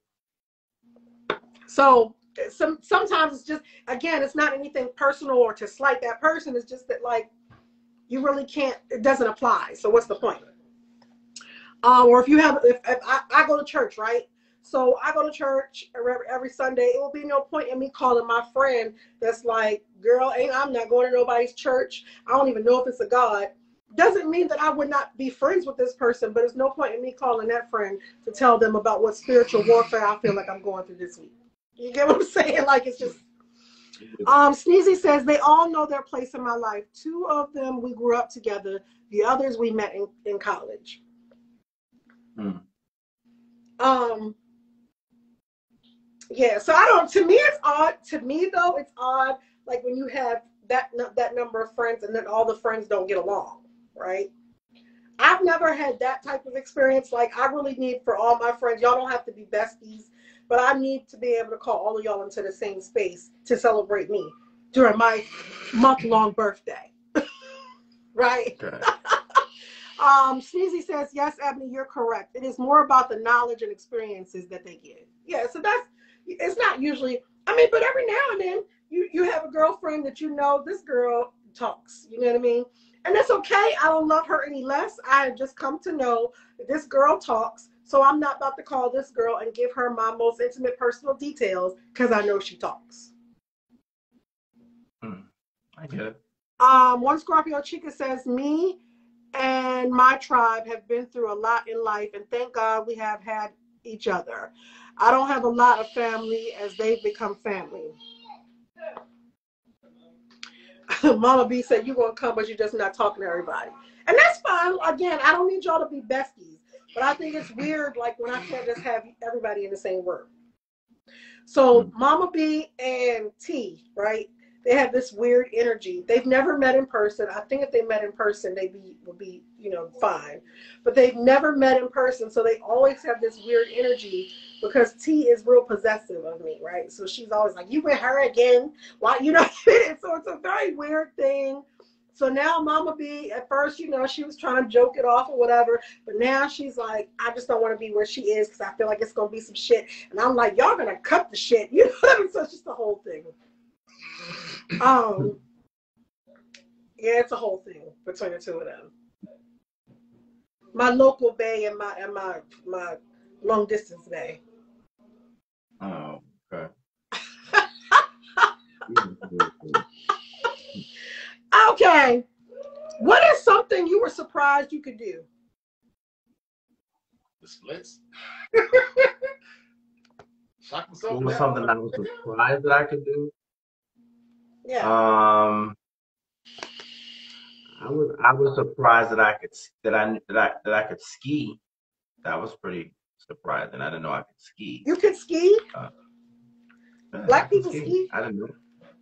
So some sometimes it's just again, it's not anything personal or to slight that person. It's just that like you really can't. It doesn't apply. So what's the point? Um, or if you have, if, if I, I go to church, right? So I go to church every, every Sunday. It will be no point in me calling my friend that's like, girl, ain't I'm not going to nobody's church. I don't even know if it's a God. Doesn't mean that I would not be friends with this person, but there's no point in me calling that friend to tell them about what spiritual warfare I feel like I'm going through this week. You get what I'm saying? Like it's just um, Sneezy says they all know their place in my life. Two of them we grew up together. The others we met in, in college. Hmm. Um. Yeah, so I don't. To me, it's odd. To me, though, it's odd. Like when you have that that number of friends, and then all the friends don't get along, right? I've never had that type of experience. Like I really need for all my friends. Y'all don't have to be besties but I need to be able to call all of y'all into the same space to celebrate me during my month long birthday. *laughs* right? Okay. *laughs* um, Sneezy says, Yes, Ebony, you're correct. It is more about the knowledge and experiences that they get. Yeah, so that's it's not usually I mean, but every now and then you you have a girlfriend that you know this girl talks. You know what I mean? And that's okay. I don't love her any less. I have just come to know that this girl talks so I'm not about to call this girl and give her my most intimate personal details because I know she talks. Hmm. I get it. Um, one Scorpio Chica says, Me and my tribe have been through a lot in life, and thank God we have had each other. I don't have a lot of family as they've become family. *laughs* Mama B said, You're going to come, but you're just not talking to everybody. And that's fine. Again, I don't need y'all to be besties. But I think it's weird, like when I can't just have everybody in the same room. So mm-hmm. Mama B and T, right? They have this weird energy. They've never met in person. I think if they met in person, they'd be would be, you know, fine. But they've never met in person, so they always have this weird energy because T is real possessive of me, right? So she's always like, "You with her again? Why?" You know. *laughs* so it's a very weird thing so now Mama B, at first, you know, she was trying to joke it off or whatever, but now she's like, I just don't want to be where she is because I feel like it's gonna be some shit. And I'm like, y'all gonna cut the shit, *laughs* you know what I mean? So it's just the whole thing. Um, yeah, it's a whole thing between the two of them. My local bay and my and my my long distance bay. Oh, okay. *laughs* Okay. What is something you were surprised you could do? The splits. *laughs* Shock myself. What was something I was surprised that I could do? Yeah. Um, I was I was surprised that I could that I that I that I could ski. That was pretty surprising. I didn't know I could ski. You could ski. Uh, Black people ski. ski. I didn't know.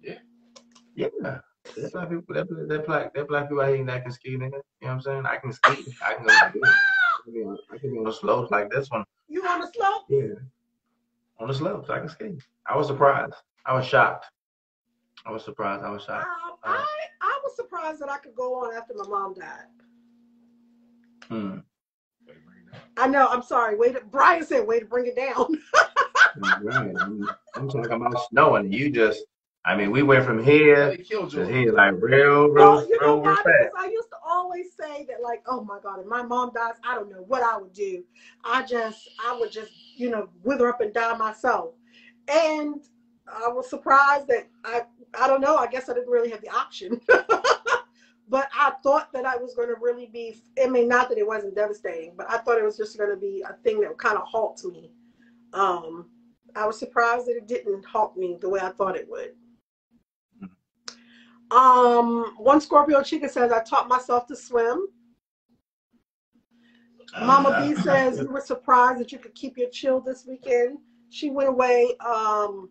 Yeah. Yeah. There's black people. That that black that black people out here that can ski, nigga. You know what I'm saying? I can ski. I can go. *laughs* I can be on the slopes like this one. You on the slope? Yeah. On the slopes, I can ski. I was surprised. I was shocked. I was surprised. I was shocked. Um, uh, I I was surprised that I could go on after my mom died. Hmm. I know. I'm sorry. Wait. Brian said, "Way to bring it down." *laughs* right. I'm, I'm talking about snowing. You just I mean, we went from here to here, like real, real, well, you know real, real fast. I used to always say that, like, oh my God, if my mom dies, I don't know what I would do. I just, I would just, you know, wither up and die myself. And I was surprised that I, I don't know. I guess I didn't really have the option. *laughs* but I thought that I was going to really be. I mean, not that it wasn't devastating, but I thought it was just going to be a thing that would kind of halt me. Um, I was surprised that it didn't halt me the way I thought it would. Um, one Scorpio Chica says, I taught myself to swim. Mama B uh, says you were surprised that you could keep your chill this weekend. She went away um,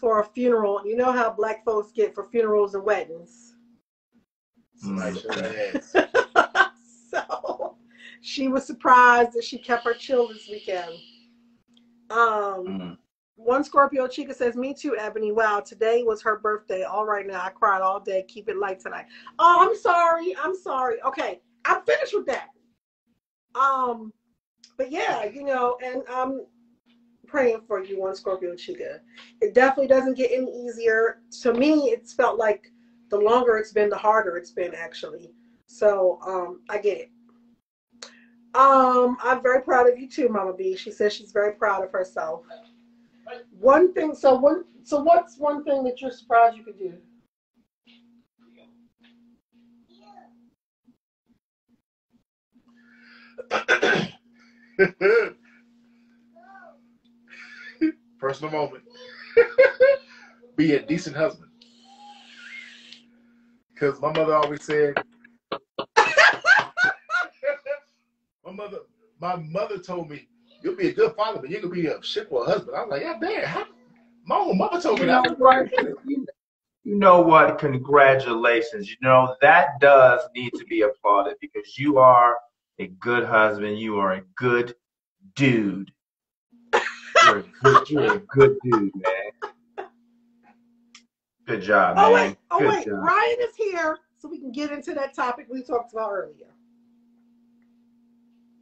for a funeral. You know how black folks get for funerals and weddings. *laughs* so she was surprised that she kept her chill this weekend. Um, mm. One Scorpio Chica says, Me too, Ebony. Wow, today was her birthday. All right now. I cried all day. Keep it light tonight. Oh, I'm sorry. I'm sorry. Okay. I'm finished with that. Um, but yeah, you know, and I'm praying for you, one Scorpio Chica. It definitely doesn't get any easier. To me, it's felt like the longer it's been, the harder it's been actually. So um I get it. Um, I'm very proud of you too, Mama B. She says she's very proud of herself. One thing, so one, so what's one thing that you're surprised you could do? *coughs* Personal moment. *laughs* Be a decent husband. Because my mother always said, *laughs* my mother, my mother told me, you'll be a good father, but you're gonna be a shit for a husband. I was like, yeah, damn. How? My own mother told me You know that. what? You know what? Congratulations. You know, that does need to be applauded because you are a good husband. You are a good dude. You're a good, you're a good dude, man. Good job, oh, man. Oh wait, oh good wait, job. Ryan is here, so we can get into that topic we talked about earlier.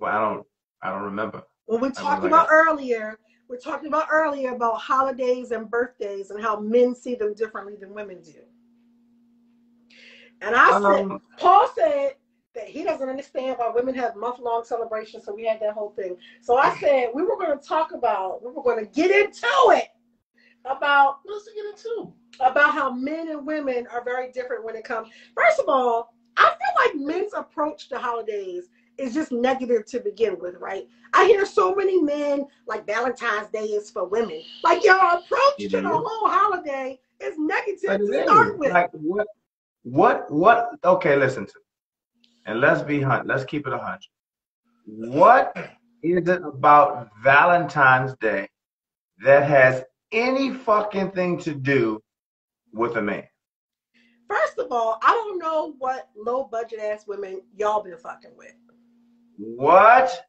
Well, I don't, I don't remember. When we talked like- about earlier, we're talking about earlier about holidays and birthdays and how men see them differently than women do. And I said, Um, Paul said that he doesn't understand why women have month long celebrations, so we had that whole thing. So I said we were going to talk about, we were going to get into it about to get into? about how men and women are very different when it comes. First of all, I feel like men's approach to holidays is just negative to begin with, right? I hear so many men like Valentine's Day is for women. Like your approach It to the whole holiday is negative it to is. start with. Like what? What? What? Okay, listen to, me. and let's be hunt. Let's keep it a hundred. What is it about Valentine's Day that has any fucking thing to do with a man? First of all, I don't know what low budget ass women y'all been fucking with. What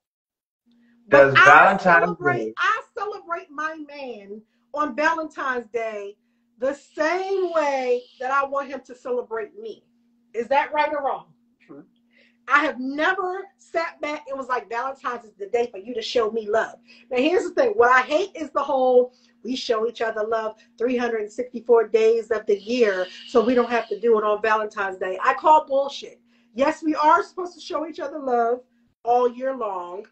But does I Valentine's celebrate, Day? I celebrate my man on Valentine's Day the same way that I want him to celebrate me. Is that right or wrong? True. I have never sat back and was like, Valentine's is the day for you to show me love. Now, here's the thing what I hate is the whole we show each other love 364 days of the year, so we don't have to do it on Valentine's Day. I call bullshit. Yes, we are supposed to show each other love all year long.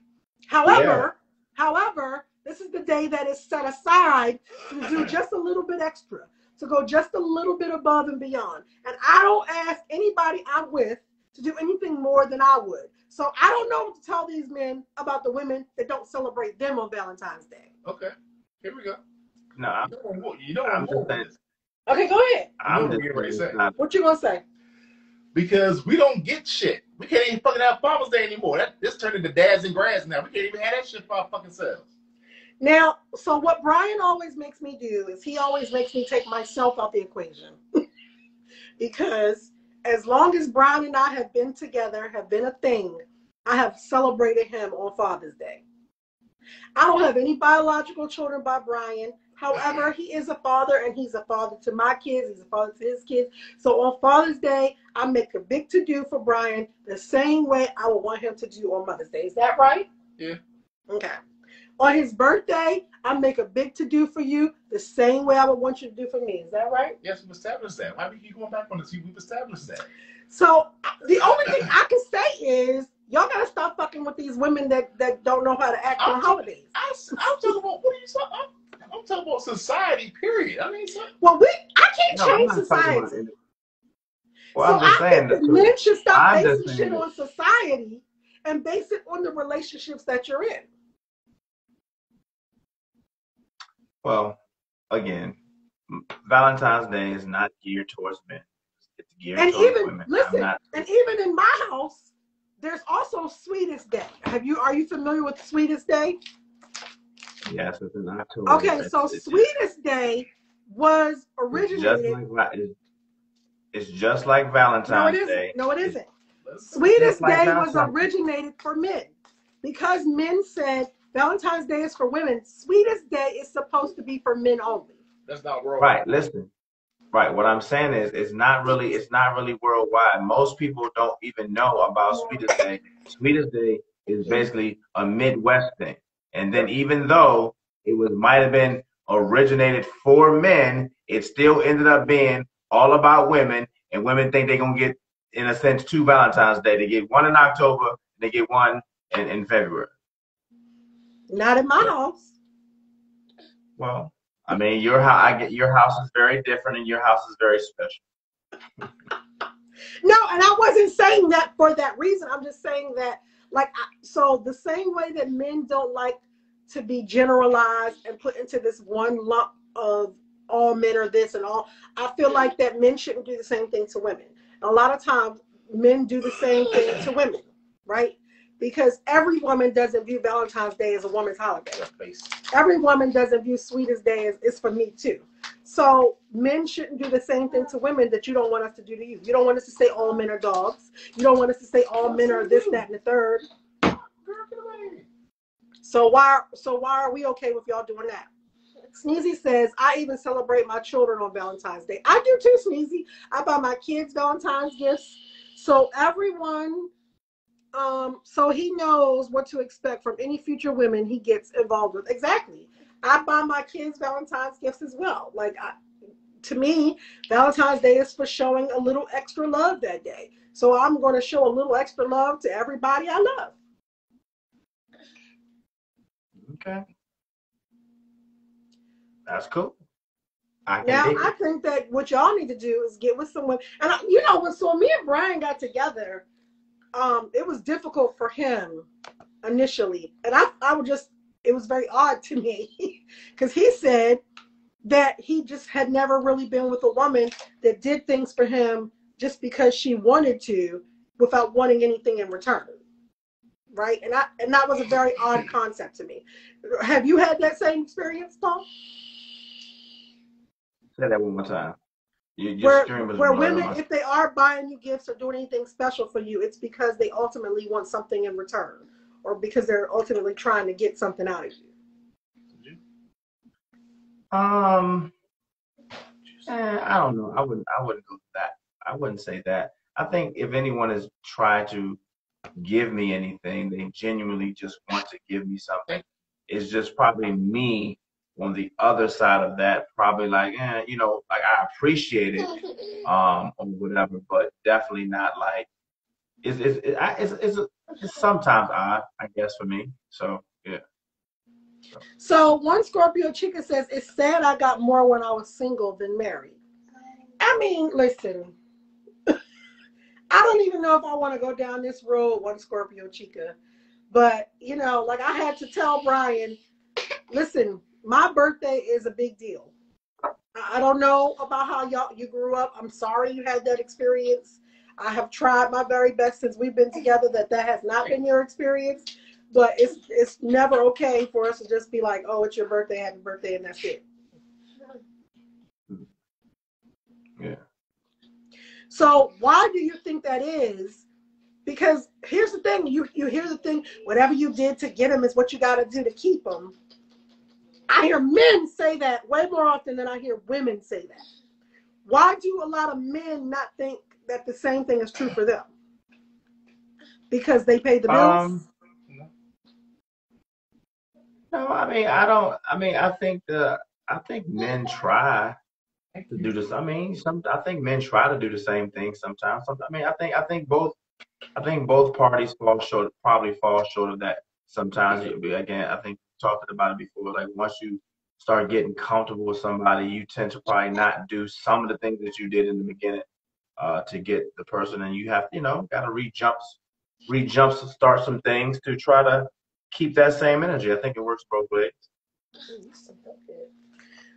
However, however, this is the day that is set aside to do *clears throat* just a little bit extra, to go just a little bit above and beyond. And I don't ask anybody I'm with to do anything more than I would. So I don't know what to tell these men about the women that don't celebrate them on Valentine's Day. Okay, here we go. No, I'm, You know what I'm going- You know what I'm I'm just saying. Okay, go ahead. I'm You know just what you're saying. saying. it's not- What you gonna say? Because we don't get shit. We can't even fucking have Father's Day anymore. That, this turned into dads and grass now. We can't even have that shit for our fucking selves. Now, so what Brian always makes me do is he always makes me take myself out the equation. *laughs* because as long as Brian and I have been together, have been a thing, I have celebrated him on Father's Day. I don't have any biological children by Brian. However, he is a father and he's a father to my kids, he's a father to his kids. So on Father's Day, I make a big to do for Brian the same way I would want him to do on Mother's Day. Is that right? Yeah. Okay. On his birthday, I make a big to do for you the same way I would want you to do for me. Is that right? Yes, we've established that. Why we keep going back on this? We've established that. So the only thing I can say is y'all gotta stop fucking with these women that, that don't know how to act on I'm- holidays. I'm, I'm talking about what are you talking? I'm, I'm talking about society. Period. I mean, so, Well, we I can't No, I'm change society. Well, so I'm just I saying think that that. men should stop I'm basing just shit saying on society and base it on the relationships that you're in. Well, again, Valentine's Day is not geared towards men. It's geared And towards even women. Listen, not- and even in my house, there's also Sweetest Day. Have you are you familiar with Sweetest Day? Yes, it's in October. Okay, It's- so it's- Sweetest Day was It's just originated. like Va- it's, it's just like No, it Valentine's isn't. Day. No, it isn't. let's, Sweetest Just like Day was Valentine's. originated for men because men said Valentine's Day is for women. Sweetest Day is supposed to be for men only. that's not worldwide. Right. Listen. Right. What I'm saying is, it's not really, it's not really worldwide. Most people don't even know about Sweetest Day. Sweetest Day is basically a Midwest thing. And then even though it was might have been originated for men, it still ended up being all about women. And women think they're gonna get, in a sense, two Valentine's Day. They get one in October, they get one in, in February? Not in my house. Well, I mean, your house, I get your house is very different, and your house is very special. No, and I wasn't saying that for that reason. I'm just saying that, like, I, so the same way that men don't like to be generalized and put into this one lump of all men are this and all, I feel like that men shouldn't do the same thing to women. A lot of times, men do the same thing to women, right? Because every woman doesn't view Valentine's Day as a woman's holiday. Every woman doesn't view Sweetest Day as it's for me too. So men shouldn't do the same thing to women that you don't want us to do to you. You don't want us to say all men are dogs. You don't want us to say all men are this, that, and the third. So why so why are we okay with y'all doing that? Sneezy says, I even celebrate my children on Valentine's Day. I do too, Sneezy. I buy my kids Valentine's gifts. So everyone, um, so he knows what to expect from any future women he gets involved with. Exactly. I buy my kids Valentine's gifts as well. Like I, to me, Valentine's Day is for showing a little extra love that day. So I'm going to show a little extra love to everybody I love. Okay. That's cool. I Now I think that what y'all need to do is get with someone. And I, you know, when so me and Brian got together, um, it was difficult for him initially, and I, I would just, it was very odd to me *laughs* because he said that he just had never really been with a woman that did things for him just because she wanted to, without wanting anything in return. Right, and I and that was a very odd *laughs* concept to me. Have you had that same experience, Paul? Say that one more time. You, where, where women, if they are buying you gifts or doing anything special for you, it's because they ultimately want something in return, or because they're ultimately trying to get something out of you. Um, eh, I don't know. I wouldn't. I wouldn't go that. I wouldn't say that. I think if anyone is trying to give me anything, they genuinely just want to give me something. It's just probably me on the other side of that, probably like, eh, you know, like I appreciate it, *laughs* um, or whatever, but definitely not like. It's it's it, I- it's it's, it's sometimes odd, I guess, for me. So yeah. So one Scorpio chica says, "It's sad I got more when I was single than married." I mean, listen, *laughs* I don't even know if I want to go down this road, one Scorpio chica, but you know, like I had to tell Brian, listen, my birthday is a big deal. I don't know about how y'all you grew up. I'm sorry you had that experience. I have tried my very best since we've been together that that has not been your experience. But it's it's never okay for us to just be like, oh, it's your birthday, happy birthday, and that's it. Yeah. So why do you think that is? Because here's the thing: you you hear the thing. Whatever you did to get him is what you got to do to keep him. I hear men say that way more often than I hear women say that. Why do a lot of men not think that the same thing is true for them? Because they pay the bills. Um, no, I mean, I don't. I mean, I think the. I think men try to do this. I mean, some. I think men try to do the same thing sometimes. Some, I mean, I think. I think both. I think both parties fall short. Probably fall short of that sometimes. Again, I think talked about it before. Like once you start getting comfortable with somebody, you tend to probably not do some of the things that you did in the beginning uh, to get the person, and you have, you know, got to re-jump, re-jump, start some things to try to keep that same energy. I think it works both ways.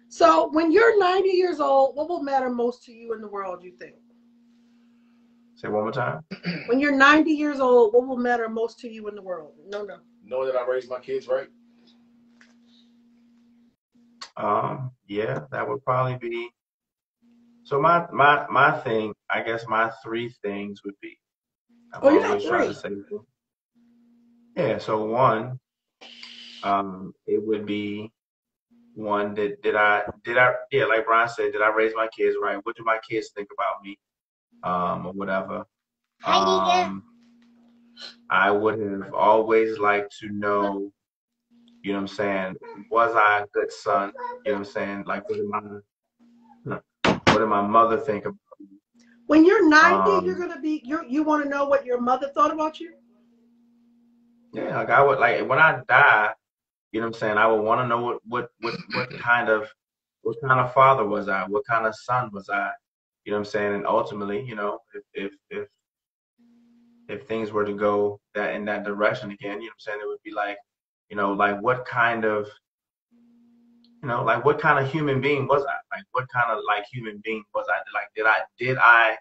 So when you're 90 years old, what will matter most to you in the world? You think? Say one more time. *clears throat* When you're 90 years old, what will matter most to you in the world? No, no. Knowing that I raised my kids right. Um, yeah, that would probably be. So my my my thing, I guess my three things would be. I've Oh, you got three. say. Yeah. So one, um, it would be one that did I did I yeah like Brian said did I raise my kids right? What do my kids think about me? Um, or whatever. Um, I would have always liked to know, you know what I'm saying, was I a good son? You know what I'm saying? Like, did my, what did my mother think of When you're 90, Um, you're gonna be. You you want to know what your mother thought about you? Yeah, like I would like when I die, you know what I'm saying, I would want to know what what what what kind of what kind of father was I? What kind of son was I? You know what I'm saying? And ultimately, you know, if if if if things were to go that in that direction again, you know what I'm saying, it would be like, you know, like what kind of you know, like what kind of human being was I? Like what kind of like human being was I? Like did I did I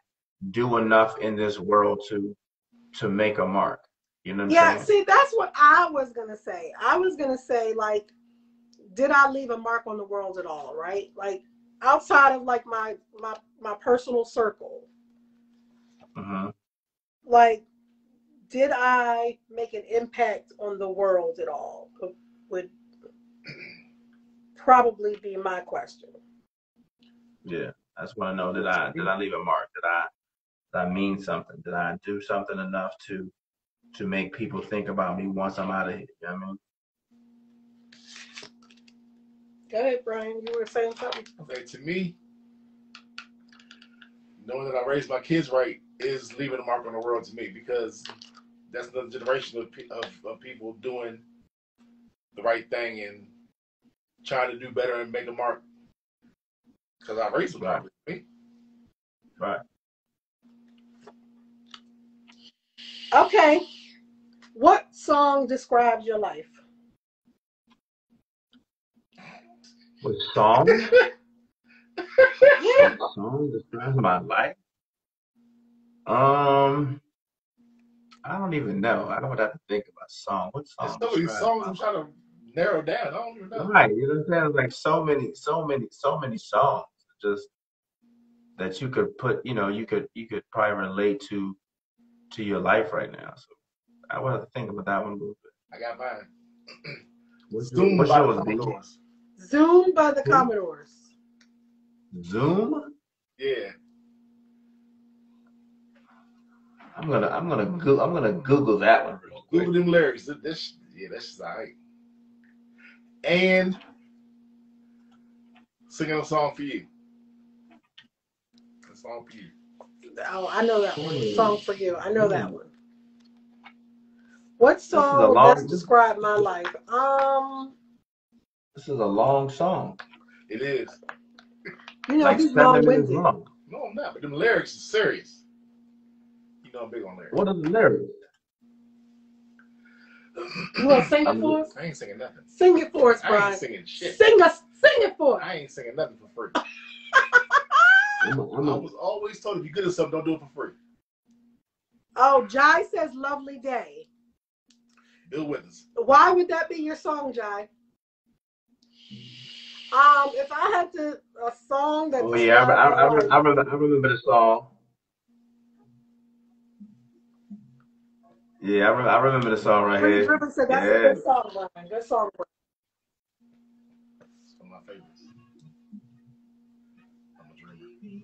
do enough in this world to to make a mark? You know Yeah, saying? see, that's what I was gonna say. I was gonna say, like, did I leave a mark on the world at all? Right? Like outside of like my my my personal circle. hmm Like, did I make an impact on the world at all? Would probably be my question. Yeah, I just want to know did I did I leave a mark? Did I did I mean something? Did I do something enough to to make people think about me once I'm out of here? You know what I mean? Go ahead, Brian. You were saying something. Okay, to me, knowing that I raised my kids right is leaving a mark on the world to me because that's another generation of, of, of people doing the right thing and trying to do better and make a mark. Because I raised them Right. right. me. Right. Okay. What song describes your life? What song? *laughs* What song describes my life? Um, I don't even know. I would have to think about song. What song? There's song? so many describes songs I'm trying to narrow down. I don't even know. Right, you know what I'm saying? Like so many, so many, so many songs just that you could put, you know, you could you could probably relate to to your life right now. So I would have to think about that one a little bit. I got mine. What's, Zoom what's by the yours, B? Commodores. Zoom by the Who? Commodores. Zoom? Yeah. I'm gonna I'm gonna go, I'm gonna Google that one real quick. Google them lyrics. This yeah, that's just alright. And singing a song for you. A song for you. Oh, I know that one. Song for you. I know that one. What song would long- best describe my life? Um, This is a long song. It is. you know, like he's seven minutes long-winded. long. No, I'm not. But them lyrics are serious. You know I'm big on lyrics. What are the lyrics? You want to sing it I'm- for us? I ain't singing nothing. Sing it for us, I ain't singing shit. Sing us, sing it for us. I ain't singing nothing for free. *laughs* I'm a, I'm I a, was always told if you're good at something, don't do it for free. Oh, Jai says "Lovely Day." Bill Withers. Why would that be your song, Jai? Um, if I had to a song that oh yeah, I, I, I, I, remember, I remember the song. Yeah, I, re- I remember the song right Pretty here. Driven said that's Yeah. a good song, Brian. Good song. Brian. It's one of my favorites. I'm a dreamer.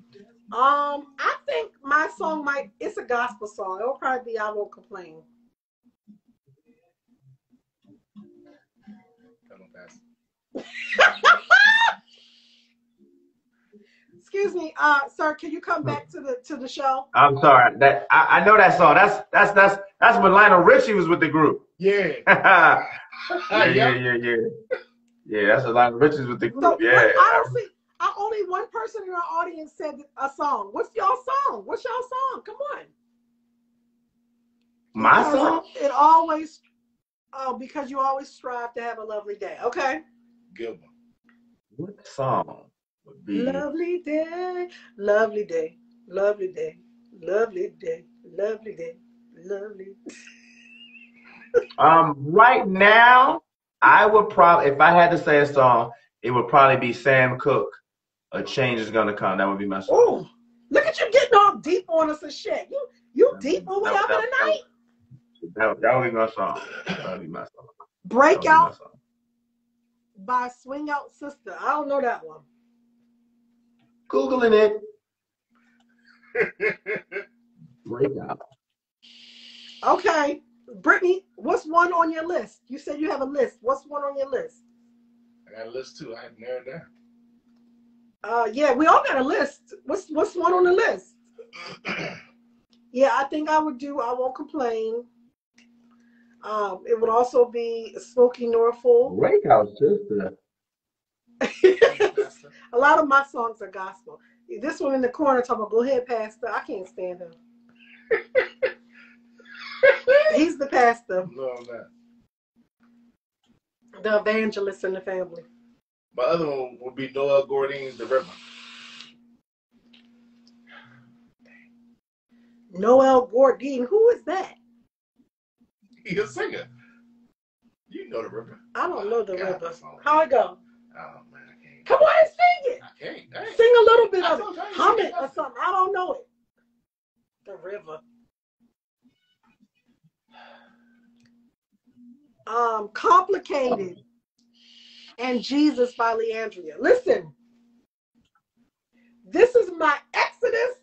Um, I think my song might it's a gospel song. It'll probably be I Won't Complain. Come on, pass. Excuse me, uh, sir, can you come back to the to the show? I'm sorry. That I, I know that song. That's that's that's that's when Lionel Richie was with the group. Yeah. *laughs* yeah, yeah, yeah. yeah, yeah. Yeah, that's when Lionel Richie was with the So group. Yeah. what- I don't see I, only one person in our audience said a song. What's y'all song? What's y'all song? Come on. My Because song? It always oh, because you always strive to have a lovely day. Okay. Good one. What song would be? Lovely day, lovely day, lovely day, lovely day, lovely day, lovely. Um, right now, I would probably, if I had to say a song, it would probably be Sam Cooke. A change is gonna come. That would be my song. Oh, look at you getting all deep on us and shit. You you deep on That- whatever that- tonight. That, that would be my song. That would be my song. That would Break be my out song. by Swing Out Sister. I don't know that one. Googling it. *laughs* Break out. Okay. Brittany, what's one on your list? You said you have a list. What's one on your list? I got a list too. I had to narrow it down. Uh yeah, we all got a list. What's what's one on the list? *clears throat* Yeah, I think I would do I won't complain. Um, it would also be Smokie Norful. Breakout House Sister. A lot of my songs are gospel. This one in the corner talking about go ahead, Pastor. I can't stand him. *laughs* He's the pastor, No, I'm not. the evangelist in the family. My other one would be Noel Gourdin's The River. Noel Gourdin, who is that? He's a singer. You know The River. I don't know the God, river. How it go? I can't. Come on and sing it. I can't. Dang. Sing a little bit I of it. you Hum it or something. I don't know it. The river. Um, complicated. And Jesus by Le'Andria. Listen. This is my Exodus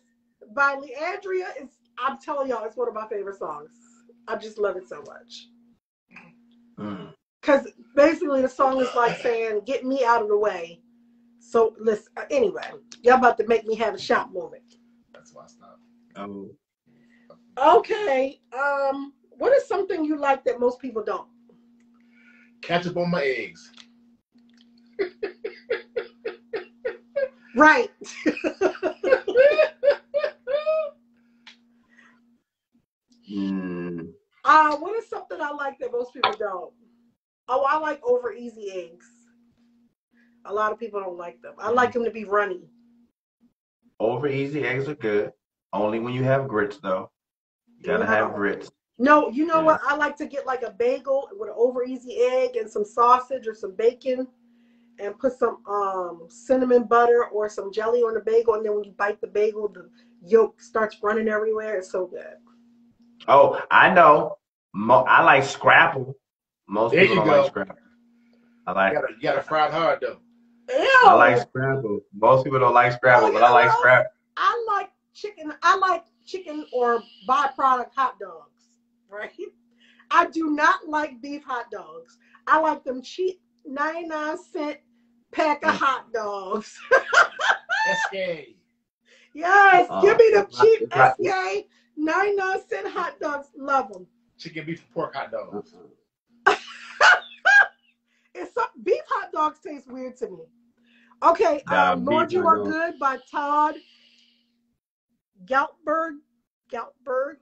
by Le'Andria. It's I'm telling y'all, it's one of my favorite songs. I just love it so much. Mm. Because basically the song is like saying, get me out of the way. So listen, uh, anyway, y'all about to make me have a shout moment. That's why I stopped. Oh. Okay. Um, what is something you like that most people don't? Catch up on my eggs. Right. Mm. Uh, what is something I like that most people don't? Oh, I like over easy eggs. A lot of people don't like them. I like them to be runny. Over easy eggs are good. Only when you have grits, though. You gotta have grits. No, you know Yeah. what? I like to get like a bagel with an over easy egg and some sausage or some bacon and put some um cinnamon butter or some jelly on the bagel and then when you bite the bagel the yolk starts running everywhere. It's so good. Oh, I know. Mo- I like Scrapple. Most There people you don't go. like Scrapple. I You like. gotta, you gotta fry it hard though. Ew. I like Scrapple. Most people don't like Scrapple, Oh, but I like yeah. Scrapple. I like chicken. I like chicken or byproduct hot dogs, right? I do not like beef hot dogs. I like them cheap 99 cent pack of hot dogs. SK. *laughs* yes, Uh, give me the cheap it's not- SK 99 cent hot dogs. Love them. Chicken beef and pork hot dogs. *laughs* It's some beef hot dogs taste weird to me. Okay, um, Lord, You Are. Good by Todd Galberth. Galberth.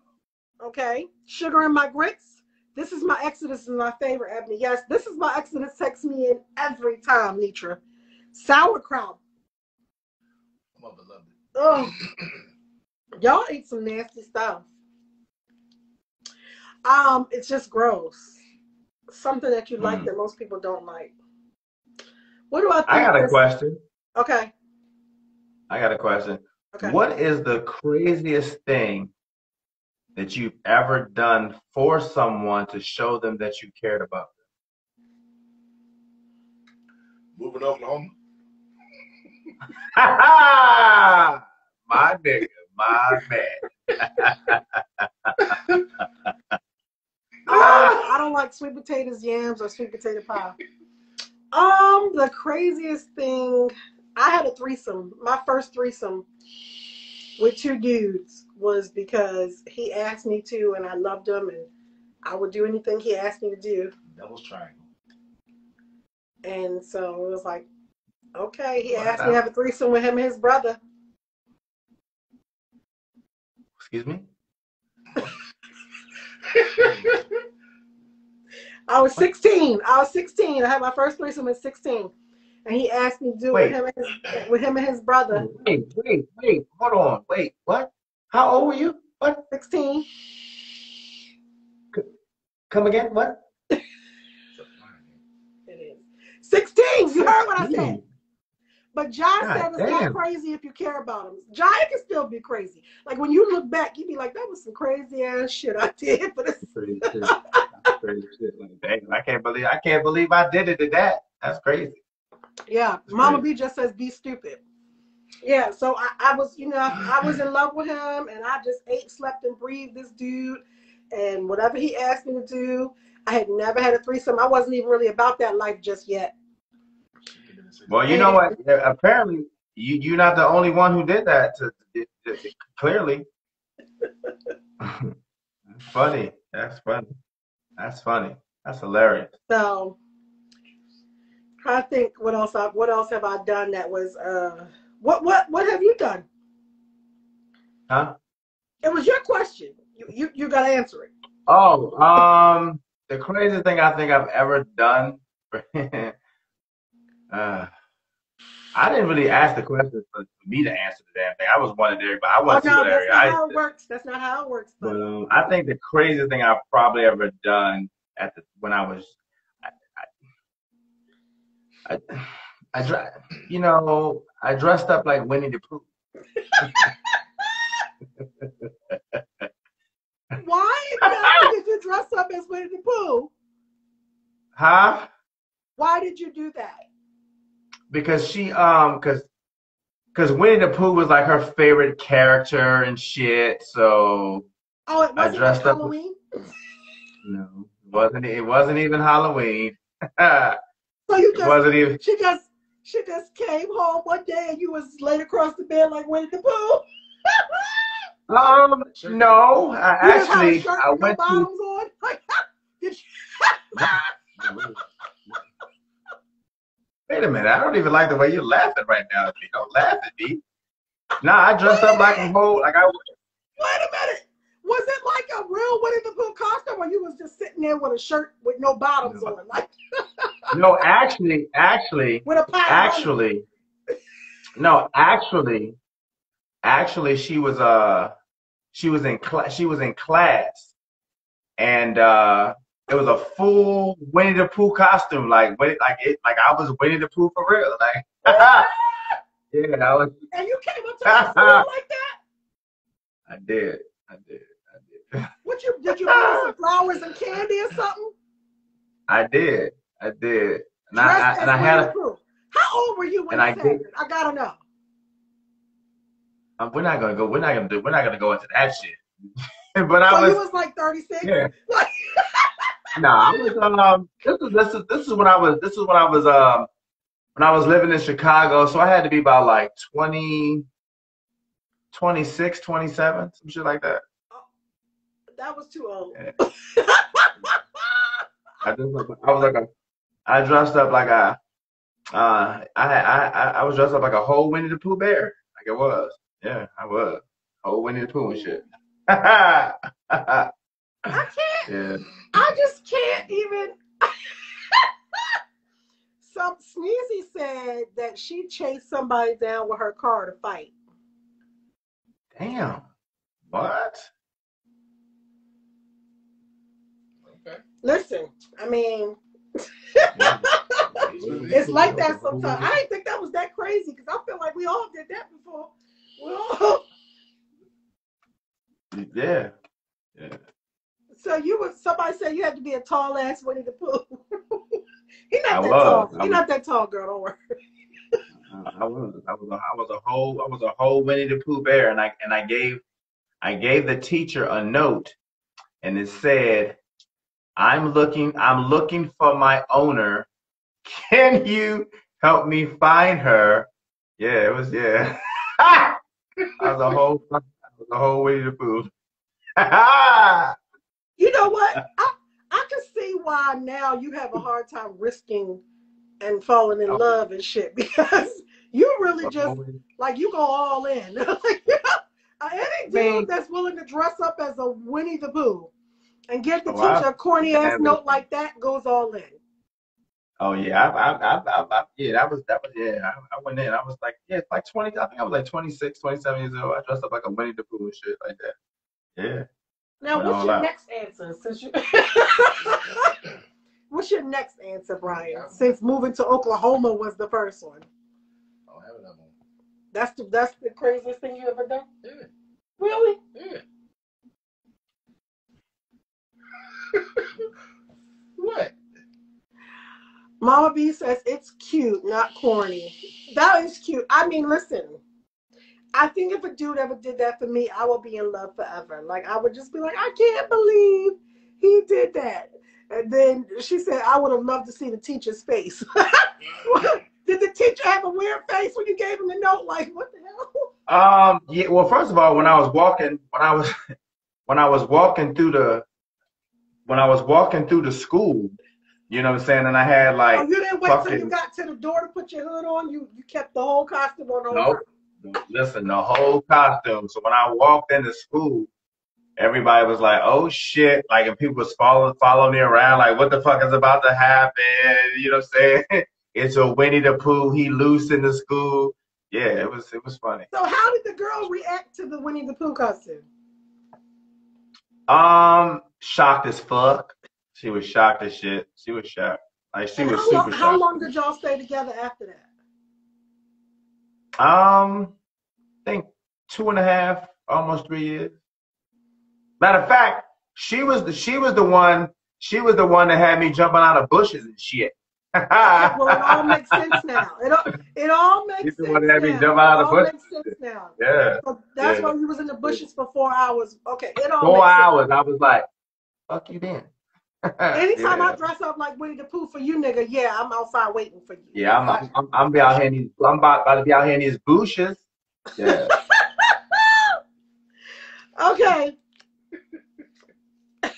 Okay. Sugar in My Grits. This is my Exodus is my favorite, Ebony. Yes, this is my Exodus. Text me in every time, Nitra. Sauerkraut. Mother loved it. Oh, y'all eat some nasty stuff. Um, it's just gross. Something that you like Mm. that most people don't like. What do I think? I got a question. Okay. I got a question. Okay. What is the craziest thing that you've ever done for someone to show them that you cared about them? Moving to Oklahoma. *laughs* them? my nigga, my man. I don't like sweet potatoes, yams, or sweet potato pie. Um, the craziest thing, I had a threesome. My first threesome with two dudes was because he asked me to, and I loved him, and I would do anything he asked me to do. Devil's Triangle. And so it was like, okay, he Wow. asked me to have a threesome with him and his brother. Excuse me? *laughs* I was 16. I was 16. I had my first threesome at 16. And he asked me to do it with him, and his, with him and his brother. Wait, wait, wait. Hold on. Wait, what? How old were you? What? 16. Come again? What? *laughs* It is. 16. You heard what I said. But John God said it's damn. not crazy if you care about him. John can still be crazy. Like when you look back, you be like, that was some crazy ass shit I did. But *laughs* it's Crazy shit. Like, damn, I can't believe I can't believe I did it to that. That's crazy. yeah. That's Mama great. B just says be stupid. Yeah, so I, I was, you know, I was in love with him and I just ate, slept, and breathed this dude. And whatever he asked me to do, I had never had a threesome. I wasn't even really about that life just yet. Well, you know what? Apparently, you you're not the only one who did that. To, to- to- clearly, *laughs* funny. That's funny. That's funny. That's hilarious. So I think what else I what else have I done that was uh what what what have you done? Huh? It was your question. You you, you gotta answer it. Oh, um, the craziest thing I think I've ever done. *laughs* uh, I didn't really ask the question for, me to answer the damn thing. I was wondering everybody. I Oh wasn't no, too that's not I, how it works. That's not how it works. but But um, I think the craziest thing I've probably ever done at the when I was, I, I, I, I you know, I dressed up like Winnie the Pooh. *laughs* why did you dress up as Winnie the Pooh? Huh? Why did you do that? Because she um because because Winnie the Pooh was like her favorite character and shit. So Oh, it I wasn't dressed up- Halloween. no, it wasn't it wasn't even Halloween. *laughs* So you just wasn't even. she just she just came home one day and you was laid across the bed like Winnie the Pooh. *laughs* Um, no, I You just had a actually I went to. *laughs* bottoms on. Like, did you- Wait a minute, I don't even like the way you're laughing right now. You don't laugh at me. Nah, I dressed up like a whole like I. Was Wait a minute. Was it like a real Winnie the Pooh costume, or you was just sitting there with a shirt with no bottoms No. on, like *laughs* No, actually, actually, with a actually no actually actually she was uh she was in class she was in class and uh it was a full Winnie the Pooh costume like like it like I was Winnie the Pooh for real like *laughs* yeah I was *laughs* And you came up to the school like that? *laughs* I did I did I did What you did you bring some flowers and candy or something? I did I did and Dressed I, I and I had a. How old were you when and it I did- I gotta know. um, we're not gonna go we're not gonna do we're not gonna go into that shit but I So was you was like 36? yeah Like, No, I was um this is this is this is when I was this is when I was um when I was living in Chicago, so I had to be about like 20 26, 27, some shit like that. that was too old. Yeah. I just I was like a I dressed up like a uh I I I was dressed up like a whole Winnie the Pooh bear. Like it was. Yeah, I was. Whole Winnie the Pooh and shit. *laughs* I can't. I just can't even. *laughs* Some Sneezy said that she chased somebody down with her car to fight. Damn. What? Okay. Listen, I mean, it's like that sometimes. I didn't think that was that crazy because I feel like we all did that before. We all. Yeah. Yeah. So you was somebody said you had to be a tall ass Winnie the Pooh. *laughs* He not I that was. tall. I He was. not that tall, girl. Don't worry. I was I was a, I was a whole I was a whole Winnie the Pooh bear and I and I gave I gave the teacher a note and it said I'm looking I'm looking for my owner. Can you help me find her? Yeah, it was yeah. *laughs* I was a whole I was a whole Winnie the Pooh. *laughs* You know what? I I can see why now you have a hard time risking and falling in Oh. love and shit *laughs* because you really just like you go all in. *laughs* like, uh, any dude that's willing to dress up as a Winnie the Pooh and get the Oh, teacher a corny ass I- note like that goes all in. Oh yeah, I, I, I, I, I, yeah, that was that was yeah. I, I went in. I was like, yeah, it's like twenty. I think I was like 26, 27 years old. I dressed up like a Winnie the Pooh and shit like that. Yeah. Now, Went what's your out. next answer? Since you, *laughs* what's your next answer, Brian? Since moving to Oklahoma was the first one. I don't have another one. That's the that's the craziest thing you ever done. Yeah. Really? Yeah. *laughs* what? Mama B says it's cute, not corny. That is cute. I mean, listen. I think if a dude ever did that for me, I would be in love forever. Like I would just be like, I can't believe he did that. And then she said, I would have loved to see the teacher's face. *laughs* did the teacher have a weird face when you gave him the note? Like, what the hell? Um. Yeah. Well, first of all, when I was walking, when I was, *laughs* when I was walking through the, when I was walking through the school, you know what I'm saying, and I had like oh, you didn't wait till you got to the door to put your hood on. You you kept the whole costume on Nope. over. Listen, the whole costume. So when I walked into school, everybody was like, "Oh shit!" Like, and people was following following me around, like, "What the fuck is about to happen?" *laughs* You know what I'm saying? *laughs* It's a Winnie the Pooh. He loose in the school. Yeah, it was it was funny. So how did the girl react to the Winnie the Pooh costume? Um, shocked as fuck. She was shocked as shit. She was shocked. Like she And was how, super long, how long did y'all stay together after that? Um, I think two and a half, almost three years. Matter of fact, she was the she was the one she was the one that had me jumping out of bushes and shit. well, it all *laughs* makes sense now. It all, it all makes She's the sense one that had me now. jump out it of all makes sense now. yeah, So that's Yeah. why you was in the bushes for four hours. Okay, it all four makes sense. hours. I was like, "Fuck you, then." *laughs* Anytime yeah. I dress up like Winnie the Pooh for you, nigga, yeah, I'm outside waiting for you. yeah, I'm, I'm, I'm, I'm be out here in these, I'm about, about to be out here in these bushes. *laughs* Yeah. Okay. *laughs*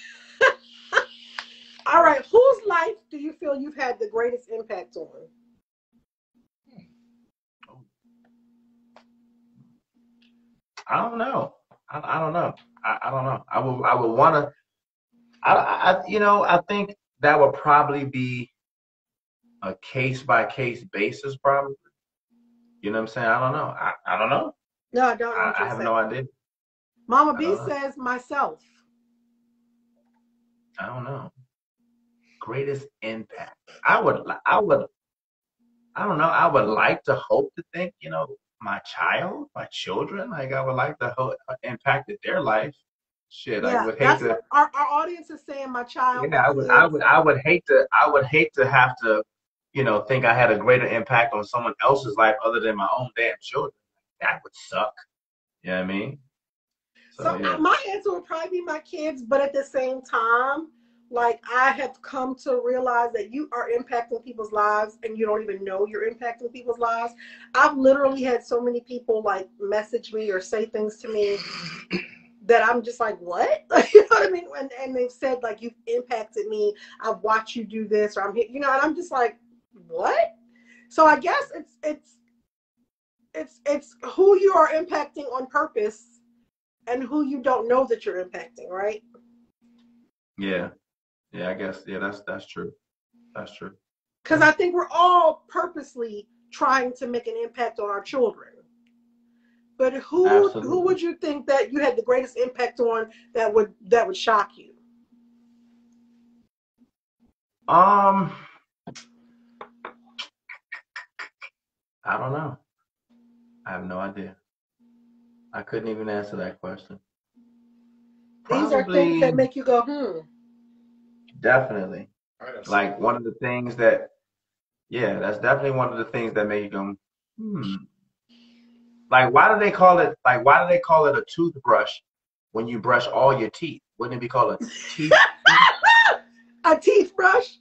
All right. Whose life do you feel you've had the greatest impact on? I don't know. I, I don't know. I, I don't know. I would I would want to. I, I you know I think that would probably be a case by case basis probably. You know what I'm saying? I don't know. I, I don't know. No, I don't. I, I have saying. no idea. Mama B says myself. I don't know. Greatest impact. I would I would I don't know. I would like to hope to think, you know, my child, my children, like I would like to hope impacted their life. Shit, I would hate to our, our audience is saying. My child. Yeah, I would, I would, I would hate to, I would hate to have to, you know, think I had a greater impact on someone else's life other than my own damn children. That would suck. You know what I mean? So, So yeah. my answer would probably be my kids, but at the same time, like I have come to realize that you are impacting people's lives and you don't even know you're impacting people's lives. I've literally had so many people like message me or say things to me that I'm just like, what? *laughs* you know what I mean? And, and they've said like you've impacted me. I've watched you do this, or I'm here, you know, and I'm just like, what? So I guess it's it's it's it's who you are impacting on purpose and who you don't know that you're impacting, right? yeah, yeah. I guess yeah. That's that's true. That's true. Because I think we're all purposely trying to make an impact on our children. But who Absolutely. who would you think that you had the greatest impact on that would that would shock you? Um, I don't know. I have no idea. I couldn't even answer that question. These are things that make you go, hmm. definitely. All right, like one of the things that yeah that's definitely one of the things that make you go hmm like why do they call it like why do they call it a toothbrush when you brush all your teeth wouldn't it be called a teeth *laughs* A teeth brush?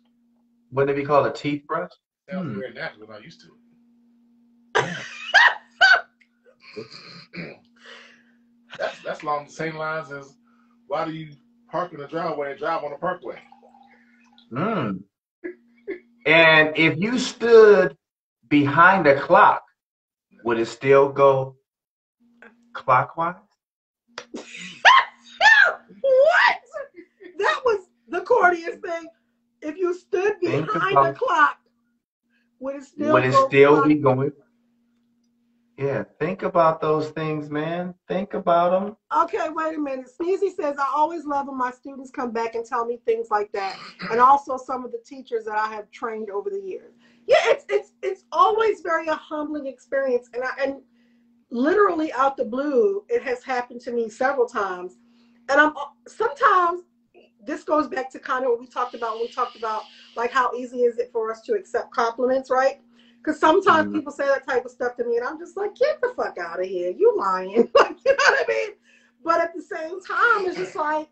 wouldn't it be called a teeth brush Sounds Hmm. very natural. I'm used to it. *laughs* that's that's along the same lines as why do you park in the driveway and drive on the parkway? Hmm. and if you stood behind a clock would it still go clockwise what? That was the corniest thing. If you stood behind the clock, would it still would it go still be going yeah think about those things man think about them Okay, wait a minute. Sneezy says, I always love when my students come back and tell me things like that. And also some of the teachers that I have trained over the years. Yeah, it's it's it's always very a humbling experience. And I and literally out the blue, it has happened to me several times. And I'm sometimes this goes back to kind of what we talked about when we talked about like how easy is it for us to accept compliments, right? Because sometimes Mhm. people say that type of stuff to me, and I'm just like, get the fuck out of here. You lying. *laughs* like, you know what I mean? But at the same time, it's just like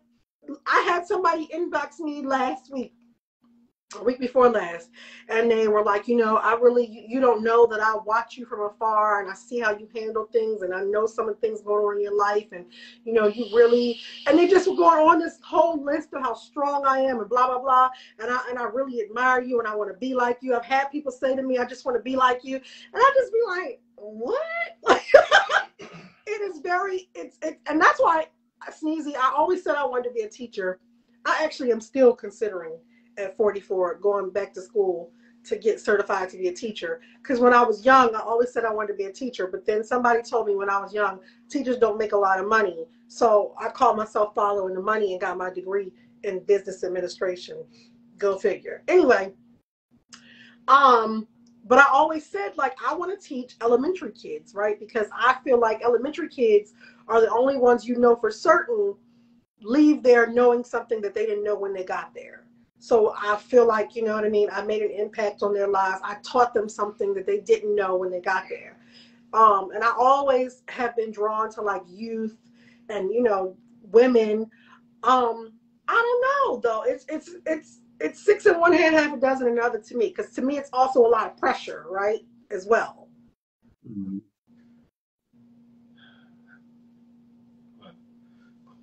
I had somebody inbox me last week week before last, and they were like, you know, I really, you, you don't know that I watch you from afar and I see how you handle things and I know some of the things going on in your life and, you know, you really, and they just were going on this whole list of how strong I am and blah, blah, blah. And I, and I really admire you and I want to be like you. I've had people say to me, I just want to be like you. And I just be like, what? *laughs* it is very, it's, it, and that's why, Sneezy, I always said I wanted to be a teacher. I actually am still considering at 44 going back to school to get certified to be a teacher. Because when I was young, I always said I wanted to be a teacher. But then somebody told me when I was young, teachers don't make a lot of money. So I called myself following the money and got my degree in business administration. Go figure. Anyway, um, but I always said like I want to teach elementary kids, right? Because I feel like elementary kids are the only ones you know for certain leave there knowing something that they didn't know when they got there so I feel like, you know what I mean? I made an impact on their lives. I taught them something that they didn't know when they got there. Um, and I always have been drawn to like youth and, you know, women. Um, I don't know though. It's, it's, it's, it's six in one hand, half a dozen in another to me. Cause to me, it's also a lot of pressure, right? As well. Mm-hmm.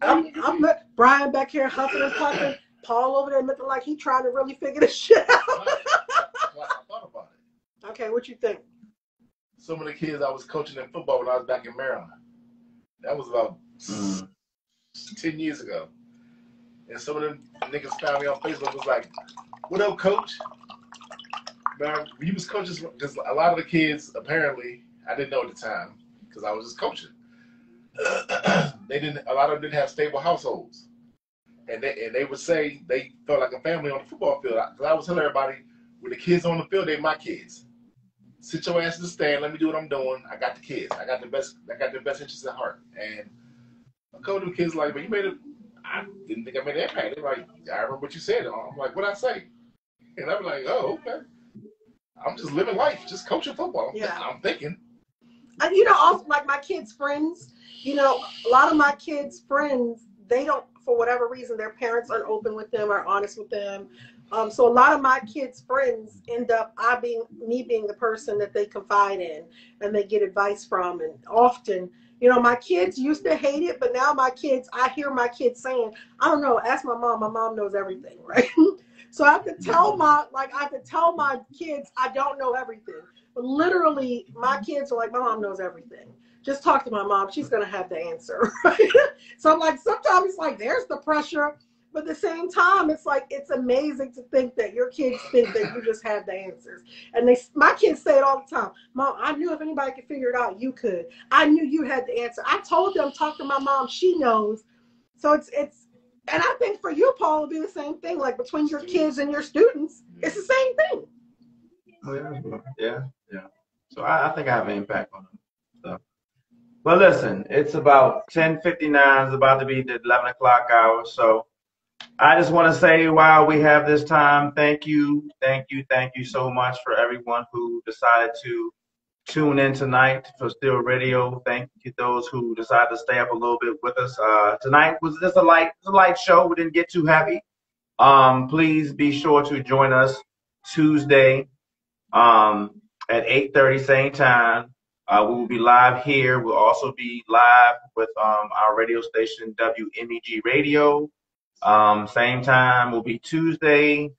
I'm, I'm Brian back here huffing and puffing. Paul over there looking like he trying to really figure this *laughs* shit out. I thought about it. Okay, what you think? Some of the kids I was coaching in football when I was back in Maryland. That was about mm. ten years ago. And some of them niggas found me on Facebook was like, "What up, coach?" Man, you was coaching because a lot of the kids apparently I didn't know at the time because I was just coaching. *clears throat* they didn't. A lot of them didn't have stable households and they and they would say they felt like a family on the football field. Because I, I was telling everybody, when the kids on the field, they're my kids. Sit your ass in the stand. Let me do what I'm doing. I got the kids. I got the best. I got the best interests at heart. And a couple of kids like, but you made it. I didn't think I made an impact. They're like, I remember what you said. I'm like, what I say? And I'm like, oh, okay. I'm just living life, just coaching football. Yeah. I'm thinking. And you know, also like my kids' friends. You know, a lot of my kids' friends, they don't for whatever reason, their parents aren't open with them or honest with them. Um, so a lot of my kids' friends end up I being me being the person that they confide in and they get advice from. And often, you know, my kids used to hate it, but now my kids, I hear my kids saying, I don't know, ask my mom. My mom knows everything, *laughs* right? so I have to tell my like I have to tell my kids I don't know everything. But literally, my kids are like, my mom knows everything just talk to my mom. She's going to have the answer. *laughs* So I'm like, sometimes it's like, there's the pressure. But at the same time, it's like, it's amazing to think that your kids think that you just have the answers. And they, my kids say it all the time. Mom, I knew if anybody could figure it out, you could. I knew you had the answer. I told them, talk to my mom. She knows. So it's, it's, and I think for you, Paul, it'll be the same thing. Like between your kids and your students, it's the same thing. Oh, yeah, yeah, yeah. So I, I think I have an impact on them. But listen, it's about 10:59. It's about to be the 11 o'clock hour. So I just want to say, while we have this time, thank you, thank you, thank you so much for everyone who decided to tune in tonight for Still Radio. Thank you to those who decided to stay up a little bit with us. Uh, tonight was just a light, a light show. We didn't get too heavy. Um, please be sure to join us Tuesday um, at 8:30 same time uh, we will be live here. We'll also be live with um, our radio station, WMEG Radio. Um, same time will be Tuesday,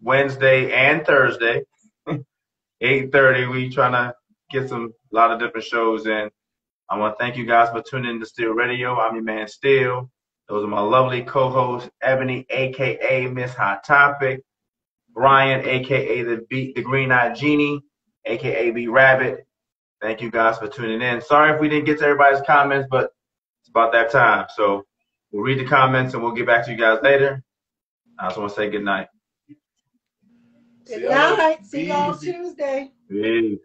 Wednesday, and Thursday. *laughs* 8.30, we trying to get some a lot of different shows in. I want to thank you guys for tuning in to Steel Radio. I'm your man, Steel. Those are my lovely co-hosts, Ebony, a.k.a. Miss Hot Topic, Brian, a.k.a. the Beat, the Green Eyed Genie, a.k.a. B Rabbit, Thank you guys for tuning in. Sorry if we didn't get to everybody's comments, but it's about that time. So we'll read the comments and we'll get back to you guys later. I just want to say good night. Good night. See y'all Tuesday. Peace.